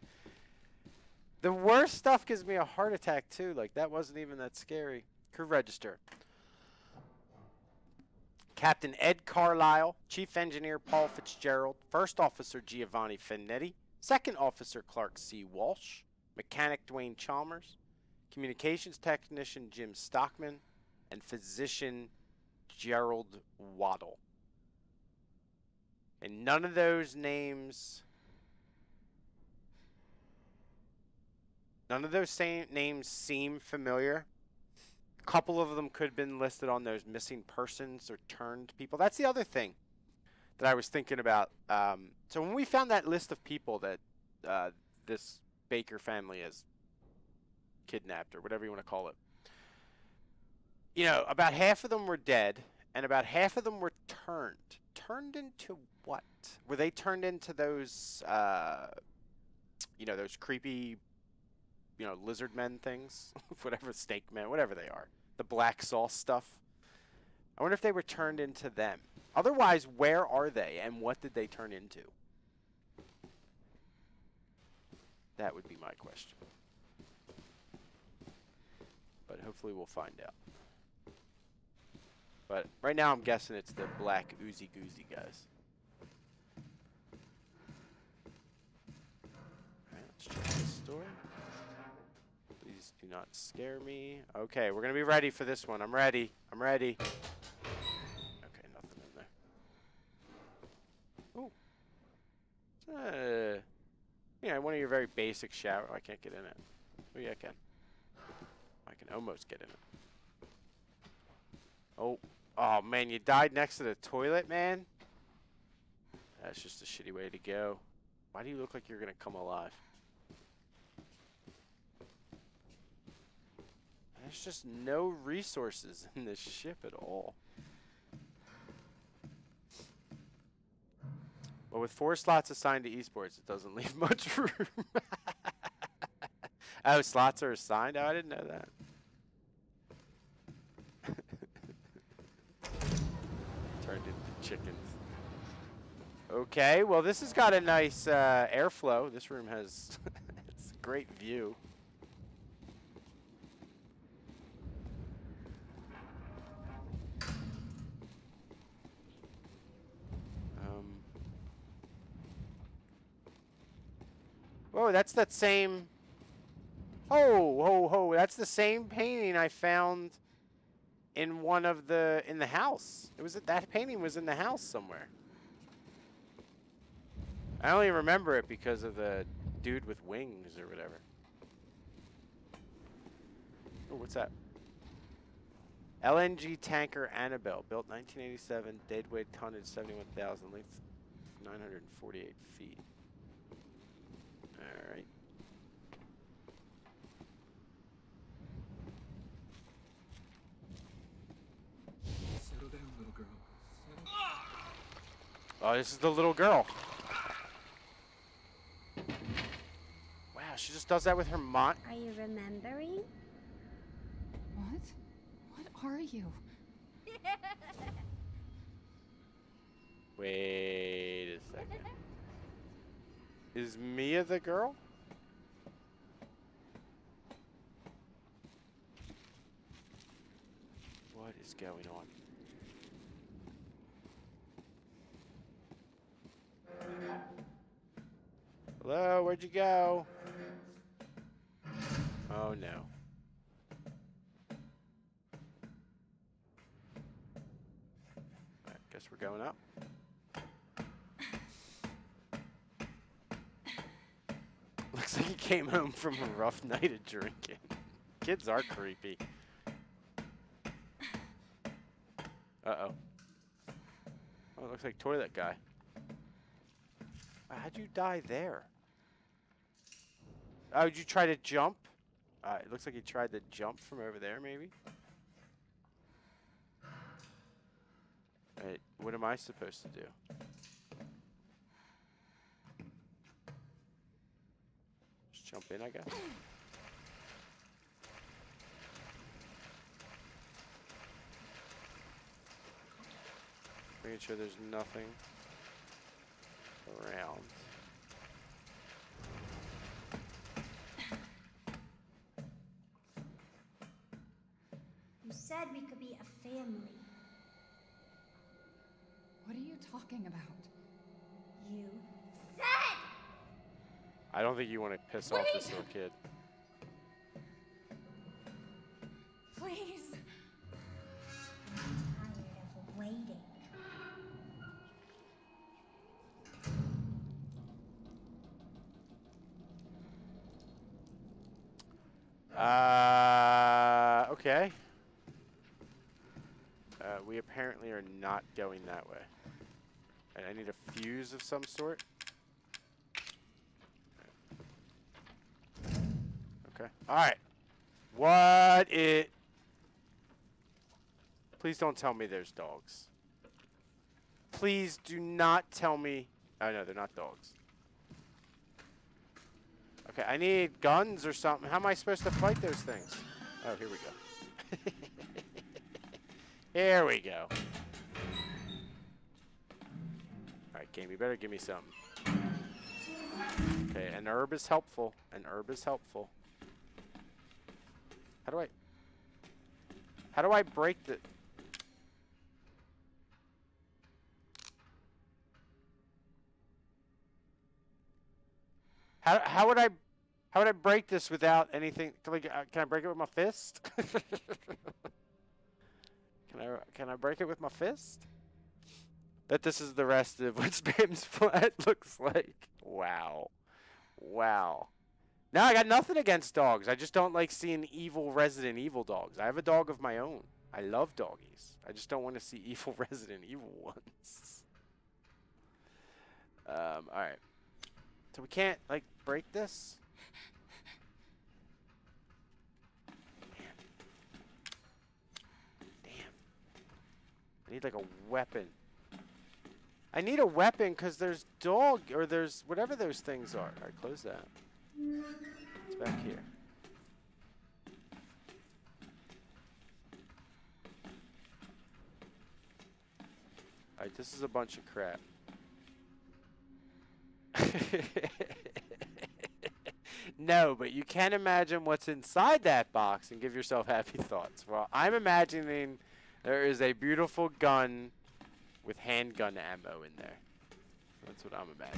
The worst stuff gives me a heart attack, too. Like, that wasn't even that scary. Crew register. Captain Ed Carlisle, Chief Engineer Paul Fitzgerald, First Officer Giovanni Finetti, Second Officer Clark C. Walsh, Mechanic Dwayne Chalmers, Communications Technician Jim Stockman, and Physician Gerald Waddle. And none of those names. None of those same names seem familiar couple of them could have been listed on those missing persons or turned people. That's the other thing that I was thinking about. Um, so when we found that list of people that uh, this Baker family has kidnapped or whatever you want to call it. You know, about half of them were dead, and about half of them were turned. Turned into what? Were they turned into those, uh, you know, those creepy, you know, lizard men things? <laughs> whatever, snake men, whatever they are. The black sauce stuff. I wonder if they were turned into them. Otherwise, where are they, and what did they turn into? That would be my question. But hopefully we'll find out. But right now I'm guessing it's the black oozy goozy guys. Alright, let's check this story. Not scare me. Okay, we're gonna be ready for this one. I'm ready. I'm ready. Okay, nothing in there. Oh. Uh, yeah, one of your very basic shower. Oh, I can't get in it. Oh yeah, I can. I can almost get in it. Oh, oh man, you died next to the toilet, man. That's just a shitty way to go. Why do you look like you're gonna come alive? There's just no resources in this ship at all. But with four slots assigned to esports, it doesn't <laughs> leave much room. <laughs> oh, slots are assigned? Oh, I didn't know that. <laughs> Turned into chickens. Okay, well, this has got a nice uh, airflow. This room has it's a great view. Um, Oh, that's that same. Oh, ho, ho! That's the same painting I found in one of the in the house. It was that painting was in the house somewhere. I only remember it because of the dude with wings or whatever. Oh, what's that? LNG tanker Annabelle, built 1987, deadweight tonnage 71,000, length 948 feet. Alright. Settle down, little girl. Oh, this is the little girl. Wow, she just does that with her mind. Are you remembering? What? What are you? <laughs> Wait a second. Is Mia the girl? What is going on? Hello, where'd you go? Oh no. I guess we're going up. <laughs> Looks like he came home from a rough night of drinking. Kids are creepy. Uh-oh. Oh, it looks like toilet guy. How'd you die there? Oh, did you try to jump? Uh, it looks like he tried to jump from over there, maybe? Wait, what am I supposed to do? Just jump in, I guess. Making sure there's nothing around. You said we could be a family. What are you talking about? You said! I don't think you want to piss off this little kid. Please. I'm Tired of waiting. Uh, okay. We apparently are not going that way. And I need a fuse of some sort. Okay. Alright. What it? Please don't tell me there's dogs. Please do not tell me. Oh no, they're not dogs. Okay, I need guns or something. How am I supposed to fight those things? Oh, here we go. Here we go. Alright, game, you better give me something. Okay, an herb is helpful. An herb is helpful. How do I... How do I break the... How, how would I... How would I break this without anything? Can I, uh, can I break it with my fist? <laughs> can I can I break it with my fist? That this is the rest of what <laughs> Spam's flat <laughs> looks like. Wow. Wow. Now I got nothing against dogs. I just don't like seeing evil Resident Evil dogs. I have a dog of my own. I love doggies. I just don't want to see <laughs> evil Resident Evil ones. um, alright. So we can't, like, break this? I need like a weapon. I need a weapon because there's dog or there's whatever those things are. Alright, close that. It's back here. Alright, this is a bunch of crap. <laughs> no, but you can imagine what's inside that box and give yourself happy thoughts. Well, I'm imagining there is a beautiful gun with handgun ammo in there. That's what I'm about.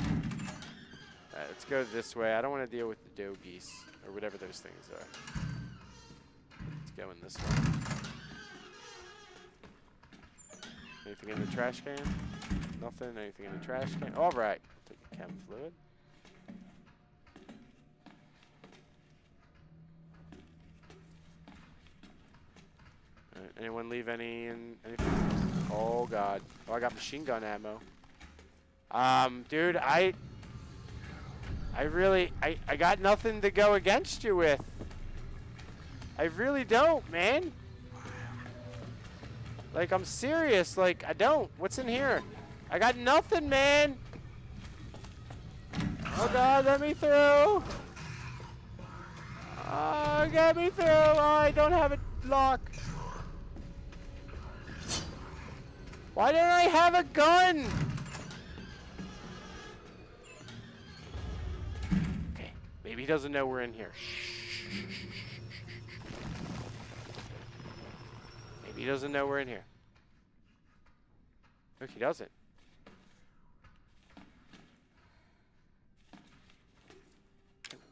Alright, let's go this way. I don't want to deal with the dogies, or whatever those things are. Let's go in this way. Anything in the trash can? Nothing. Anything in the trash can? Alright. Take the chem fluid. Alright, anyone leave any in anything? Oh god. Oh I got machine gun ammo. Um, dude, I I really I, I got nothing to go against you with. I really don't, man. Like I'm serious, like I don't. What's in here? I got nothing, man. Oh god, let me through. Oh, get me through. Oh, I don't have a lock. Why don't I have a gun? Okay, maybe he doesn't know we're in here. Maybe he doesn't know we're in here. Look, he doesn't.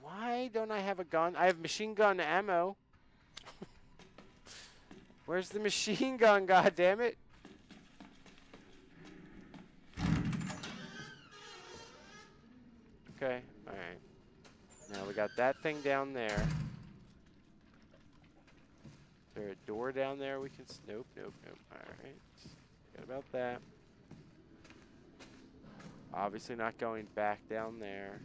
Why don't I have a gun? I have machine gun ammo. <laughs> Where's the machine gun, God damn it! Okay, alright. Now we got that thing down there. Is there a door down there we can... nope, nope, nope. Alright. Forget about that. Obviously not going back down there.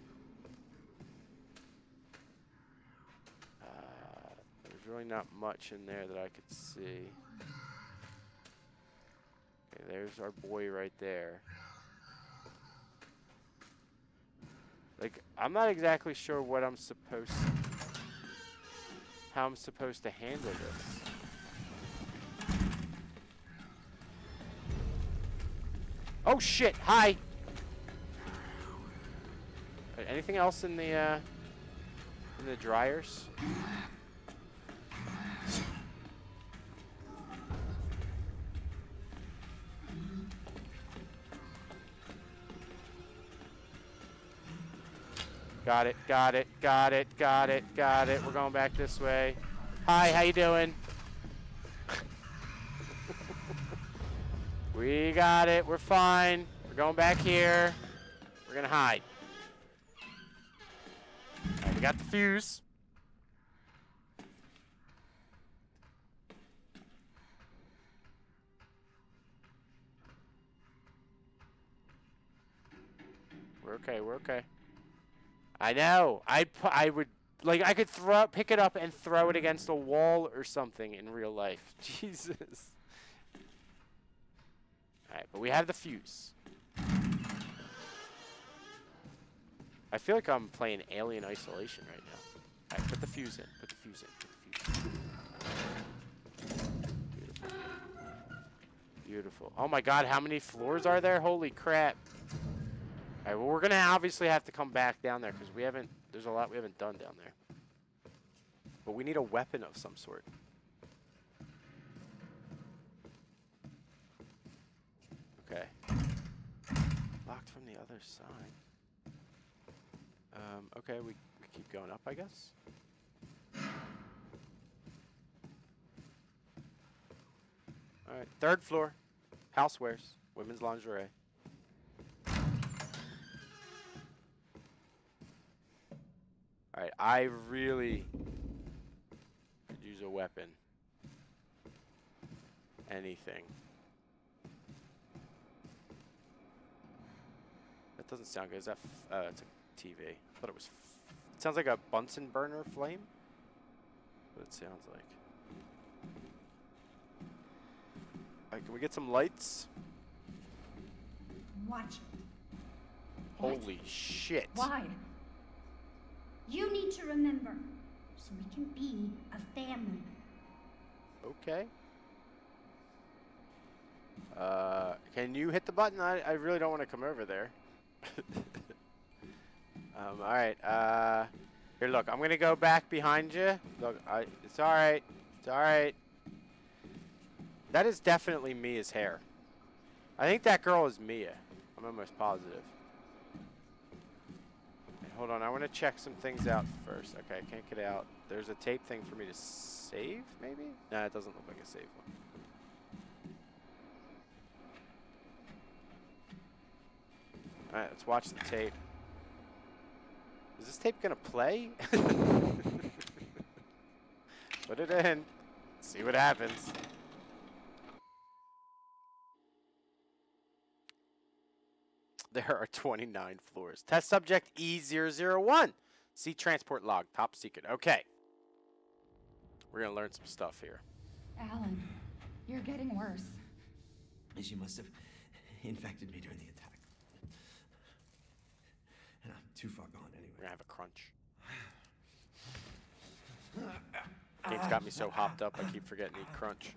Uh, there's really not much in there that I could see. Okay, there's our boy right there. Like, I'm not exactly sure what I'm supposed how I'm supposed to handle this. Oh shit, hi! Right, anything else in the, uh, in the dryers? Got it, got it, got it, got it, got it. We're going back this way. Hi, how you doing? we got it, we're fine. We're going back here. We're gonna hide. Right, we got the fuse. We're okay, we're okay. I know. I I would like I could throw pick it up and throw it against a wall or something in real life. <laughs> Jesus. Alright, but we have the fuse. I feel like I'm playing Alien Isolation right now. Alright, put the fuse in. Put the fuse in. Put the fuse in. Beautiful. Beautiful. Oh my god, how many floors are there? Holy crap. Alright, well we're gonna obviously have to come back down there because we haven't there's a lot we haven't done down there. But we need a weapon of some sort. Okay. Locked from the other side. Um, okay, we, we keep going up, I guess. Alright, third floor. Housewares. Women's lingerie. Alright, I really could use a weapon. Anything. That doesn't sound good. Is that f uh, it's a TV. I thought it was it sounds like a Bunsen burner flame. What it sounds like. Alright, can we get some lights? Watch. Holy shit. Why? You need to remember, so we can be a family. Okay. Uh, can you hit the button? I, I really don't want to come over there. <laughs> um, alright, uh, here, look, I'm gonna go back behind you. Look, I, it's alright, it's alright. That is definitely Mia's hair. I think that girl is Mia. I'm almost positive. Hold on, I want to check some things out first. Okay, I can't get out. There's a tape thing for me to save, maybe? Nah, it doesn't look like a save one. Alright, let's watch the tape. Is this tape gonna play? <laughs> Put it in. See what happens. There are 29 floors. Test subject E001. See transport log. Top secret. Okay. We're going to learn some stuff here. Alan, you're getting worse. She must have infected me during the attack. And I'm too far gone anyway. We're going to have a crunch. <sighs> Game's got me so hopped up, I keep forgetting to eat crunch.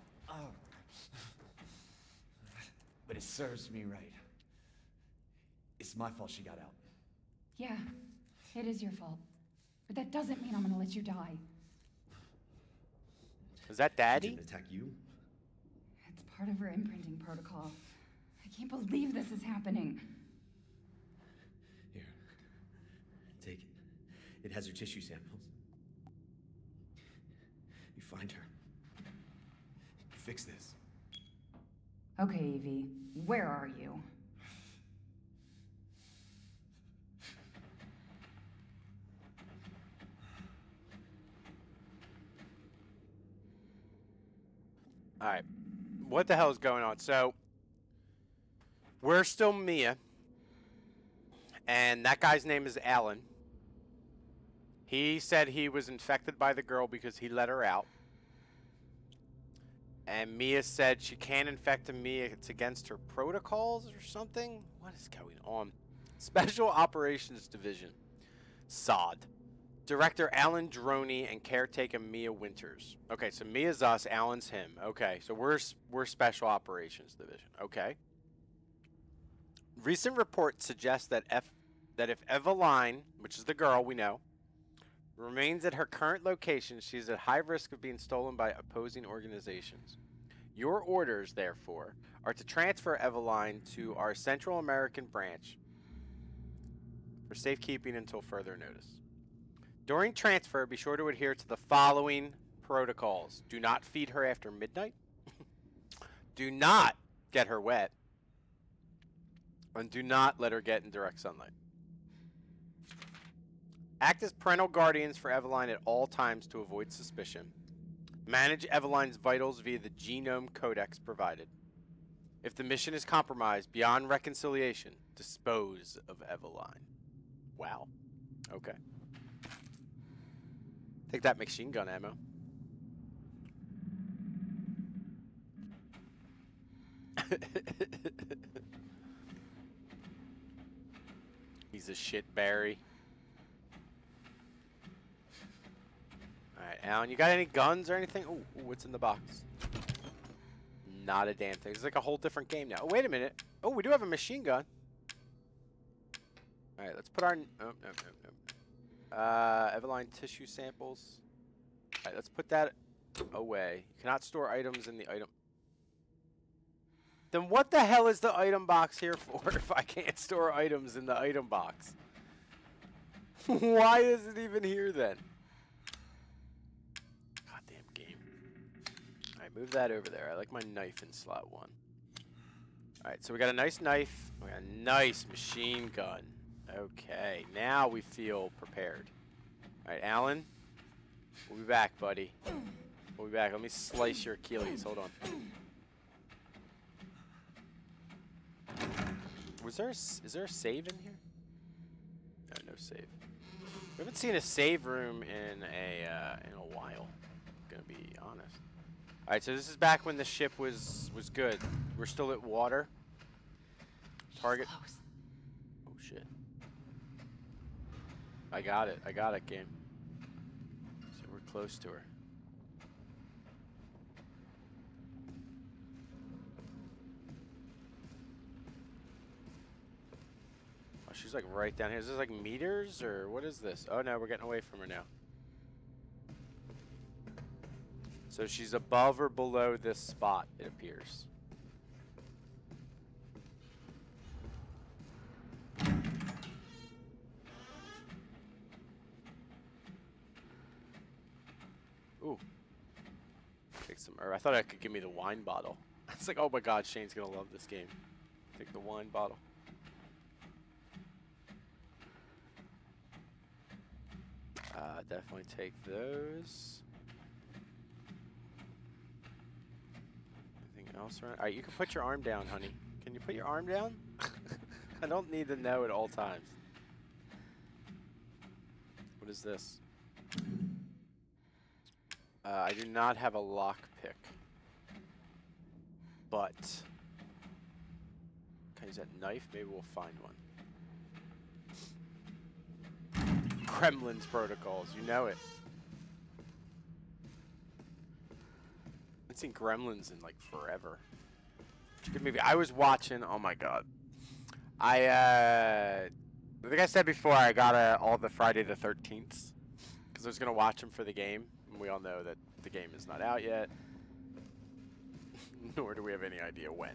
But it serves me right. It's my fault she got out. Yeah, it is your fault. But that doesn't mean I'm gonna let you die. Is that daddy? She didn't attack you? It's part of her imprinting protocol. I can't believe this is happening. Here. Take it. It has her tissue samples. You find her. You fix this. Okay, Evie, where are you? All right. What the hell is going on? So, we're still Mia. And that guy's name is Alan. He said he was infected by the girl because he let her out. And Mia said she can't infect Mia. It's against her protocols or something. What is going on? Special Operations Division. SOD. Director Alan Droney and caretaker Mia Winters. Okay, so Mia's us, Alan's him. Okay, so we're we're Special Operations Division. Okay. Recent reports suggest that F that if Eveline, which is the girl we know, remains at her current location, she's at high risk of being stolen by opposing organizations. Your orders, therefore, are to transfer Eveline to our Central American branch for safekeeping until further notice. During transfer, be sure to adhere to the following protocols. Do not feed her after midnight. <laughs> do not get her wet. And do not let her get in direct sunlight. Act as parental guardians for Eveline at all times to avoid suspicion. Manage Eveline's vitals via the genome codex provided. If the mission is compromised beyond reconciliation, dispose of Eveline. Wow. Okay. Take that machine gun ammo. <laughs> He's a shit Barry. Alright, Alan, you got any guns or anything? Ooh, ooh, what's in the box? Not a damn thing. It's like a whole different game now. Oh, wait a minute. Oh, we do have a machine gun. Alright, let's put our... Oh, no, no, no. Uh, Eveline tissue samples. Alright, let's put that away. You cannot store items in the item... Then what the hell is the item box here for <laughs> if I can't store items in the item box? <laughs> Why is it even here then? Goddamn game. Alright, move that over there. I like my knife in slot one. Alright, so we got a nice knife. We got a nice machine gun. Okay, now we feel prepared. Alright, Alan. We'll be back, buddy. We'll be back. Let me slice your Achilles. Hold on. Was there a is there a save in here? No, no save. We haven't seen a save room in a uh, in a while. Gonna be honest. All right, so this is back when the ship was was good. We're still at water. Target. Oh shit. I got it. I got it, game. So we're close to her. Oh, she's like right down here. Is this like meters or what is this? Oh no, we're getting away from her now. So she's above or below this spot, it appears. Ooh. Take some, or I thought I could give me the wine bottle. <laughs> It's like, oh my god, Shane's gonna love this game. Take the wine bottle. Uh, definitely take those. Anything else around? Alright, you can put your arm down, honey. Can you put your arm down? <laughs> I don't need to know at all times. What is this? Uh, I do not have a lock pick. But... Can I use that knife? Maybe we'll find one. Gremlins protocols. You know it. I've seen Gremlins in like forever. It's a Good movie. I was watching. Oh my god. I uh, I think I said before I got uh, all the Friday the 13th because I was gonna watch them for the game. We all know that the game is not out yet, <laughs> nor do we have any idea when.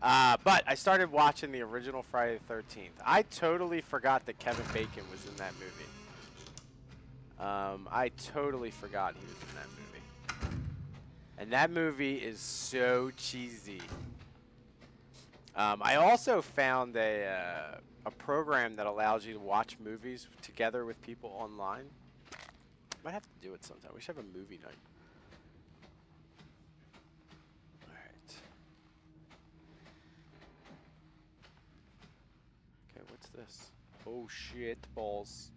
Uh, but I started watching the original Friday the 13th. I totally forgot that Kevin Bacon was in that movie. Um, I totally forgot he was in that movie. And that movie is so cheesy. Um, I also found a, uh, a program that allows you to watch movies together with people online. Might have to do it sometime. We should have a movie night. Alright. Okay, what's this? Oh shit, balls.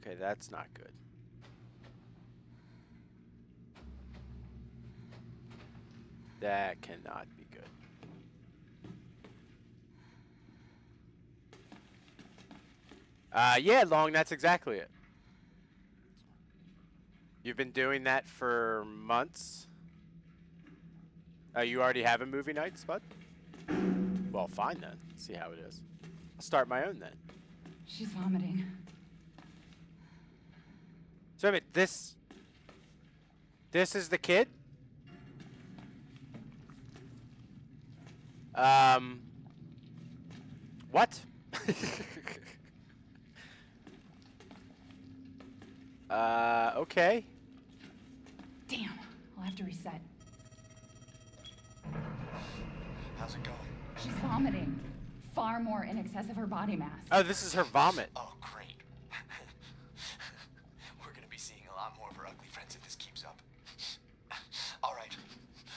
Okay, that's not good. That cannot be good. Uh, yeah, Long, that's exactly it. You've been doing that for months? Uh, you already have a movie night, Spud? Well, fine then. See how it is. I'll start my own then. She's vomiting. So wait, this this is the kid? Um What? <laughs> uh okay. Damn, I'll have to reset. How's it going? She's vomiting. Far more in excess of her body mass. Oh, this is her vomit. Oh, great. <laughs> We're gonna be seeing a lot more of her ugly friends if this keeps up. <laughs> All right,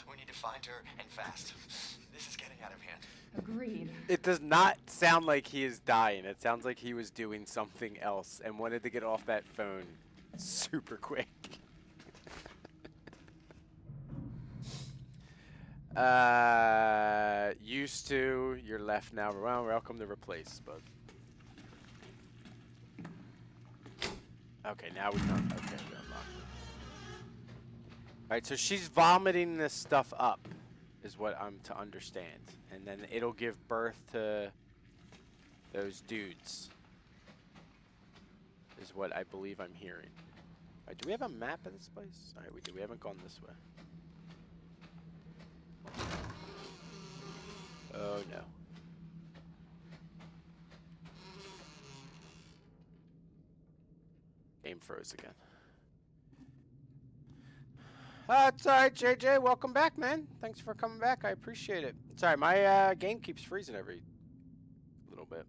we need to to find her and fast. This is getting out of hand. Agreed. It does not sound like he is dying. It sounds like he was doing something else and wanted to get off that phone super quick. <laughs> uh, used to, you're left now. Well, welcome to replace, but. Okay, now we can. Okay, we unlocked it. Alright, so she's vomiting this stuff up, is what I'm to understand. And then it'll give birth to those dudes. Is what I believe I'm hearing. Alright, do we have a map of this place? Alright, we do. We haven't gone this way. Oh no. Game froze again. Uh, it's alright, JJ. Welcome back, man. Thanks for coming back. I appreciate it. Sorry, my uh, game keeps freezing every little bit.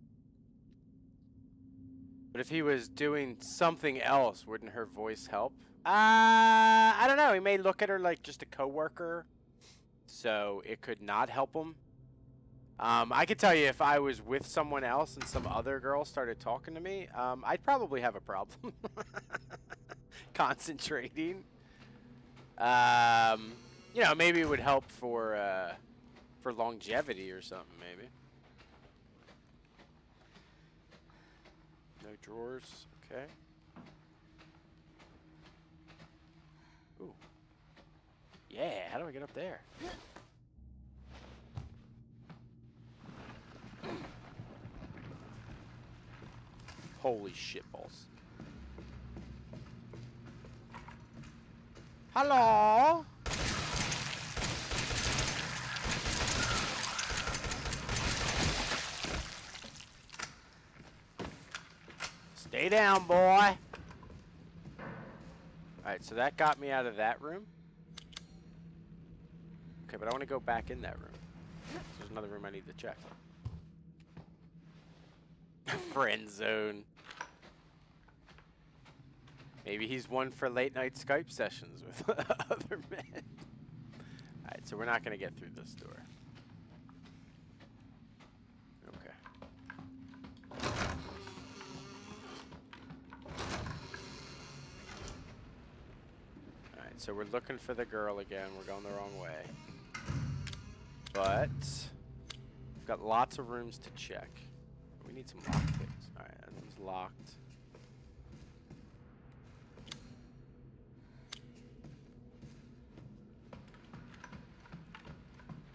But if he was doing something else, wouldn't her voice help? Uh, I don't know. He may look at her like just a coworker, so it could not help him. Um, I could tell you if I was with someone else and some other girl started talking to me, um, I'd probably have a problem <laughs> concentrating. Um, you know, maybe it would help for uh, for longevity or something, maybe. No drawers, okay. Ooh. Yeah, how do I get up there? Holy shitballs. Hello? Stay down, boy. Alright, so that got me out of that room. Okay, but I want to go back in that room. There's another room I need to check. <laughs> Friend zone. Maybe he's one for late night Skype sessions with <laughs> other men. Alright, so we're not going to get through this door. Alright, so we're looking for the girl again. We're going the wrong way. But, we've got lots of rooms to check. We need some lockpicks. Alright, that one's locked.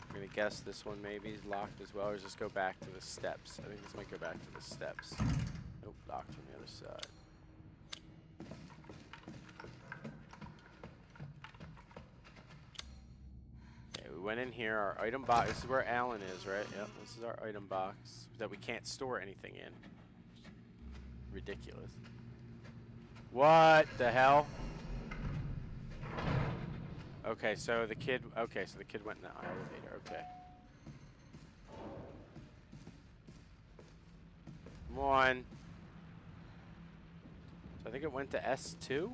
I'm gonna guess this one maybe is locked as well, or just go back to the steps. I think this might go back to the steps. Nope, locked from the other side. Okay, we went in here. Our item box. This is where Alan is, right? Yep, this is our item box that we can't store anything in. Ridiculous. What the hell? Okay, so the kid. Okay, so the kid went in the elevator. Okay. Come on. So I think it went to S2.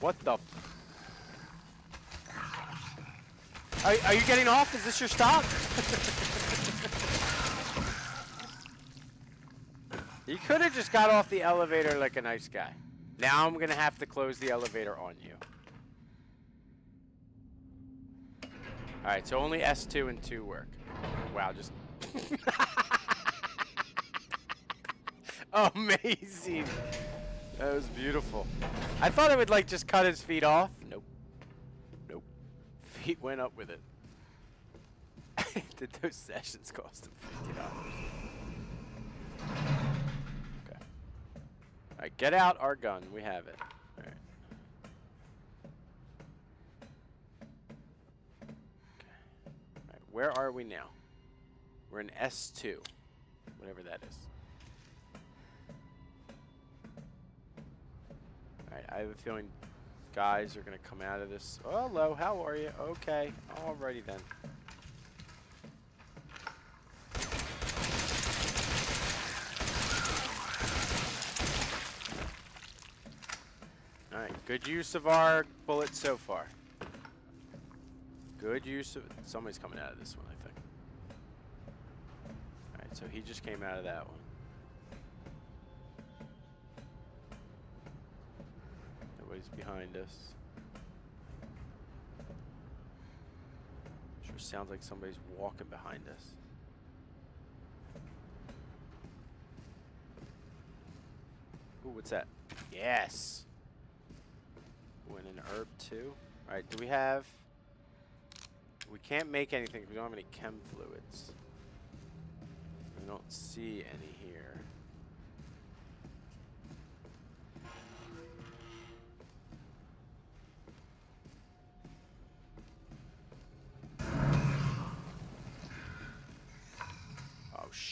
What the? Are, are you getting off? Is this your stop? <laughs> you could have just got off the elevator like a nice guy. Now I'm going to have to close the elevator on you. Alright, so only S2 and 2 work. Wow, just... <laughs> Amazing! That was beautiful. I thought it would, like, just cut his feet off. Nope. Nope. Feet went up with it. <laughs> Did those sessions cost him $50? Okay. Alright, get out our gun. We have it. Alright. Alright, where are we now? We're in S2. Whatever that is. I have a feeling guys are going to come out of this. Hello, how are you? Okay, alrighty then. Alright, Good use of our bullets so far. Good use of... Somebody's coming out of this one, I think. Alright, so he just came out of that one. Behind us. Sure sounds like somebody's walking behind us. Ooh, what's that? Yes! And an herb too. Alright, do we have... We can't make anything we don't have any chem fluids. We don't see any here.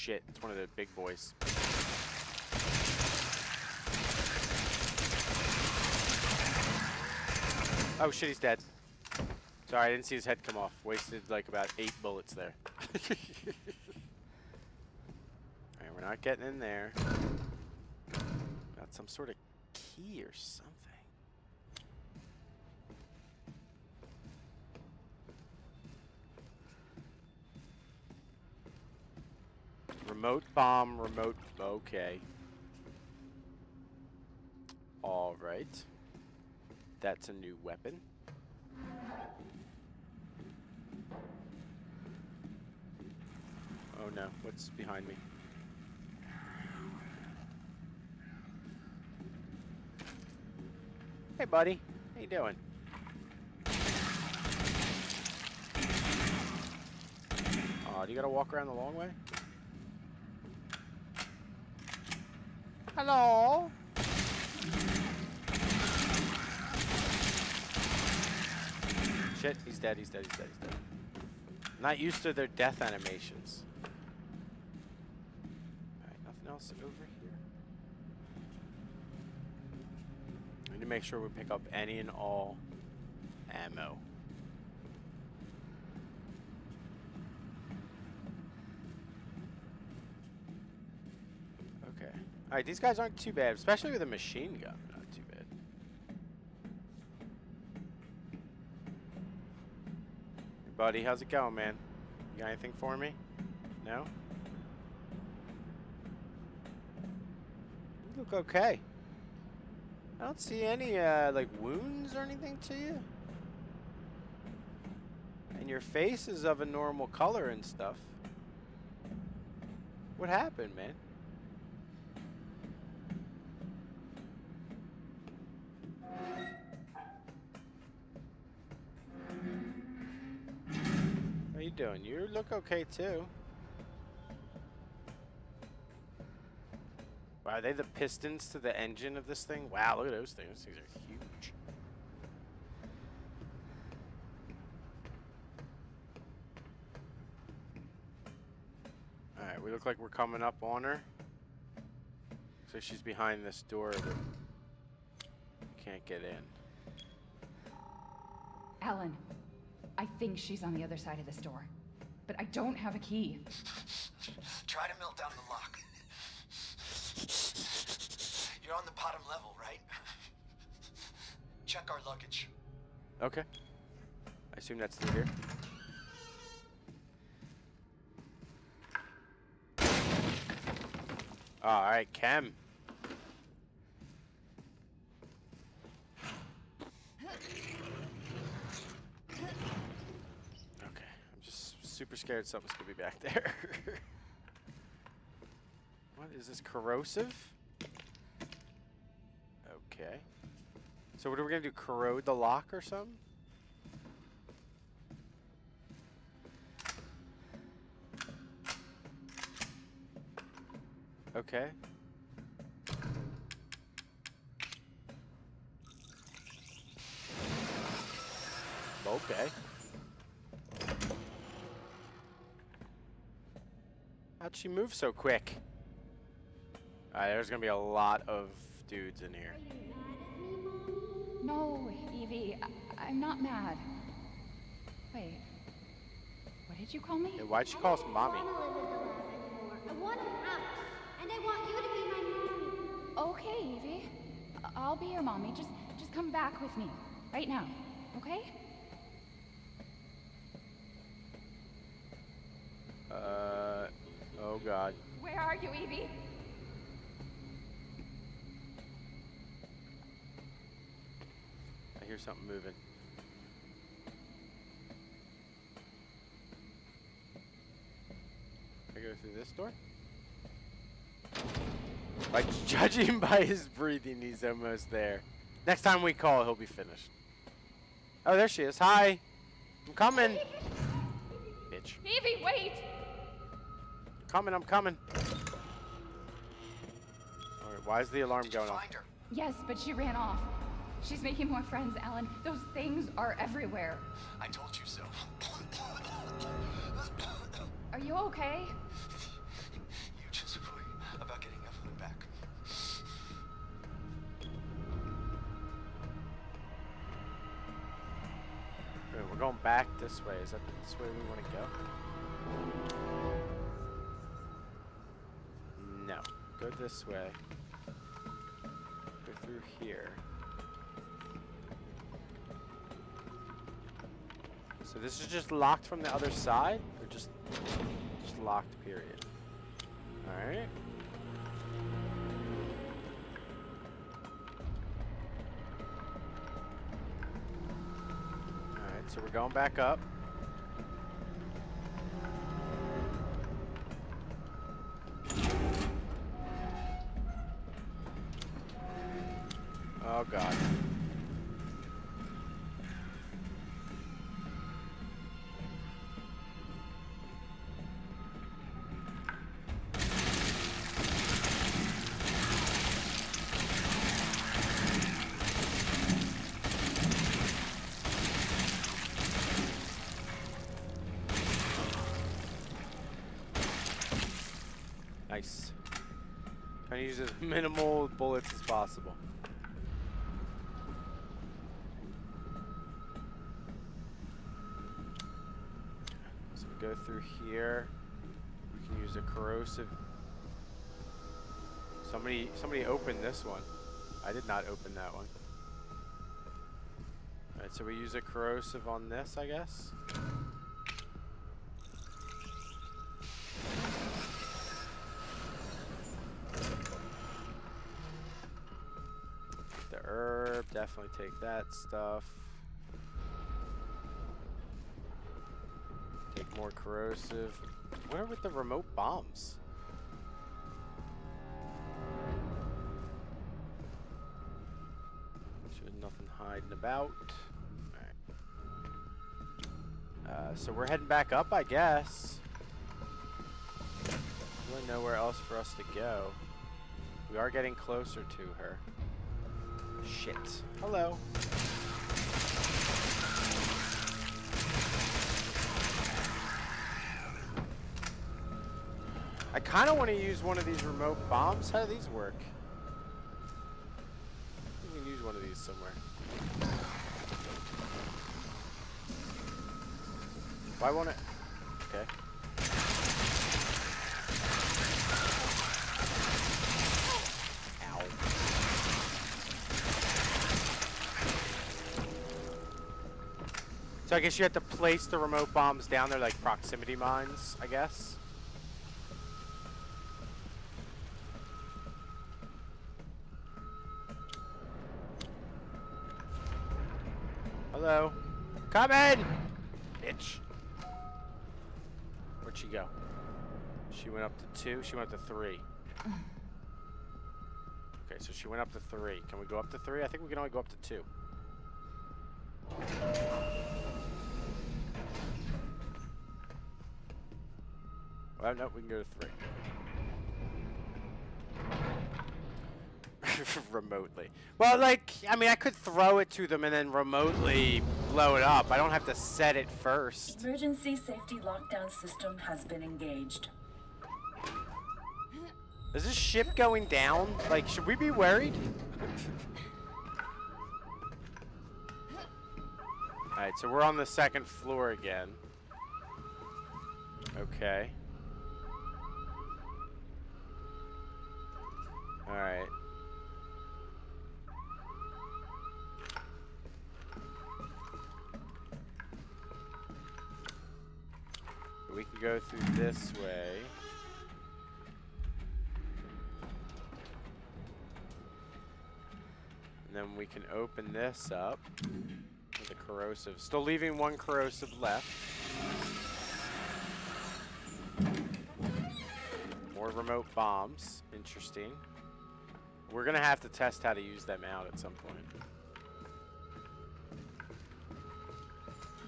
Shit, it's one of the big boys. Oh shit, he's dead. Sorry, I didn't see his head come off. Wasted like about eight bullets there. <laughs> Alright, we're not getting in there. Got some sort of key or something. Remote bomb, remote. Okay. Alright. That's a new weapon. Oh no, what's behind me? Hey buddy, how you doing? Oh, do you gotta walk around the long way? Hello? Shit, he's dead, he's dead, he's dead, he's dead. Not used to their death animations. Alright, nothing else over here. I need to make sure we pick up any and all ammo. Okay. Alright, these guys aren't too bad, especially with a machine gun. Not too bad. Hey, buddy, how's it going, man? You got anything for me? No? You look okay. I don't see any, uh, like, wounds or anything to you. And your face is of a normal color and stuff. What happened, man? You doing? You look okay too. Wow, are they the pistons to the engine of this thing? Wow, look at those things. These are huge. Alright, we look like we're coming up on her. So she's behind this door that can't get in. Alan, I think she's on the other side of this door. But I don't have a key. Try to melt down the lock. You're on the bottom level, right? Check our luggage. Okay. I assume that's through here. Alright, Chem. Okay, I'm just super scared something's gonna be back there. <laughs> what is this, corrosive? Okay. So what are we gonna do, corrode the lock or something? Okay. Okay. How'd she move so quick? Alright, there's gonna be a lot of dudes in here. No, Evie, I- I'm not mad. Wait, what did you call me? Hey, why'd she call us mommy? I want a house, and I want you to be my mommy. Okay, Evie. I- I'll be your mommy. Just Just come back with me. Right now. Okay? Uh, oh god. Where are you, Evie? I hear something moving. I go through this door? Like, <laughs> judging by his breathing, he's almost there. Next time we call, he'll be finished. Oh, there she is. Hi. I'm coming. Bitch. Evie, wait! Coming, I'm coming. Alright, why is the alarm going off? Yes, but she ran off. She's making more friends, Alan. Those things are everywhere. I told you so. Are you okay? You just worry about getting Evelyn back. Wait, we're going back this way. Is that this way we want to go? Go this way. Go through here. So this is just locked from the other side? Or just, just locked, period? Alright. Alright, so we're going back up. Minimal bullets as possible. So we go through here. We can use a corrosive. Somebody, somebody opened this one. I did not open that one. Alright, so we use a corrosive on this, I guess. Definitely take that stuff. Take more corrosive. What are with the remote bombs? Should nothing hiding about. Uh, so we're heading back up, I guess. Really nowhere else for us to go. We are getting closer to her. Shit. Hello. I kind of want to use one of these remote bombs. How do these work? We can use one of these somewhere. Why won't it? So I guess you have to place the remote bombs down there like proximity mines, I guess. Hello. Come in! Bitch. Where'd she go? She went up to two. She went up to three. Okay, so she went up to three. Can we go up to three? I think we can only go up to two. Well, no, we can go to three. <laughs> remotely. Well, like, I mean, I could throw it to them and then remotely blow it up. I don't have to set it first. Emergency safety lockdown system has been engaged. Is this ship going down? Like, should we be worried? Alright, so we're on the second floor again. Okay. Alright. We can go through this way. And then we can open this up with a corrosive. Still leaving one corrosive left. More remote bombs. Interesting. We're going to have to test how to use them out at some point.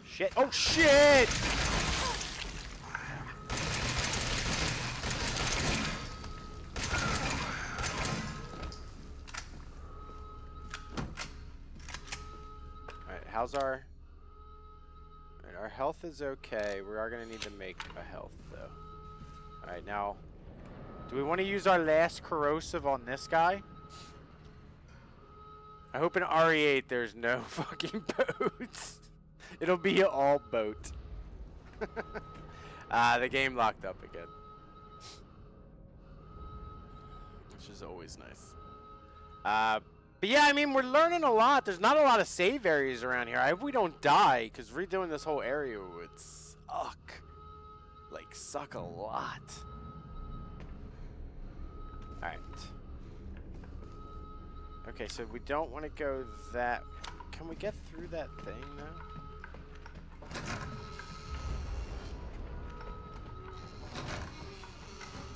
Shit. Oh, shit! Alright, how's our... Alright, our health is okay. We are going to need to make a health, though. Alright, now... Do we want to use our last corrosive on this guy? I hope in RE8 there's no <laughs> fucking boats. It'll be all boat. <laughs> Ah, the game locked up again. Which is always nice. Uh, but yeah, I mean, we're learning a lot. There's not a lot of save areas around here. I hope we don't die, because redoing this whole area would suck. Like, suck a lot. Alright. Okay, so we don't want to go that... Can we get through that thing, though?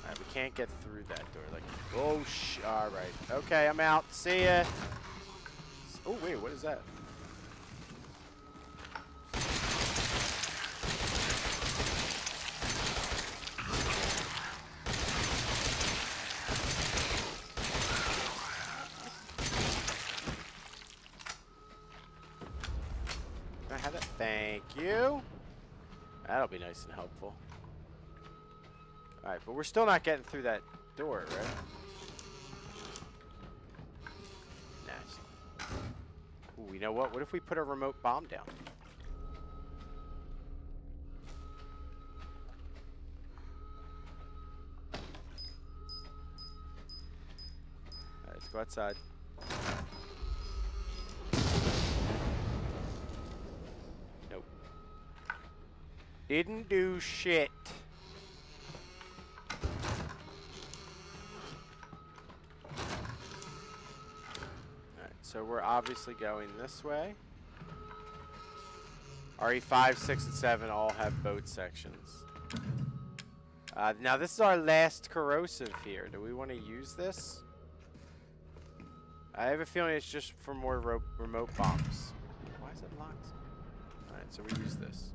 Alright, we can't get through that door. Like, oh, sh... Alright. Okay, I'm out. See ya. Oh, wait, what is that? Can I have that? Thank you. That'll be nice and helpful. Alright, but we're still not getting through that door, right? Nice. Ooh, you know what? What if we put a remote bomb down? Alright, let's go outside. Didn't do shit. Alright, so we're obviously going this way. RE5, 6, and 7 all have boat sections. Uh, now this is our last corrosive here. Do we want to use this? I have a feeling it's just for more remote bombs. Why is it locked? Alright, so we use this.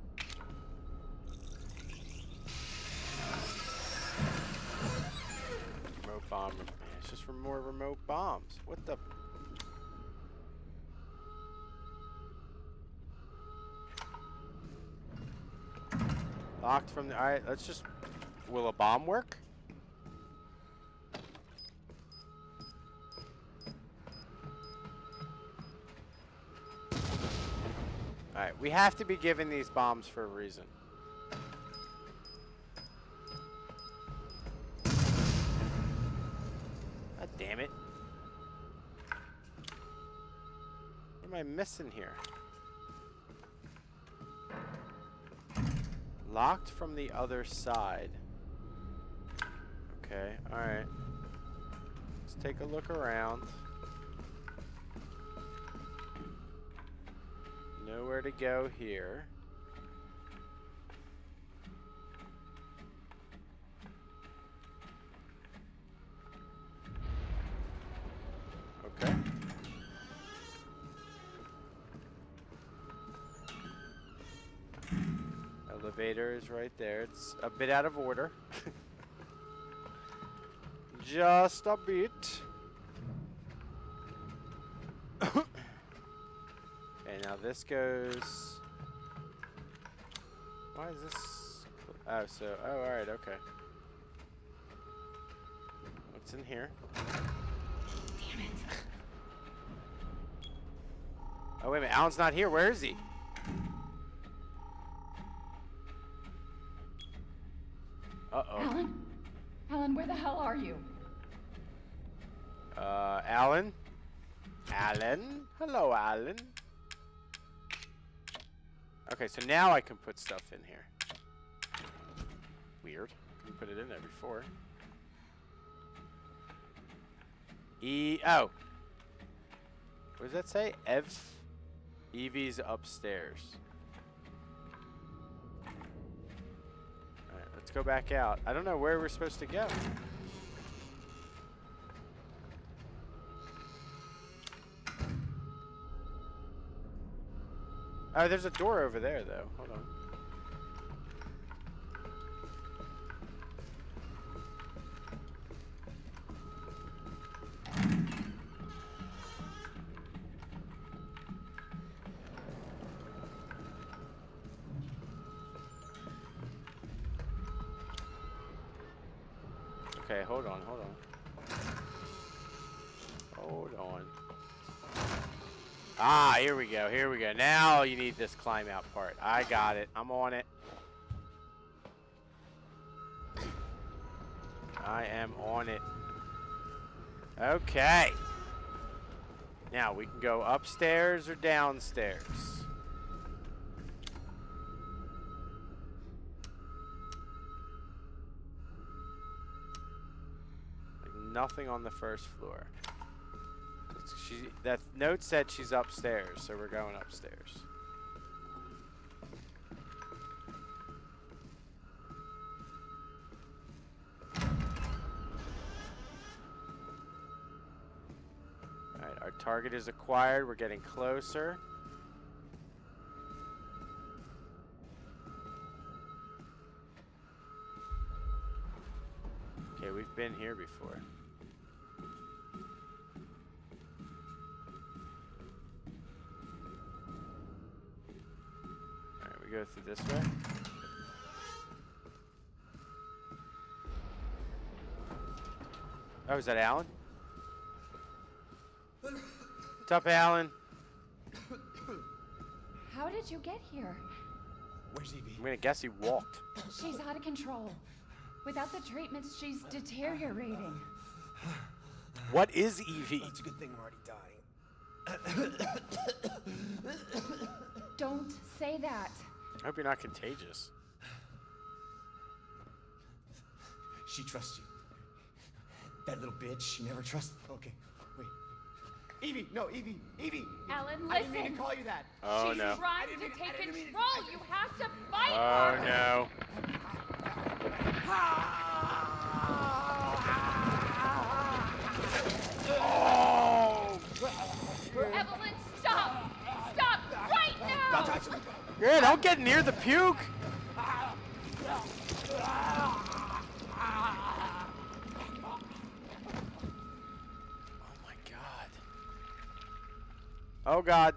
Remote bomb. It's just for more remote bombs. What the? Locked from the. Alright, let's just. Will a bomb work? Alright, we have to be given these bombs for a reason. Damn it. What am I missing here? Locked from the other side. Okay, alright. Let's take a look around. Nowhere to go here. Elevator is right there. It's a bit out of order. <laughs> Just a bit. <coughs> okay, now this goes... Why is this... Oh, so... Oh, alright, okay. What's in here? Damn it. Oh, wait a minute. Alan's not here. Where is he? Where the hell are you? Uh, Alan? Alan? Hello, Alan. Okay, so now I can put stuff in here. weird. You put it in there before. E oh. What does that say? Ev Evie's upstairs. Let's go back out. I don't know where we're supposed to go. Oh, there's a door over there, though. Hold on. You need this climb out part. I got it. I'm on it. I am on it. Okay. Now we can go upstairs or downstairs. Nothing on the first floor. She that note said she's upstairs, so we're going upstairs. Target is acquired. We're getting closer. Okay, we've been here before. Alright, we go through this way. Oh, is that Alan? What's up, Alan? <coughs> How did you get here? Where's Evie? I'm gonna guess he walked. <coughs> She's out of control. Without the treatments, she's deteriorating. What is Evie? It's a good thing we're already dying. <coughs> Don't say that. I hope you're not contagious. She trusts you. That little bitch, she never trusts. Okay, wait. Evie, no, Evie, Evie. Alan, I didn't mean to call you that. Oh She's no. trying I to didn't mean- I take didn't mean- control. You have to fight Oh her. no. Oh! Evelyn, stop! Stop right now! Don't touch me. Yeah, don't get near the puke. Oh god.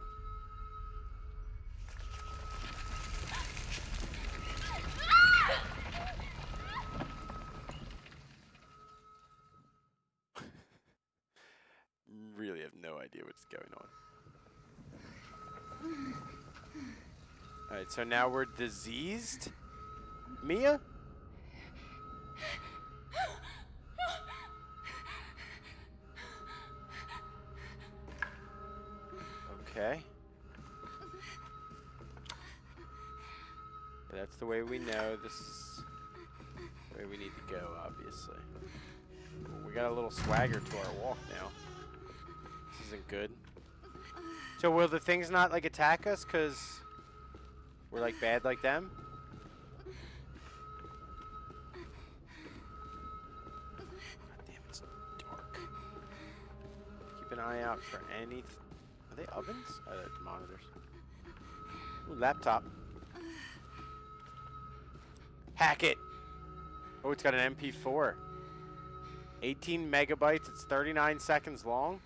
<laughs> really have no idea what's going on. Alright, so now we're diseased? Mia? Okay. That's the way we know this is the way we need to go, obviously. We got a little swagger to our walk now. This isn't good. So will the things not like attack us because we're like bad like them? God damn, it's dark. Keep an eye out for any. They ovens? Uh, monitors. Ooh, laptop. Hack it. Oh, it's got an MP4. 18 megabytes. It's 39 seconds long.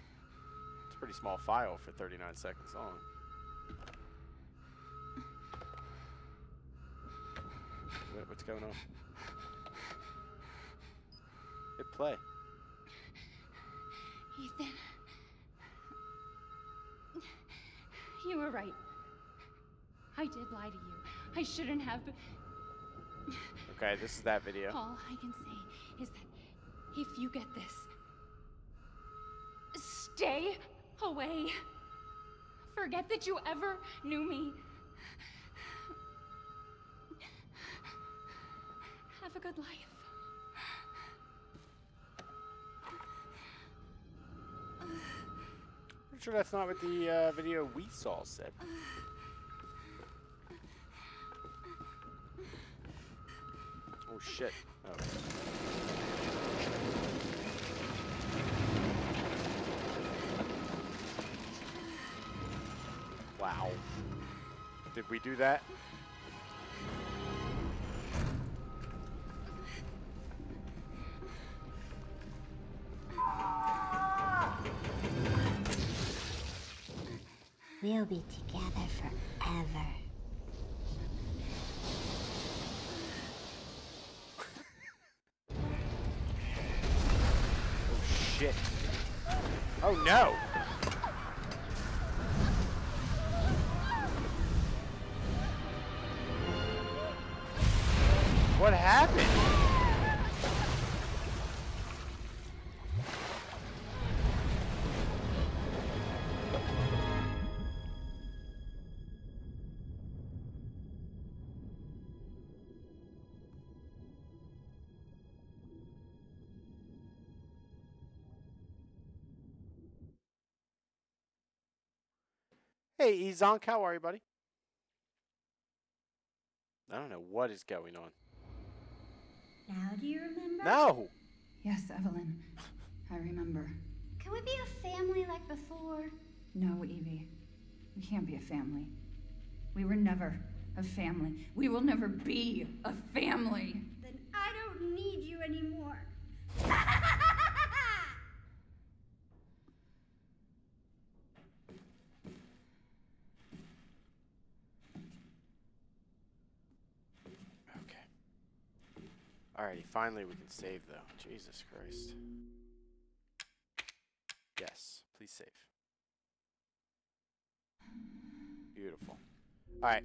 It's a pretty small file for 39 seconds long. What, what's going on? Hit play. Ethan. You were right. I did lie to you. I shouldn't have. Okay, this is that video. all I can say is that if you get this, stay away. Forget that you ever knew me. Have a good life. Sure that's not what the uh, video we saw said. Oh shit. Oh. Wow. Did we do that? We'll be together forever. Oh shit. Oh no! What happened? Hey, Ezonk, how are you, buddy? I don't know what is going on. Now do you remember? No! Yes, Evelyn. I remember. Can we be a family like before? No, Evie. We can't be a family. We were never a family. We will never be a family. Then I don't need you anymore. <laughs> Okay. Alrighty, finally we can save though. Jesus Christ. Yes, please save. Beautiful. Alright.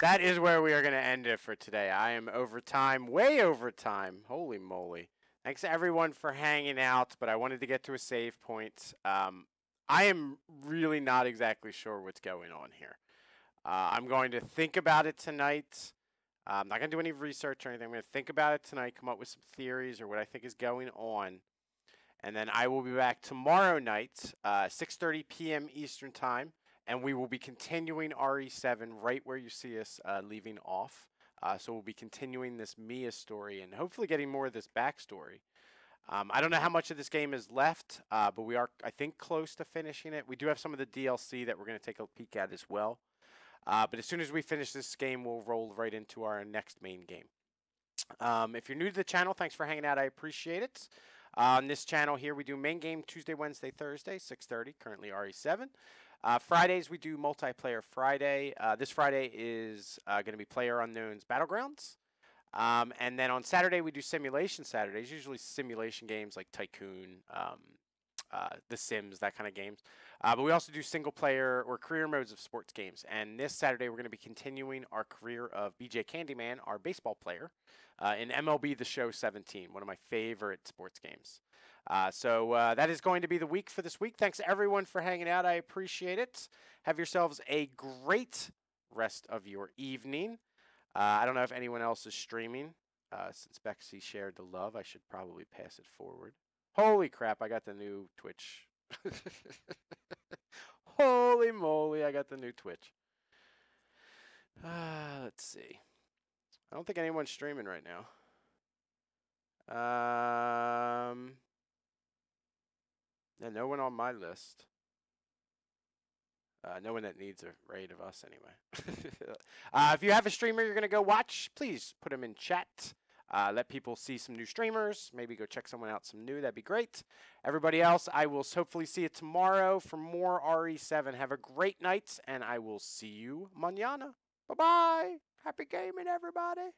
That is where we are going to end it for today. I am over time, way over time. Holy moly. Thanks everyone for hanging out, but I wanted to get to a save point. Um, I am really not exactly sure what's going on here. Uh, I'm going to think about it tonight. I'm not going to do any research or anything. I'm going to think about it tonight, come up with some theories or what I think is going on. And then I will be back tomorrow night, uh, 6.30 p.m. Eastern Time. And we will be continuing RE7 right where you see us uh, leaving off. Uh, so we'll be continuing this Mia story and hopefully getting more of this backstory. Um, I don't know how much of this game is left, uh, but we are, I think, close to finishing it. We do have some of the DLC that we're going to take a peek at as well. Uh, but as soon as we finish this game, we'll roll right into our next main game. Um, if you're new to the channel, thanks for hanging out. I appreciate it. On this channel here, we do main game Tuesday, Wednesday, Thursday, 6.30, currently RE7. Uh, Fridays, we do multiplayer Friday. Uh, this Friday is uh, going to be Player Unknown's Battlegrounds. Um, and then on Saturday, we do Simulation Saturdays, usually simulation games like Tycoon, um, uh, The Sims, that kind of games. Uh, but we also do single player or career modes of sports games. And this Saturday, we're going to be continuing our career of BJ Candyman, our baseball player, uh, in MLB The Show 17, one of my favorite sports games. Uh, so uh, that is going to be the week for this week. Thanks everyone for hanging out. I appreciate it. Have yourselves a great rest of your evening. Uh, I don't know if anyone else is streaming. Uh, since Bexy shared the love, I should probably pass it forward. Holy crap, I got the new Twitch. <laughs> Holy moly, I got the new Twitch. Uh, let's see. I don't think anyone's streaming right now. Um, no one on my list. Uh, no one that needs a raid of us, anyway. <laughs> uh, if you have a streamer you're going to go watch, please put them in chat. Uh, let people see some new streamers. Maybe go check someone out some new. That'd be great. Everybody else, I will hopefully see you tomorrow for more RE7. Have a great night, and I will see you mañana. Bye bye. Happy gaming, everybody.